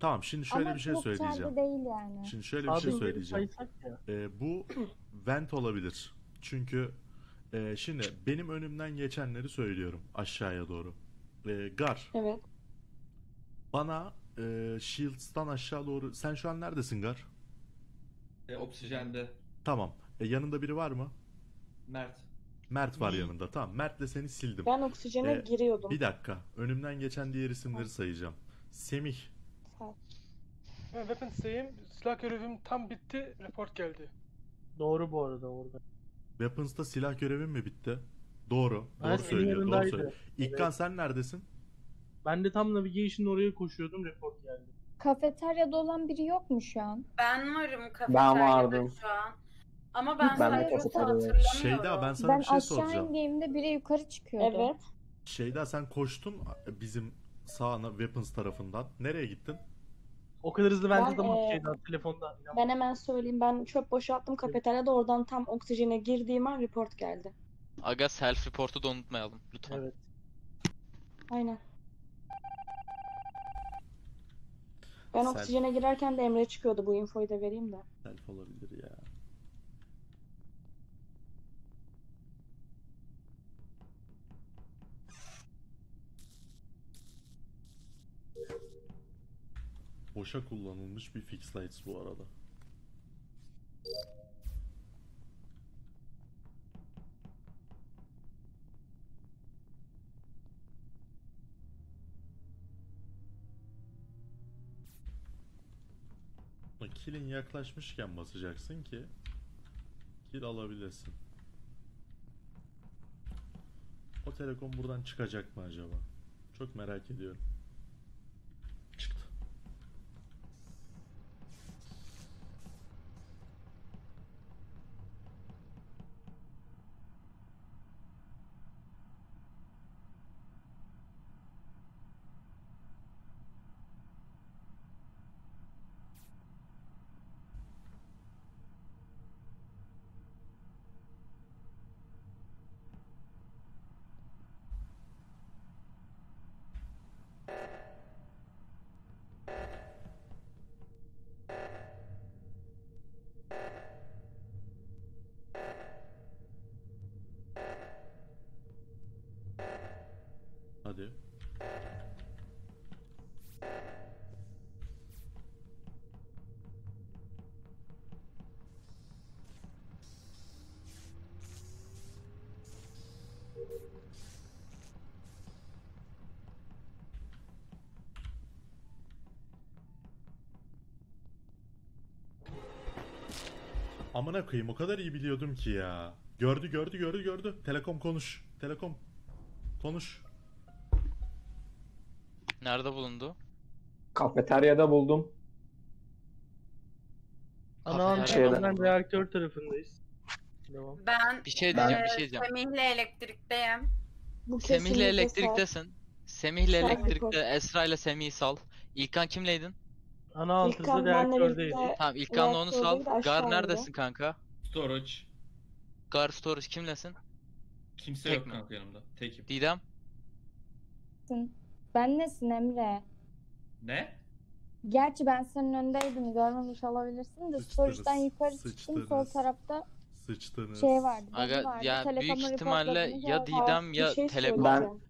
Tamam şimdi şöyle ama bir şey çok içeride söyleyeceğim. değil yani. Şimdi şöyle bir Abi şey söyleyeceğim. saysak ya. Ee, bu vent olabilir. Çünkü e, şimdi benim önümden geçenleri söylüyorum aşağıya doğru. Ee, Gar Evet. bana e, Shields'tan aşağı doğru sen şu an neredesin Gar? E, oksijende. Tamam. E, yanında biri var mı? Mert. Mert var yanında. Tamam. Mert'le seni sildim. Ben oksijene Ee, giriyordum. Bir dakika. Önümden geçen diğer isimleri sayacağım. Semih. Ben Weapons'tayım. Silah görevim tam bitti. Report geldi. Doğru bu arada orada. Weapons'ta silah görevin mi bitti? Doğru. Ben Doğru senin söylüyor. Doğru yanındaydı. söylüyor. İlkan sen neredesin? Ben de tam navigation'ın oraya koşuyordum report geldi. Kafeteryada olan biri yok mu şu an? Ben varım kafeteryada vardım. şu an. Ama ben, Ben de sadece hatırlamıyorum. Şeyda ben sana ben bir şey aşağı soracağım. indiğimde biri yukarı çıkıyordu. Evet. Şeyda sen koştun bizim sağına Weapons tarafından. Nereye gittin? O kadar hızlı ben Ben, tutamadım eee, şeyden telefonda. Ben hemen söyleyeyim. Ben çöp boşalttım kafeteryada. Oradan tam oksijene girdiğim an report geldi. Aga self report'u da unutmayalım lütfen. Evet. Aynen. Ben Sen- oksijene girerken de Emre çıkıyordu. Bu infoyu da vereyim de. Self olabilir ya. Boşa kullanılmış bir fix lights bu arada. Bak, Kill'in yaklaşmışken basacaksın ki kill alabilesin. O telekom buradan çıkacak mı acaba? Çok merak ediyorum. Amına koyayım o kadar iyi biliyordum ki ya. Gördü gördü gördü gördü. Telekom konuş. Telekom. Konuş. Nerede bulundu? Kafeteryada buldum. Ana bulundu. reaktör tarafındayız. Devam. Ben Bir şey Ben- diyeceğim, bir e, şey diyeceğim. Semih'le elektrikteyim. Bu Semih'le kesinlikle elektriktesin. Semih'le Sağ elektrikte. Esra ile Semih'i sal. İlkan kimleydin? Ana altısı İlkan benle reaktördeydi. birlikte Tamam İlkan'la onu sal. reaktördeydi, Gar aşağı neredesin indi. kanka? Storage. Gar Storage kimlesin? Kimse Tek yok mi? kanka yanımda. Tekim. Didem? Ben nesin Emre? Ne? Gerçi ben senin öndeydim görmemiş olabilirsin de Sıçtınız, storage'dan yukarı çıktım sol sıçtınız. tarafta Sıçtınız. şey vardı. Aga bezi vardı. ya büyük Telekom'a ihtimalle ya Didem Bir ya şey Telekom. Ben- söyleyeceğim.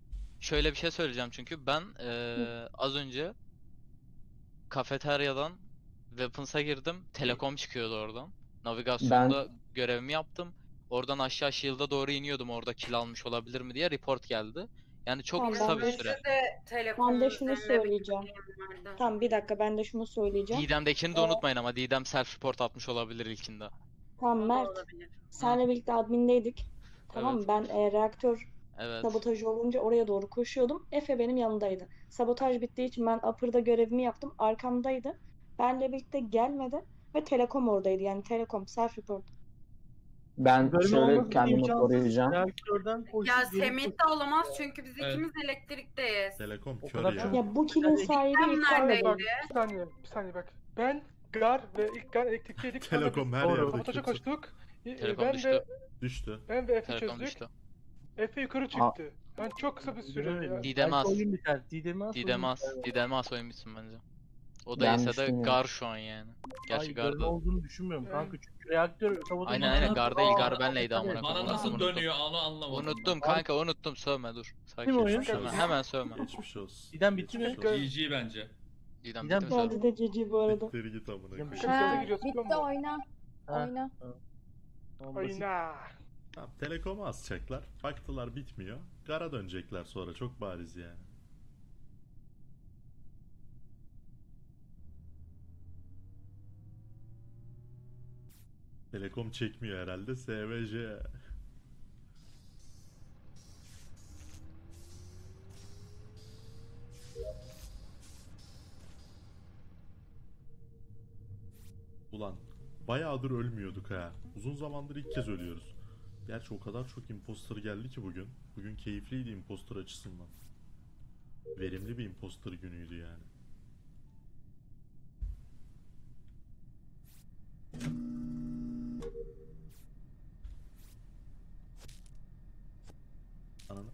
Şöyle bir şey söyleyeceğim çünkü ben eee, az önce kafeteryadan Weapons'a girdim. Telekom çıkıyordu oradan. Navigasyonda görevimi yaptım. Oradan aşağı Shield'a doğru iniyordum. Orada kill almış olabilir mi diye report geldi. Yani çok Tamam, kısa ben bir süre. Ben de şunu söyleyeceğim. Tamam bir dakika ben de şunu söyleyeceğim. Didem'dekini de Ee, unutmayın ama Didem self report atmış olabilir ilkinde. Tamam Mert. olabilir. Senle birlikte admindeydik. Tamam mı? Evet. Ben e, reaktör Evet. sabotajı olunca oraya doğru koşuyordum. Efe benim yanımdaydı. Sabotaj bittiği için ben upper'da görevimi yaptım. Arkamdaydı. Benle birlikte gelmedi ve Telekom oradaydı. Yani Telekom self report. Ben Görme şöyle kendimi koruyacağım. Ya Semih de olamaz çünkü biz Evet. ikimiz elektrikteyiz. Telekom O kör kadar ya. çabuk- Ya bu sahibi Didem İlkan ve neredeydi? Bak bir saniye, bir saniye bak. Ben, Gar ve ilk Gar elektrikteydik. Telekom her Doğru. yerde sabotaja kötü. koştuk. E, Telekom ben düştü. ve Düştü. ben ve Efe Telekom çözdük. düştü. Efe yukarı çıktı. Yani çok kısa bir süre ya. Didem az. oyun biter. Didem az. Didem oyun az. biter. Didem az oyun bitsin bence. O Ben değilse de düşünüyorum. Gar şu an yani. Gerçi Hayır, Gar da. olduğunu düşünmüyorum kanka çünkü reaktör sabotajı Aynen aynen. Gar değil Gar benleydi amına Bana koyayım. nasıl Unuttum. dönüyor onu anlamadım. Unuttum kanka unuttum sövme dur. Sakin Kim ol. oyun? Sövme. Hemen sövme. Geçmiş olsun. Didem bitti mi? Geçmiş olsun. GG bence. Didem Didem bitti mi sövme? Bence de GG bu arada. Bitleri git amına koyayım. Ha. bitti mı? oyna. Ha. Oyna. Tamam, basit. Oyna. Tamam, Telekom'u asacaklar. Baktılar bitmiyor. Gara dönecekler sonra çok bariz yani. Telekom çekmiyor herhalde. SVC. Ulan bayağıdır ölmüyorduk ha. Uzun zamandır ilk kez ölüyoruz. Gerçi o kadar çok imposter geldi ki bugün. Bugün keyifliydi imposter açısından. Verimli bir imposter günüydü yani. Ananı.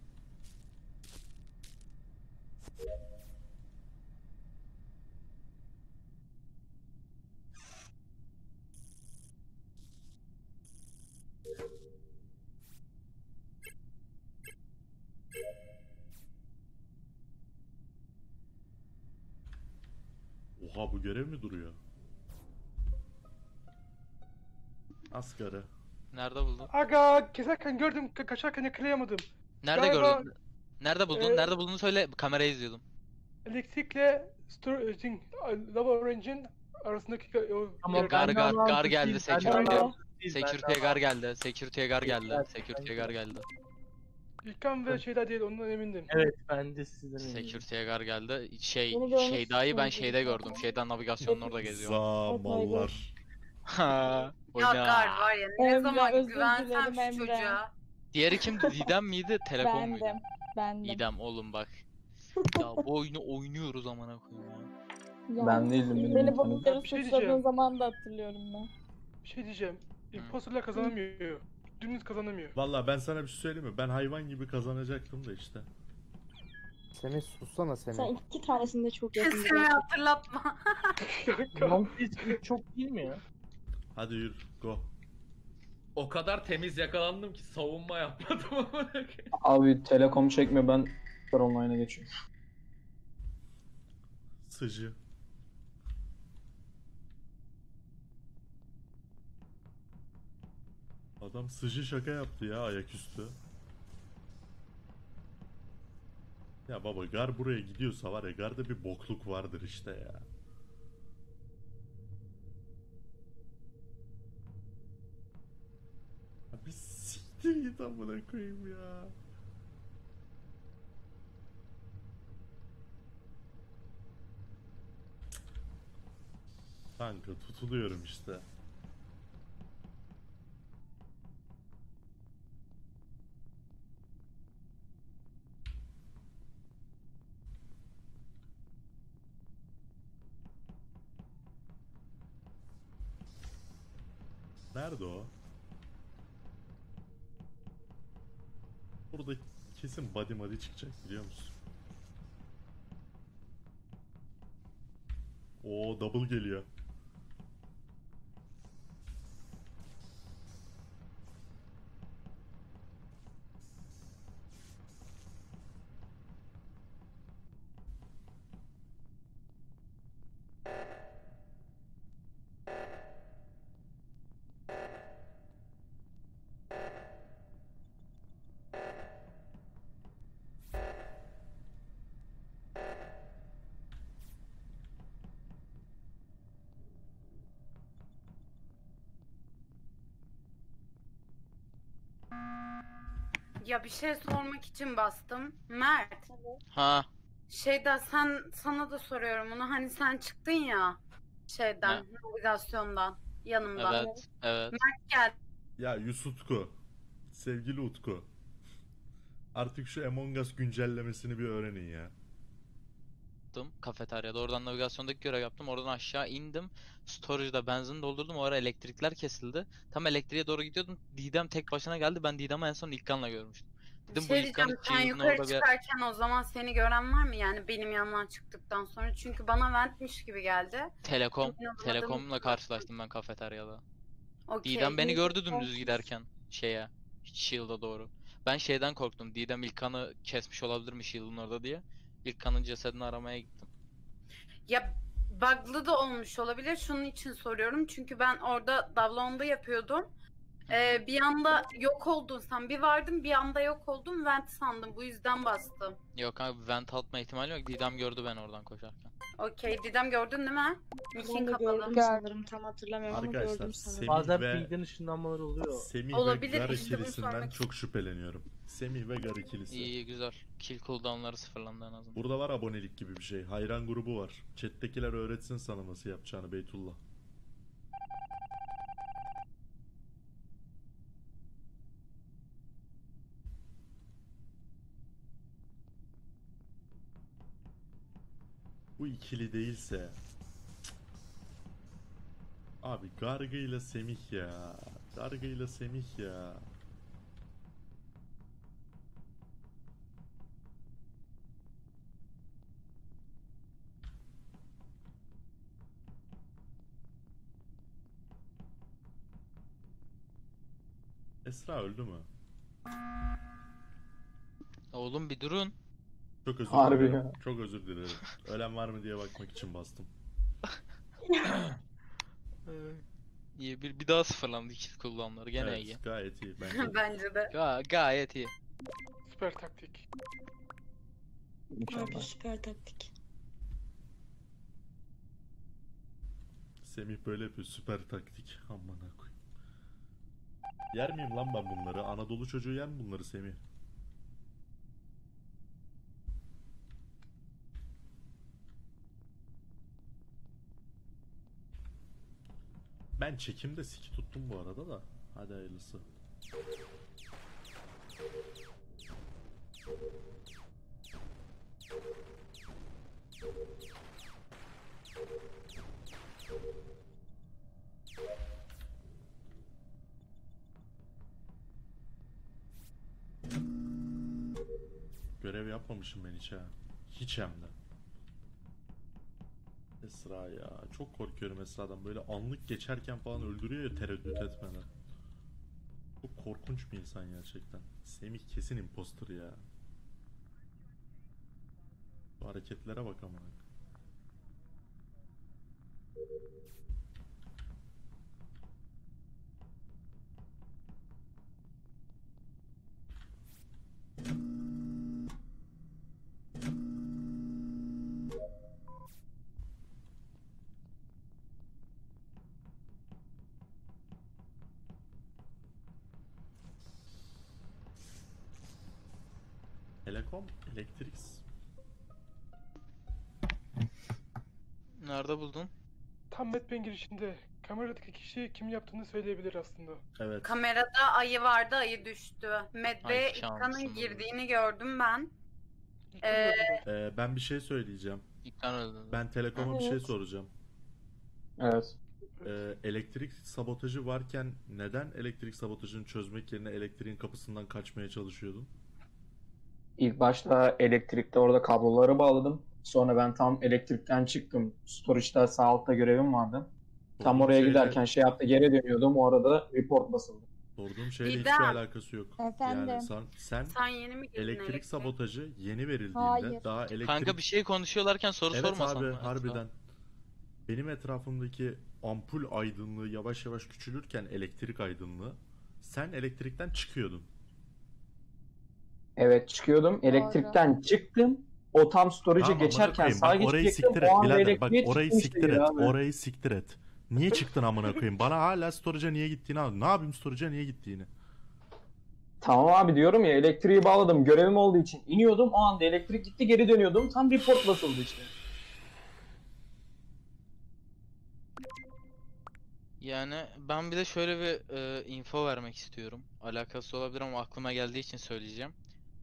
Oha bu görev mi duruyor? Asgarı. Nerede buldun? Aga keserken gördüm ka- kaçarken yakalayamadım. Nerede Galiba- gördün? Nerede buldun? Ee, Nerede bulduğunu söyle. Kamerayı izliyordum. Elektrikle storage'in lava range'in arasındaki ka- o Ama yerde- Gar ben gar gar geldi security'ye. Security'ye gar geldi. Security'ye gar geldi. Security'ye gar geldi. İlkan ve şeyler değil ondan emindim. Evet ben de sizden eminim. Security'ye gar geldi. Şey, Beni Şeyda'yı ben şeyde gördüm. Şeydan navigasyonun orada geziyor. Zamallar. Ha, Ya oyna. Gar var ya ne Emre, zaman özür güvensem dilerim şu Emre. çocuğa. Diğeri kimdi? Didem miydi? Telekom muydu? Bendim. Bendim. Didem oğlum bak. Ya bu oyunu oynuyoruz amına koyayım ya. Ya, Ben değildim benim Beni bu Bir şey suçladığın diyeceğim. zaman da hatırlıyorum ben. Bir şey diyeceğim. Imposter'lar kazanamıyor. Dümdüz kazanamıyor. Valla ben sana bir şey söyleyeyim mi? Ben hayvan gibi kazanacaktım da işte. Semih sussana Semih. Sen iki tanesini de çok yakın Kesimi hatırlatma. İlk çok değil mi ya? Hadi yürü go. O kadar temiz yakalandım ki savunma yapmadım ama. Abi telekom çekme ben Super Online'a geçiyorum. Sıcı. Adam sıcı şaka yaptı ya ayaküstü. Ya baba gar buraya gidiyorsa var ya garda bir bokluk vardır işte ya. Siktir git amına koyayım ya. Kanka tutuluyorum işte. Nerede o? Burada kesin body madi çıkacak biliyor musun? Oo double geliyor. Ya bir şey sormak için bastım. Mert, Ha şeyda sen sana da soruyorum bunu. Hani sen çıktın ya şeyden, navigasyondan, yanımdan. evet evet. Mert geldi. Ya Yusutku. Sevgili Utku. Artık şu Among Us güncellemesini bir öğrenin ya. Yaptım kafeteryada. Oradan navigasyondaki görev yaptım. Oradan aşağı indim. Storage'da benzin doldurdum. O ara elektrikler kesildi. Tam elektriğe doğru gidiyordum. Didem tek başına geldi. Ben Didem'i en son İlkan'la görmüştüm. Dedim bu şey İlkan diyeceğim sen yukarı orada bir... çıkarken o zaman seni gören var mı yani benim yanımdan çıktıktan sonra? Çünkü bana ventmiş gibi geldi. Telekom. Telekom'la karşılaştım ben kafeteryada. Okey. Didem beni gördü dümdüz giderken şeye, Shield'a doğru. Ben şeyden korktum. Didem İlkan'ı kesmiş olabilir mi Shield'ın orada diye. İlkan'ın cesedini aramaya gittim. Ya bug'lı da olmuş olabilir. Şunun için soruyorum. Çünkü ben orada davlonda yapıyordum. Ee, bir anda yok oldun sen. Bir vardım bir anda yok oldum. Vent sandım. Bu yüzden bastım. Yok abi vent atma ihtimali yok. Didem gördü beni oradan koşarken. Okey. Didem gördün değil mi? Ben de kapalı. gördüm sanırım tam hatırlamıyorum ama Arkadaşlar, gördüm sanırım. Semih Bazen ve- ışınlanmalar oluyor. Semih Olabilir, ve Gar işte bunu ikilisinden sormak çok şüpheleniyorum. Semih ve Gar ikilisi. İyi güzel. Kill cooldown'ları sıfırlandı en azından. Burada var abonelik gibi bir şey. Hayran grubu var. Chat'tekiler öğretsin sana nasıl yapacağını Beytullah. Bu ikili değilse. Abi Gargı Semih ya. Gargı Semih ya. Esra öldü mü? Oğlum bir durun. Çok özür Harbi dilerim. ya. Çok özür dilerim. Ölen var mı diye bakmak için bastım. İyi bir, bir daha sıfırlandı kill cooldown'ları. Gene evet, iyi. gayet iyi bence. Bence de. Ga gayet iyi. Süper taktik. Mükemmel. süper taktik. Semih böyle yapıyor. Süper taktik. Aman koyayım. Yer miyim lan ben bunları? Anadolu çocuğu yer mi bunları Semih? Ben çekimde siki tuttum bu arada da. Hadi hayırlısı. Görev yapmamışım ben hiç ha. Hiç hem de. Esra ya. Çok korkuyorum Esra'dan. Böyle anlık geçerken falan öldürüyor ya tereddüt etmeden. Çok korkunç bir insan gerçekten. Semih kesin imposter ya. Şu hareketlere bak ama. Thank elektrik. Nerede buldun? Tam Medbay'in girişinde. Kameradaki kişi kim yaptığını söyleyebilir aslında. Evet. Kamerada ayı vardı, ayı düştü. Ay, İlkan'ın şansın girdiğini gördüm ben. İlk Ee, gördüm. Ee, ben bir şey söyleyeceğim. İlkan öldü. Ben Telekom'a bir şey soracağım. Evet. Ee, elektrik sabotajı varken neden elektrik sabotajını çözmek yerine elektriğin kapısından kaçmaya çalışıyordun? İlk başta elektrikte orada kabloları bağladım. Sonra ben tam elektrikten çıktım. Storage'da sağ altta görevim vardı. Tam oraya şeyle- giderken şey yaptı geri dönüyordum. O arada report basıldı. Sorduğum şeyle hiçbir Didem. alakası yok. Efendim? Yani sen, sen Sen yeni mi elektrik elektriğe? sabotajı yeni verildiğinde Hayır. daha elektrik... Kanka bir şey konuşuyorlarken soru Evet sormasan abi mı? harbiden. Benim etrafımdaki ampul aydınlığı yavaş yavaş küçülürken elektrik aydınlığı sen elektrikten çıkıyordun. Evet çıkıyordum. Elektrikten çıktım. O tam storage'e Tamam, amına geçerken koyayım. sağa Bak orayı geçecektim. siktir et O anda birader. Bak elektriğe orayı çıktım siktir et. abi. Orayı siktir et. Niye çıktın amına koyayım? Bana hala storage'a niye gittiğini anlat. Ne yapayım storage'a niye gittiğini? Tamam abi diyorum ya elektriği bağladım. Görevim olduğu için iniyordum. O anda elektrik gitti geri dönüyordum. Tam report basıldı işte. Yani ben bir de şöyle bir e, info vermek istiyorum. Alakası olabilir ama aklıma geldiği için söyleyeceğim.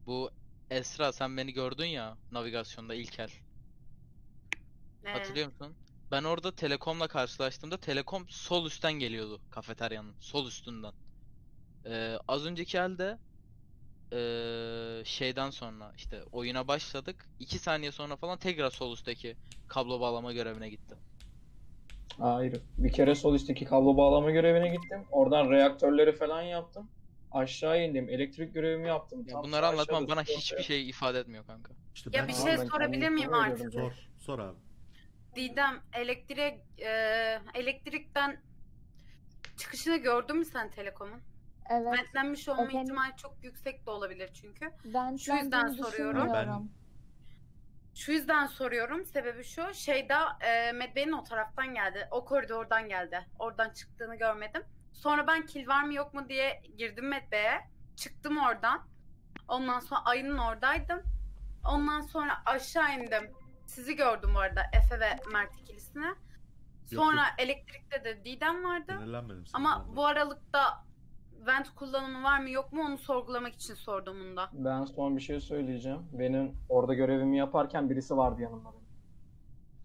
Bu Esra sen beni gördün ya navigasyonda İlkel. Ee, Hatırlıyor musun? Ben orada Telekom'la karşılaştığımda Telekom sol üstten geliyordu kafeteryanın sol üstünden. Ee, az önceki elde ee, şeyden sonra işte oyuna başladık. 2 saniye sonra falan tekrar sol üstteki kablo bağlama görevine gittim. Hayır. Bir kere sol üstteki kablo bağlama görevine gittim. Oradan reaktörleri falan yaptım. Aşağı indim. Elektrik görevimi yaptım. Ya Tam bunları anlatmam aşağıda bana storage'e- hiçbir şey ifade etmiyor kanka. İşte Ya ben bir Tamam, şey ben sorabilir miyim artık? sor sor abi. Didem elektriğe e, elektrikten çıkışını gördün mü sen Telekom'un? Evet. Ventlenmiş olma Efendim? ihtimali çok yüksek de olabilir çünkü. Ben Şu yüzden soruyorum. düşünmüyorum. Şu yüzden soruyorum. Sebebi şu. Şeyda e, Medbay'in o taraftan geldi. O koridordan geldi. Oradan çıktığını görmedim. Sonra ben kill var mı yok mu diye girdim Medbay'e. Çıktım oradan. Ondan sonra ayının oradaydım. Ondan sonra aşağı indim. Sizi gördüm bu arada Efe ve Mert ikilisini. Sonra yok. elektrikte de Didem vardı. Ama bu aralıkta vent kullanımı var mı yok mu onu sorgulamak için sordum bunu da. Ben son bir şey söyleyeceğim. Benim orada görevimi yaparken birisi vardı yanımda.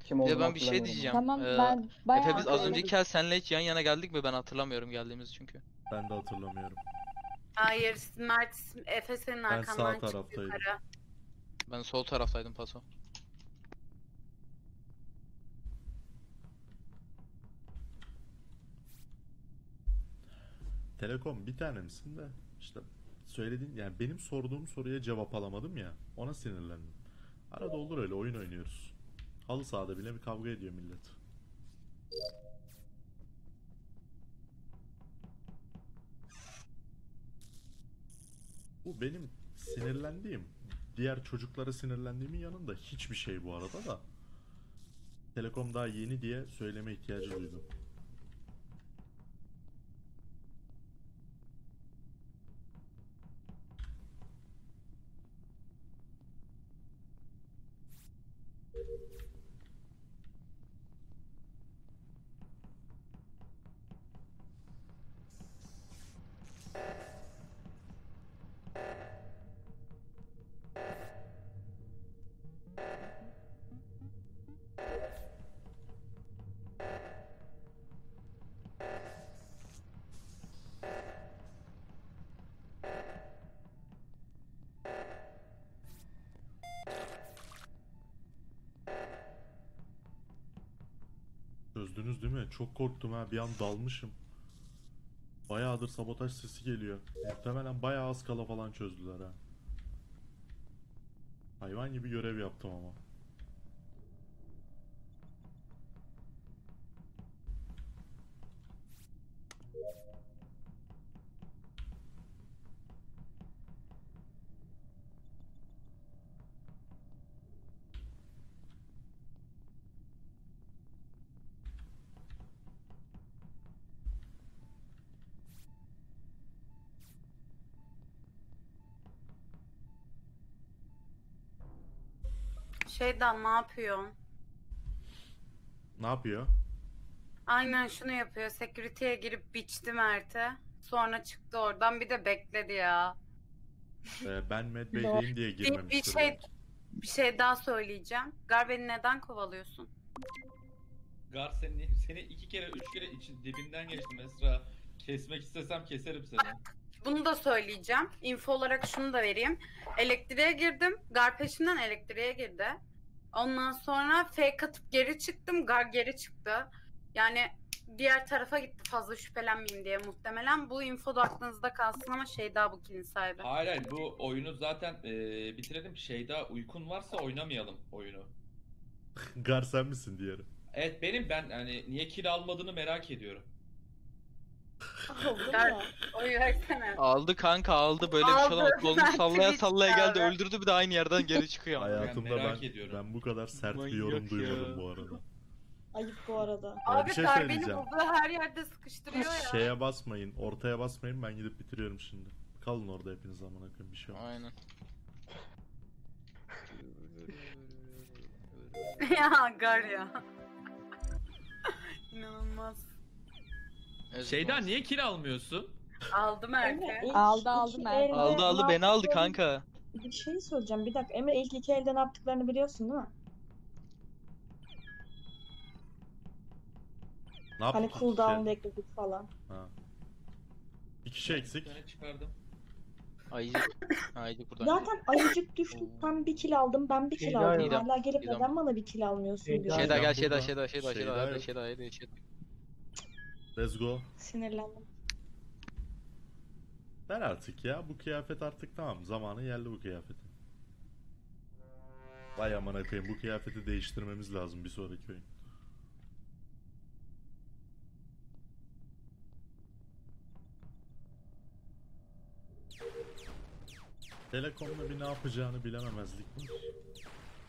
Kim olduğunu ben bir şey hatırlamıyorum diyeceğim. Tamam Ee, ben bayağı Efe biz az öyle- önceki el senle hiç yan yana geldik mi? Ben hatırlamıyorum geldiğimizi çünkü. Ben de hatırlamıyorum. Hayır Mert Efe senin sağ arkandan çıktı taraftaydım. yukarı. Ben sol taraftaydım paso. Telekom bir tane misin de işte söylediğin yani benim sorduğum soruya cevap alamadım ya ona sinirlendim. Arada olur öyle oyun oynuyoruz. Halı sahada bile bir kavga ediyor millet. Bu benim sinirlendiğim, diğer çocuklara sinirlendiğimin yanında hiçbir şey bu arada da. Telekom daha yeni diye söyleme ihtiyacı duydum. Çok korktum ha. Bir an dalmışım. Bayağıdır sabotaj sesi geliyor. Muhtemelen bayağı az kala falan çözdüler ha. Hayvan gibi görev yaptım ama. Şeyden ne yapıyor? Ne yapıyor? Aynen şunu yapıyor. Security'ye girip biçti Mert'e. Sonra çıktı oradan bir de bekledi ya. Ee, ben Mad. Bey'deyim diye Bir, bir şey bir şey daha söyleyeceğim. Gar beni neden kovalıyorsun? Gar seni, seni iki kere üç kere için dibinden geçtim Esra. Kesmek istesem keserim seni. Bunu da söyleyeceğim. Info olarak şunu da vereyim. Elektriğe girdim. Gar peşinden elektriğe girdi. Ondan sonra fake atıp geri çıktım. Gar geri çıktı. Yani diğer tarafa gitti fazla şüphelenmeyeyim diye muhtemelen. Bu info da aklınızda kalsın ama şey daha bu kilin sahibi. Hayır hayır bu oyunu zaten eee bitirelim. Şeyda uykun varsa oynamayalım oyunu. Gar sen misin diğeri? Evet benim ben hani niye kill almadığını merak ediyorum. Gar oy versene. Aldı kanka aldı böyle bir şey Aldı. olamaz. Kolunu Ben sallaya Twitch sallaya geldi abi. öldürdü bir de aynı yerden geri çıkıyor. Hayatımda ben, merak ediyorum. ben bu kadar sert bir Manyak yorum ya. duymadım bu arada. Ayıp bu arada. Abi bir şey Gar beni söyleyeceğim. bulduğu her yerde sıkıştırıyor ya. Şeye basmayın, ortaya basmayın ben gidip bitiriyorum şimdi. Kalın orada hepiniz zaman akın bir şey olmaz. Aynen. ya Gar ya. İnanılmaz. Şeyda niye kill almıyorsun? Aldı Mert'e. İlk Aldı, aldı iki elde Aldı aldı beni aldı yaptıklarını- kanka. Bir şey söyleyeceğim. Bir dakika. Emre ilk iki elde ne yaptıklarını biliyorsun değil mi? Ne yaptık? Hani iki cooldown kişi? ekledik falan. Ha. Bir kişi eksik. Bir tane çıkardım. Ayıcık. Ayıcık buradan. Zaten ayıcık düştü. Ben bir kill aldım. Ben bir kill Şeyda aldım. Didem. Hala gelip Didem. neden bana bir kill almıyorsun Şeyda- diyor. Şeyda gel Şeyda. Şeyda Şeyda Şeyda Şeyda yok. Şeyda hadi Şeyda. Let's go. Sinirlendim. Ver artık ya. Bu kıyafet artık tamam. Zamanı geldi bu kıyafetin. Vay amına koyayım. Bu kıyafeti değiştirmemiz lazım bir sonraki oyun. Telekom'da bir ne yapacağını bilememezlik mi?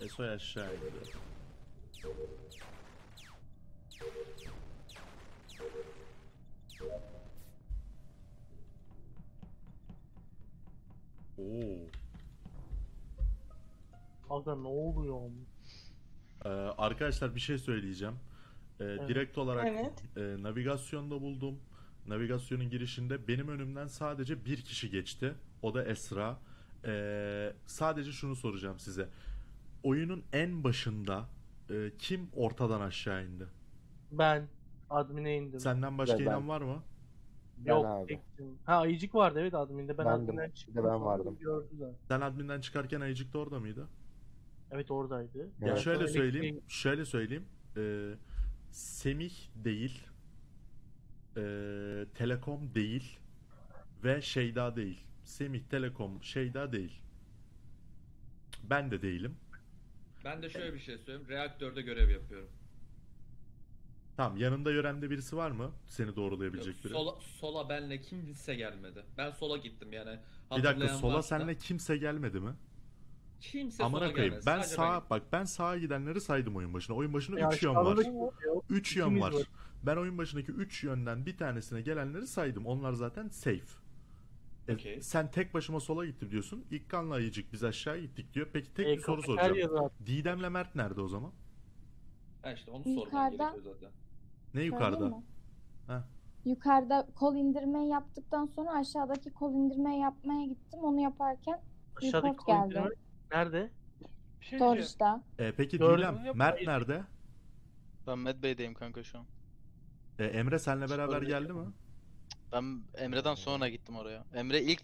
Esoy aşağı indi. Oo. Aga ne oluyor? Ee, arkadaşlar bir şey söyleyeceğim. Ee, Evet. Direkt olarak Evet. e, navigasyonda buldum. Navigasyonun girişinde benim önümden sadece bir kişi geçti. O da Esra. Ee, sadece şunu soracağım size. Oyunun en başında e, kim ortadan aşağı indi? Ben admin'e indim. Senden başka ben. inen var mı? Ben Yok abi. tektim. Ha ayıcık vardı evet admin'de. Ben Bendim. admin'den Bir de çıktım. ben vardım. Gördü zaten. Sen adminden çıkarken Ayıcık da orada mıydı? Evet oradaydı. Ya Evet. şöyle Sonra söyleyeyim, elektriğe- şöyle söyleyeyim. Ee, Semih değil, ee, Telekom değil ve Şeyda değil. Semih, Telekom, Şeyda değil. Ben de değilim. Ben de şöyle bir şey söyleyeyim. Reaktörde görev yapıyorum. Tamam, yanında yöremde birisi var mı? Seni doğrulayabilecek Yok, biri. sola, sola benle kimse gelmedi. Ben sola gittim yani. Bir dakika, sola varsa- senle kimse gelmedi mi? Kimse Amına sola koyayım. gelmedi. Ben Sadece sağa bak ben sağa gidenleri saydım oyun başına. Oyun başında Ya 3 yön var. da kim yok? 3 yön var. var. Ben oyun başındaki 3 yönden bir tanesine gelenleri saydım. Onlar zaten safe. E, Okey. Sen tek başıma sola gittim diyorsun. İlk kanla ayıcık biz aşağı gittik diyor. Peki tek E, bir soru soracağım. Didem'le Mert nerede o zaman? Ha işte onu sormam gerekiyor zaten. Ne yukarıda? Heh. Yukarıda kol indirme yaptıktan sonra aşağıdaki kol indirme yapmaya gittim. Onu yaparken Aşağıdaki report geldi. nerede? Bir şey diyeceğim. Storage'da. E, peki Gördün Didem, mü? Mert nerede? Ben Mad Bey'deyim kanka şu an. E, Emre senle beraber Sorun geldi mi? Ben Emre'den sonra gittim oraya. Emre ilk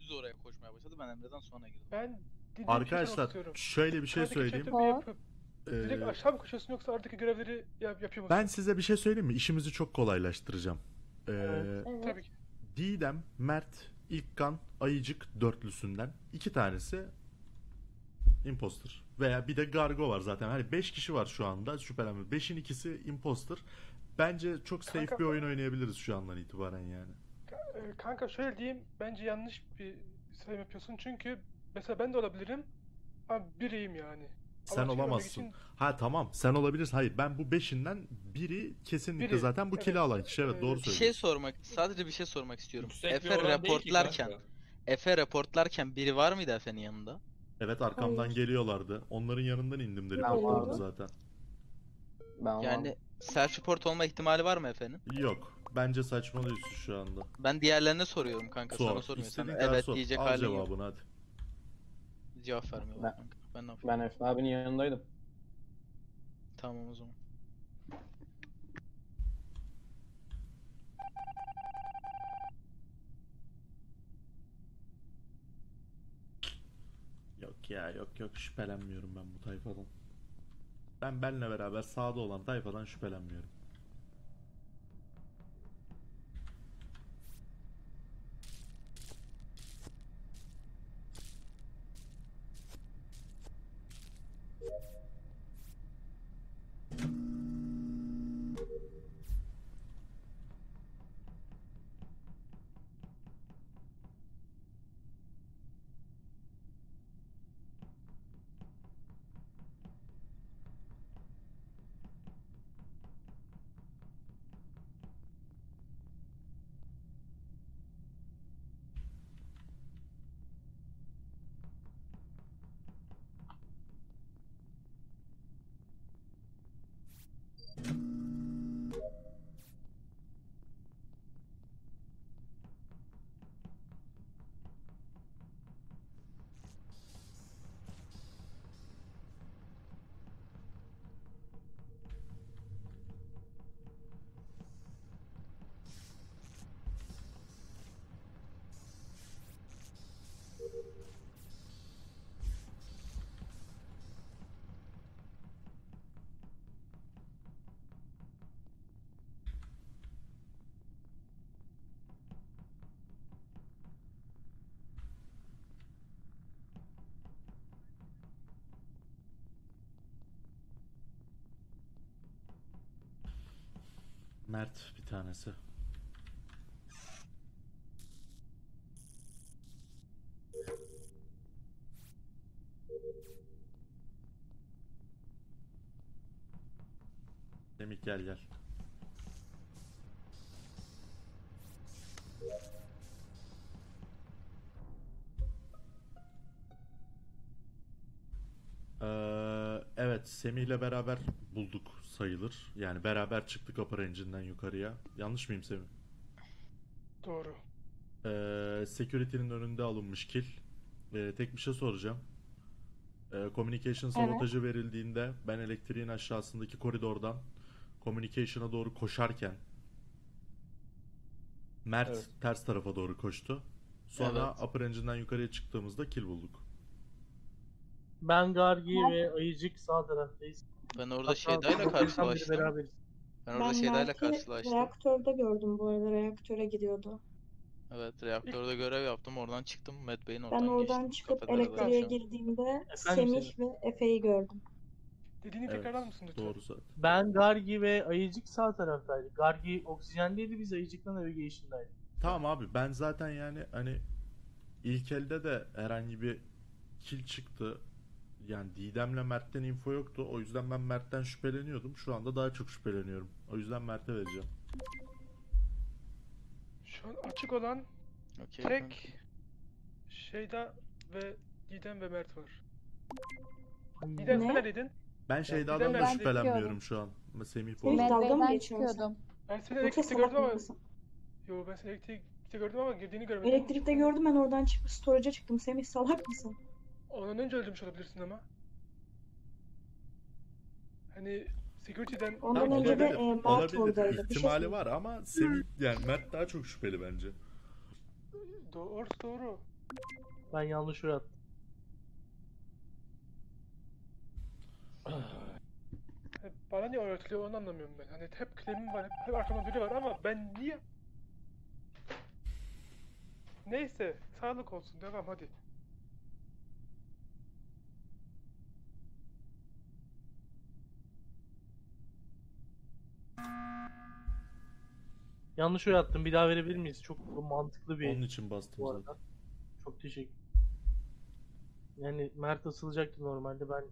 düz oraya koşmaya başladı. Ben Emre'den sonra girdim. Ben bir şey Arkadaşlar şöyle bir şey Yukarıdaki söyleyeyim. bir yapıp Ee, Direkt aşağı mı koşuyorsun yoksa aradaki görevleri yap yapıyor musun? ben size bir şey söyleyeyim mi? İşimizi çok kolaylaştıracağım. Ee, Evet. Tabii ki. Didem, Mert, İlkan, Ayıcık dörtlüsünden iki tanesi imposter. Veya bir de Gargo var zaten. Hani 5 kişi var şu anda şüphelenme. 5'in ikisi imposter. Bence çok safe Kanka- bir oyun oynayabiliriz şu andan itibaren yani. Ee, Kanka şöyle diyeyim, bence yanlış bir sayım yapıyorsun çünkü mesela ben de olabilirim ama biriyim yani. Sen olamazsın. için- Ha tamam sen olabilirsin. Hayır ben bu beşinden biri kesinlikle Biri, zaten bu kili evet. alan kişi. Evet Ee, doğru Bir şey söylüyorsun. sormak, sadece bir şey sormak istiyorum. Efe kanka. Efe reportlarken biri var mıydı Efe'nin yanında? Evet arkamdan Hayır. geliyorlardı. Onların yanından indim oldu vardım. zaten. Ben Yani self report olma ihtimali var mı efendim? Yok. Bence saçmalıyorsun şu anda. Ben diğerlerine soruyorum kanka. Sor. Sana sormuyorum. İstediğin evet sor. diyecek Al halin yok. cevabını hadi. Cevap vermiyor Ben- kanka. Ben ne yapayım? ben Efe abinin yanındaydım. Tamam o zaman. Yok ya yok yok şüphelenmiyorum ben bu tayfadan. Ben benle beraber sağda olan tayfadan şüphelenmiyorum. Mert bir tanesi. Semih gel gel. Semih'le beraber bulduk sayılır. Yani beraber çıktık Upper Engine'den yukarıya. Yanlış mıyım Semih? Doğru. Ee, security'nin önünde alınmış kill. Ee, tek bir şey soracağım. Ee, communication sabotajı verildiğinde ben elektriğin aşağısındaki koridordan communication'a doğru koşarken Mert Evet. ters tarafa doğru koştu. Sonra Evet. Upper Engine'den yukarıya çıktığımızda kill bulduk. Ben Gargi ve Ayıcık sağ taraftayız. Ben orada Şeyda'yla karşılaştım. beraberiz. Ben orada Şeyda'yla Mert'i karşılaştım. reaktörde gördüm bu arada. Reaktöre gidiyordu. Evet reaktörde görev yaptım. Oradan çıktım. Matt Bey'in oradan Ben oradan geçtim. çıkıp Kafeteryadayım elektriğe girdiğimde Efendim Semih ve Efe'yi gördüm. Dediğini Evet, tekrarlar mısın lütfen? doğru zaten. Ben Gargi ve Ayıcık sağ taraftaydı. Gargi oksijendeydi biz Ayıcık'la navigation'daydık. Tamam abi ben zaten yani hani ilk elde de herhangi bir kill çıktı. Yani Didem'le Mert'ten info yoktu. O yüzden ben Mert'ten şüpheleniyordum. Şu anda daha çok şüpheleniyorum. O yüzden Mert'e vereceğim. Şu an açık olan Okey kanka. tek Şeyda ve Didem ve Mert var. Didem sen Ne? neredeydin? Ben Şeyda'dan Didem da ben şüphelenmiyorum şu an. Ama Semih dalga mı Medbay'den geçiyorsun? çıkıyordum. Ben seni Yoksa elektrikte salak gördüm ama... mısın? Yo ben seni elektrikte gördüm ama girdiğini görmedim. Elektrikte gördüm ben oradan çıkıp storage'a çıktım. Semih salak mısın? Ondan önce öldürmüş olabilirsin ama. Hani security'den... Ondan Tamam, önce de olabilir. e, Mert Olabilir. oradaydı. Bir şey İhtimali var ama Semih yani Mert daha çok şüpheli bence. Doğru doğru. Ben yanlış attım. Hani bana niye öğretiliyor onu anlamıyorum ben. Hani hep claim'im var, hep, hep arkamda biri var ama ben niye... Neyse, sağlık olsun. Devam hadi. Yanlış oy attım. Bir daha verebilir miyiz? Çok mantıklı bir Onun için bastım bu zaten. arada. Çok teşekkür. Yani Mert asılacaktı normalde ben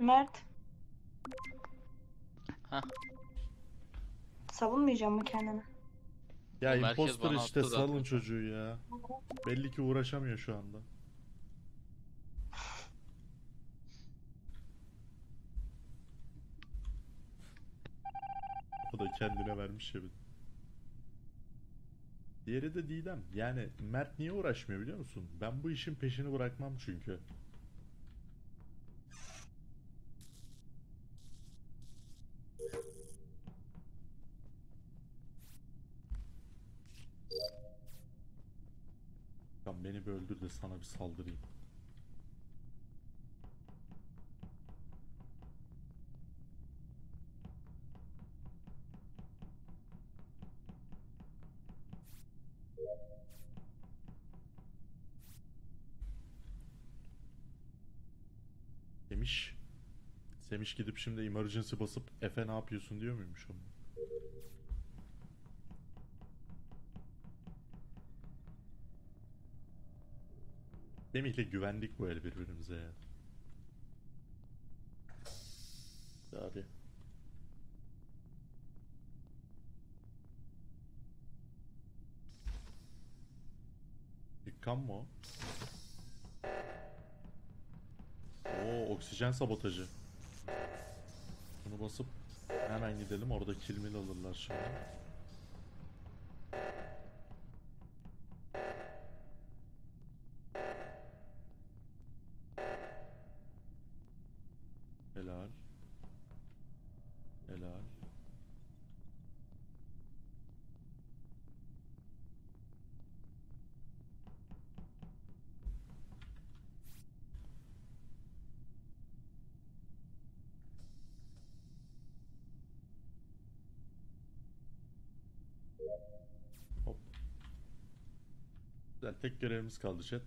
Mert. Hah. Savunmayacağım mı kendini? Ya herkes imposter bana işte attı zaten. salın çocuğu ya. Belli ki uğraşamıyor şu anda. O da kendine vermiş ya. Diğeri de Didem. Yani Mert niye uğraşmıyor biliyor musun? Ben bu işin peşini bırakmam çünkü. Beni bir öldür de sana bir saldırayım. Demiş. Semiş gidip şimdi emergency basıp Efe ne yapıyorsun diyor muymuş onu? Semih'le güvendik bu el birbirimize ya. Hadi. Dükkan mı o? Oksijen sabotajı. Bunu basıp hemen gidelim orada kilmil alırlar şimdi. Tek görevimiz kaldı chat.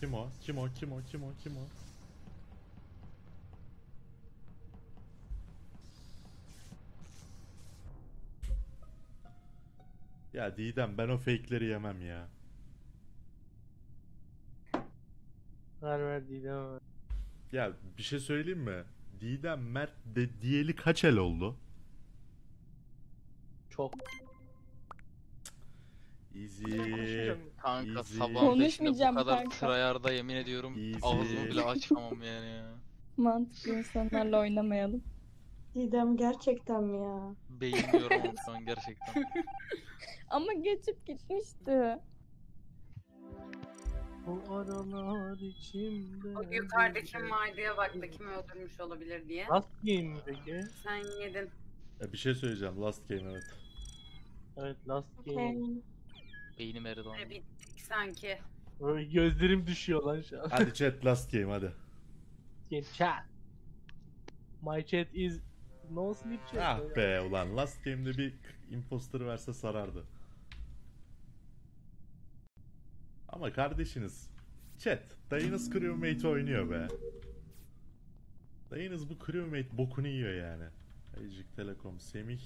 Kim o? Kim o? Kim o? Kim o? Kim o? Ya Didem ben o fake'leri yemem ya. Ver ver Didem ver. Ya bir şey söyleyeyim mi? Didem Mert de diyeli kaç el oldu? Çok. Easy. Kanka easy. sabahın beşinde bu Konuşmayacağım kadar kanka. tryhard'a yemin ediyorum Easy. ağzımı bile açmamam yani ya. Mantıklı insanlarla oynamayalım. Didem gerçekten mi ya? Beyin diyorum ama şu an gerçekten. Ama geçip gitmişti. Bu aralar içimde. O yukarıda kim var diye baktı kim öldürmüş olabilir diye. Last game mi peki? Sen yedin. Ya bir şey söyleyeceğim. Last game evet. Evet last game. Beynim eridi E, bittik sanki. Böyle gözlerim düşüyor lan şu an. Hadi chat last game hadi. Chat. My chat is no sleep chat. Ah be ulan last game'de bir imposter verse sarardı. Ama kardeşiniz chat dayınız crewmate oynuyor be. Dayınız bu crewmate bokunu yiyor yani. Ayıcık Telekom Semih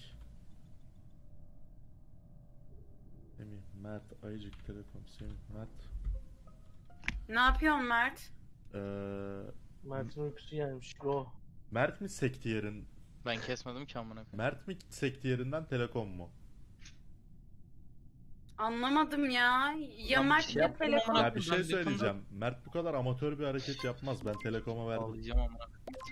Semih Mert Ayıcık Telekom Semih Mert Ne yapıyorsun Mert? Ee, Mert'in uykusu gelmiş. Go. Mert mi Sektiyer'in Ben kesmedim ki amına koyayım. Mert mi Sektiyer'inden Telekom mu? Anlamadım ya. Ya Mert şey ya telefon. Ya bir şey söyleyeceğim. Mert bu kadar amatör bir hareket yapmaz. Ben Telekom'a verdim. Ağlayacağım amına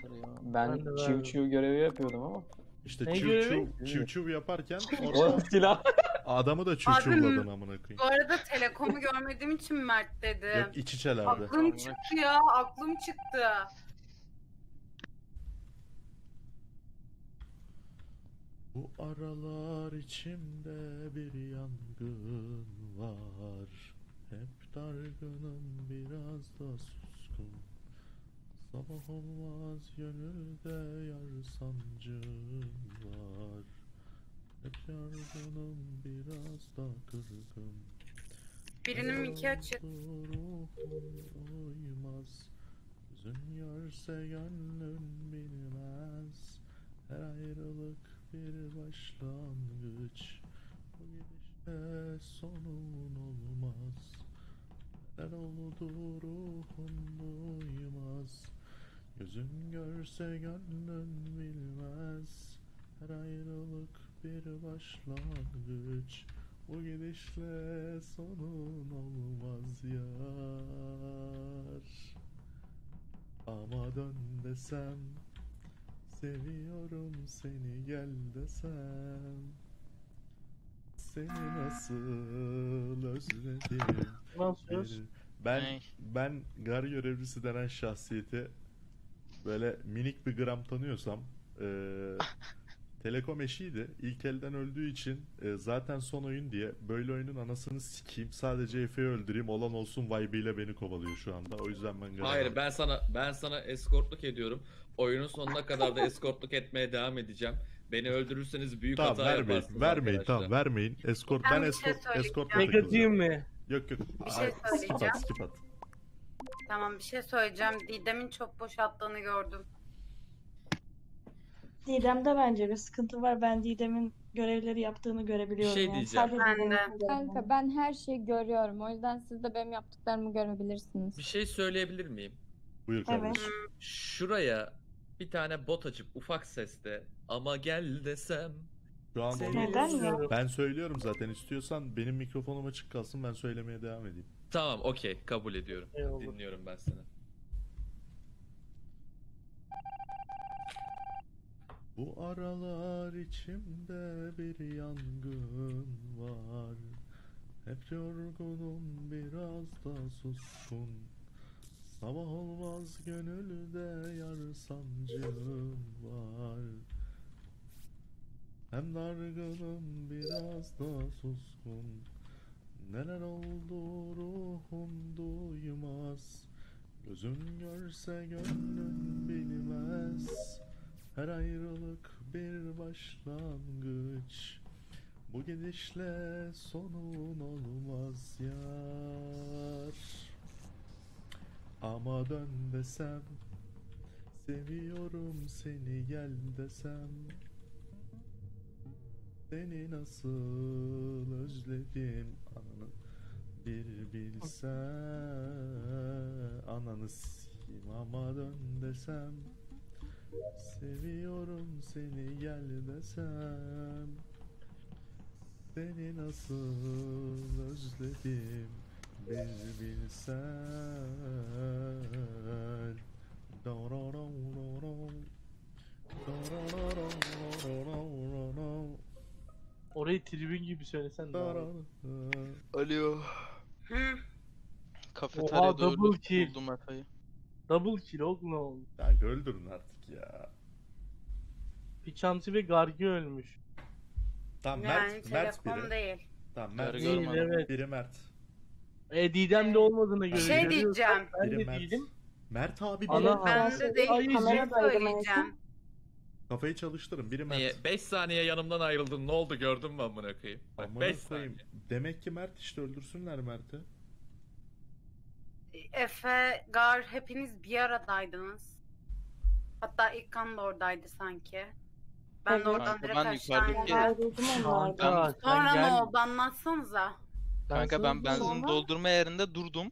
koyayım. ya. Ben de Ben verdim. çiv çiv görevi yapıyordum ama. İşte Ne çiv görevi? çiv, yaparken O orada silah. adamı da çiv Abi, çivladın amına Bu koyayım. arada telekomu görmediğim için Mert dedi. Yok iç içelerdi. Aklım çıktı ya. Aklım çıktı. Bu aralar içimde bir yangın var. Hep dargınım biraz da suskun. Sabah olmaz gönülde yar sancım var. Hep yargınım biraz da kırgın. Birinin miki açık. Uymaz. Gözün görse gönlün bilmez. Her ayrılık bir başlangıç. Gidişte sonun olmaz. Neler oldu ruhum duymaz. Gözün görse gönlün bilmez. Her ayrılık bir başlangıç. Bu gidişle sonun olmaz yar. Ama dön desem Seviyorum seni gel desem Seni nasıl özledim bir- Ben ben gar görevlisi denen şahsiyeti böyle minik bir gram tanıyorsam eee Telekom eşiydi. İlk elden öldüğü için e, zaten son oyun diye böyle oyunun anasını sikeyim sadece Efe'yi öldüreyim olan olsun vibe'ıyla beni kovalıyor şu anda. O yüzden ben gar Hayır ben sana ben sana eskortluk ediyorum. Oyunun sonuna kadar da eskortluk etmeye devam edeceğim. Beni öldürürseniz büyük Tamam hata vermeyin. yaparsınız Vermeyin arkadaşlar. tamam vermeyin. Escort Ben ben bir şey escort söyleyeceğim. escortla Ne takılacağım. katayım mı? Yok yok. Bir şey Ay, skip at söyleyeceğim. skip at. Tamam bir şey söyleyeceğim. Didem'in çok boş attığını gördüm. Didem'de bence bir sıkıntı var. Ben Didem'in görevleri yaptığını görebiliyorum. şey yani. diyeceğim. Sadece Ben de. Kanka ben her şeyi görüyorum. O yüzden siz de benim yaptıklarımı görebilirsiniz. Bir şey söyleyebilir miyim? Buyur Evet. kardeşim. Şuraya bir tane bot açıp ufak sesle ama gel desem Şu an onu Neden ya? ben söylüyorum zaten. İstiyorsan benim mikrofonum açık kalsın ben söylemeye devam edeyim. Tamam okey kabul ediyorum. Eyvallah. Dinliyorum ben seni. Bu aralar içimde bir yangın var. Hep yorgunum biraz da suskun. Sabah olmaz gönülde yar sancım var. Hem dargınım biraz da suskun. Neler oldu ruhum duymaz. Gözün görse gönlün bilmez. Her ayrılık bir başlangıç. Bu gidişle sonun olmaz yar. Ama dön desem, seviyorum seni gel desem. Seni nasıl özledim ananı bir bilsen ananı sikeyim ama dön desem. Seviyorum seni gel desem. Seni nasıl özledim bir bilsen Darararararam. Orayı tribün gibi söylesen de abi. Alo. Hı. Kafeteryada Oha, double öldü- kill. buldum Efe'yi. Double kill oğlum ne oldu? Ya öldürün artık ya. Piçanti ve Gargi ölmüş. Tamam Yani Mert, Mert telekom biri. değil. Tamam Mert. Değil görmedim. evet. Biri Mert. E Didem'de olmadığına göre Şey görüyorsan diyeceğim. Ben Biri de Mert. değilim. Mert abi biri. Ana Ben de değil. Ay, en söyleyeceğim. Kafayı çalıştırın. Biri? Mert. 5 saniye yanımdan ayrıldın ne oldu gördün mü amına koyayım? Bak Amına 5 koyayım. saniye. Demek ki Mert işte öldürsünler Mert'i. Efe, Gar hepiniz bir aradaydınız. Hatta ilk kan da oradaydı sanki. Ben de oradan Kanka direkt ben aşağı yukarıdaki- indim. Ayrıldım onlardan. Sonra ne oldu anlatsanıza. Kanka ben benzin doldurma yerinde durdum.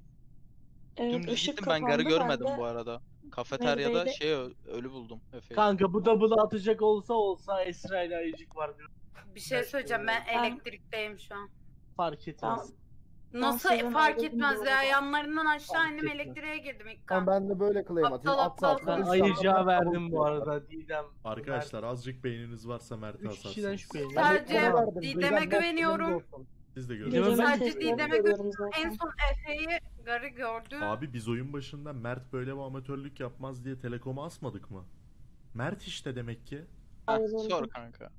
Evet, Dümdüz ışık gittim ben garı görmedim ben de bu arada. Kafeteryada neredeydi? şey ö- ölü buldum Efe'yi. Kanka bu double'ı atacak olsa olsa Esra ile Ayıcık var diyor. Bir şey söyleyeceğim ben Ben- elektrikteyim şu an. Fark etmez. Nasıl sizin fark etmez ya yanlarından aşağı Fark indim etmez. elektriğe girdim ilk Tamam kan. ben de böyle claim Aptal atayım. aptal Aptal Ben. Ayıcık'a verdim bu arada Didem. Arkadaşlar azıcık beyniniz varsa Mert'e Üç kişiden asarsınız. şüpheliyim. Sadece Ben de ona verdim. Didem'e Didem güveniyorum. Siz de ben Sadece Didem'e görüyorum En son Efe'yi Garı gördü. Abi biz oyun başında Mert böyle bir amatörlük yapmaz diye Telekom'a asmadık mı? Mert işte demek ki. Ayrıldım. sor kanka.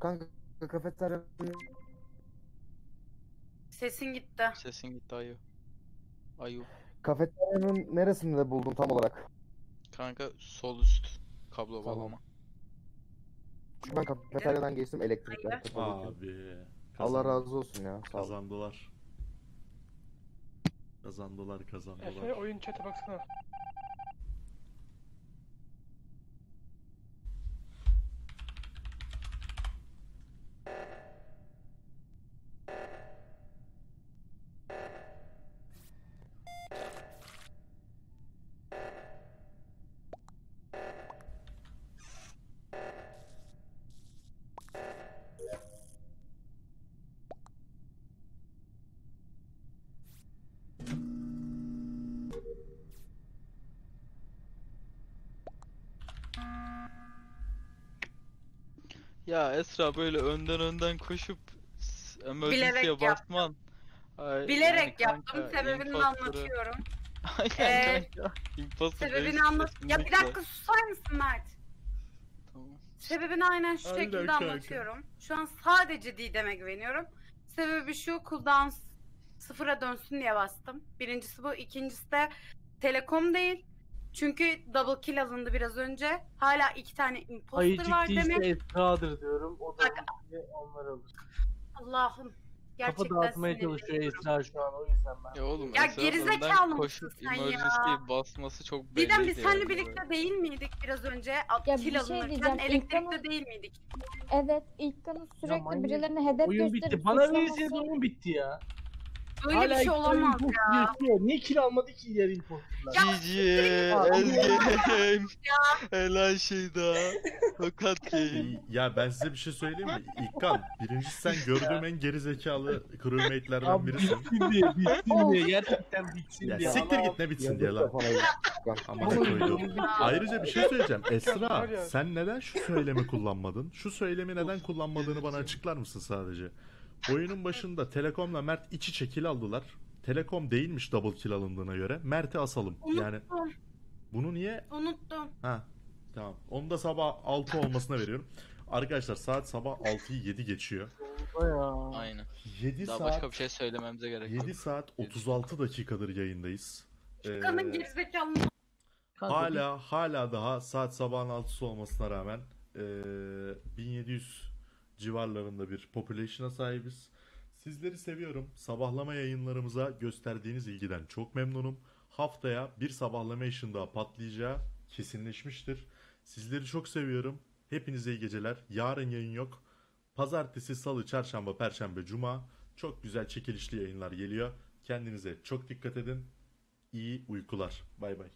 Kanka kafeterya Sesin gitti. Sesin gitti ayu. Ayu. kafeteryanın neresinde buldun tam olarak? Kanka sol üst kablo Tamam. bağlama. Çünkü ben kafeteryadan geçtim elektrikler. Abi. Allah razı olsun ya. Sağ ol. Kazandılar. Kazandılar Efe kazandılar. oyun chat'e baksana. Ya Esra böyle önden önden koşup emergency'ye yaptım. basman. Ay, Bilerek yani yaptım. kanka, Sebebini de imposter'ı- anlatıyorum. Aynen Ee, kanka. Imposter Sebebini anlat. Ya bir dakika susar mısın Mert? Tamam. Sebebini aynen şu Aynen şekilde kanka. anlatıyorum. Şu an sadece Didem'e güveniyorum. Sebebi şu cooldown sıfıra dönsün diye bastım. Birincisi bu. ikincisi de Telekom değil. Çünkü double kill alındı biraz önce. Hala iki tane imposter Ayıcık var değilse demek. Esra'dır diyorum. O da Bak- onlar alır. Allah'ım. Kafa Gerçekten dağıtmaya çalışıyor sinirleniyorum. Esra şu an o yüzden ben. Ya oğlum Ya Esra gerizekalı önden mısın koşup sen ya? emergency'ye basması çok belli. Didem biz seninle birlikte değil miydik biraz önce? At- Ya kill bir şey alınırken diyeceğim, elektrikte İlkan'ın- değil miydik? Evet İlkan'ın sürekli manyak. birilerine hedef Oyun gösterip bitti. Bana suçlaması- senin oyun bitti ya? Böyle bir şey olamaz ya. yaşıyor. Niye kill almadı ki diğer imposterlar? Ya GG Ezgi Helal şeyda Tokat game Ya ben size bir şey söyleyeyim mi? İlkan birincisi sen gördüğüm en gerizekalı crewmate'lerden Abi birisin. bitsin diye, bitsin diye. Gerçekten bitsin Ya diye. siktir git ne bitsin diye lan. Allah. koydum. Ayrıca bir şey söyleyeceğim. Esra sen neden şu söylemi kullanmadın? Şu söylemi neden kullanmadığını bana açıklar mısın sadece? Oyunun başında Telekom'la Mert içi çekil aldılar. Telekom değilmiş double kill alındığına göre. Mert'i asalım. Yani Unuttum. bunu niye? Unuttum. Ha tamam. Onu da sabah 6 olmasına veriyorum. Arkadaşlar saat sabah 6'yı 7 geçiyor. Ya. Aynen 7 Daha saat başka bir şey söylememize gerek yok 7 saat 36 dakikadır yayındayız. Ee, Kanın gerizekalı hala hala daha saat sabahın 6'sı olmasına rağmen ee, 1700 civarlarında bir population'a sahibiz. Sizleri seviyorum. Sabahlama yayınlarımıza gösterdiğiniz ilgiden çok memnunum. Haftaya bir sabahlama işin daha patlayacağı kesinleşmiştir. Sizleri çok seviyorum. Hepinize iyi geceler. Yarın yayın yok. Pazartesi, salı, çarşamba, perşembe, cuma çok güzel çekilişli yayınlar geliyor. Kendinize çok dikkat edin. İyi uykular. Bay bay.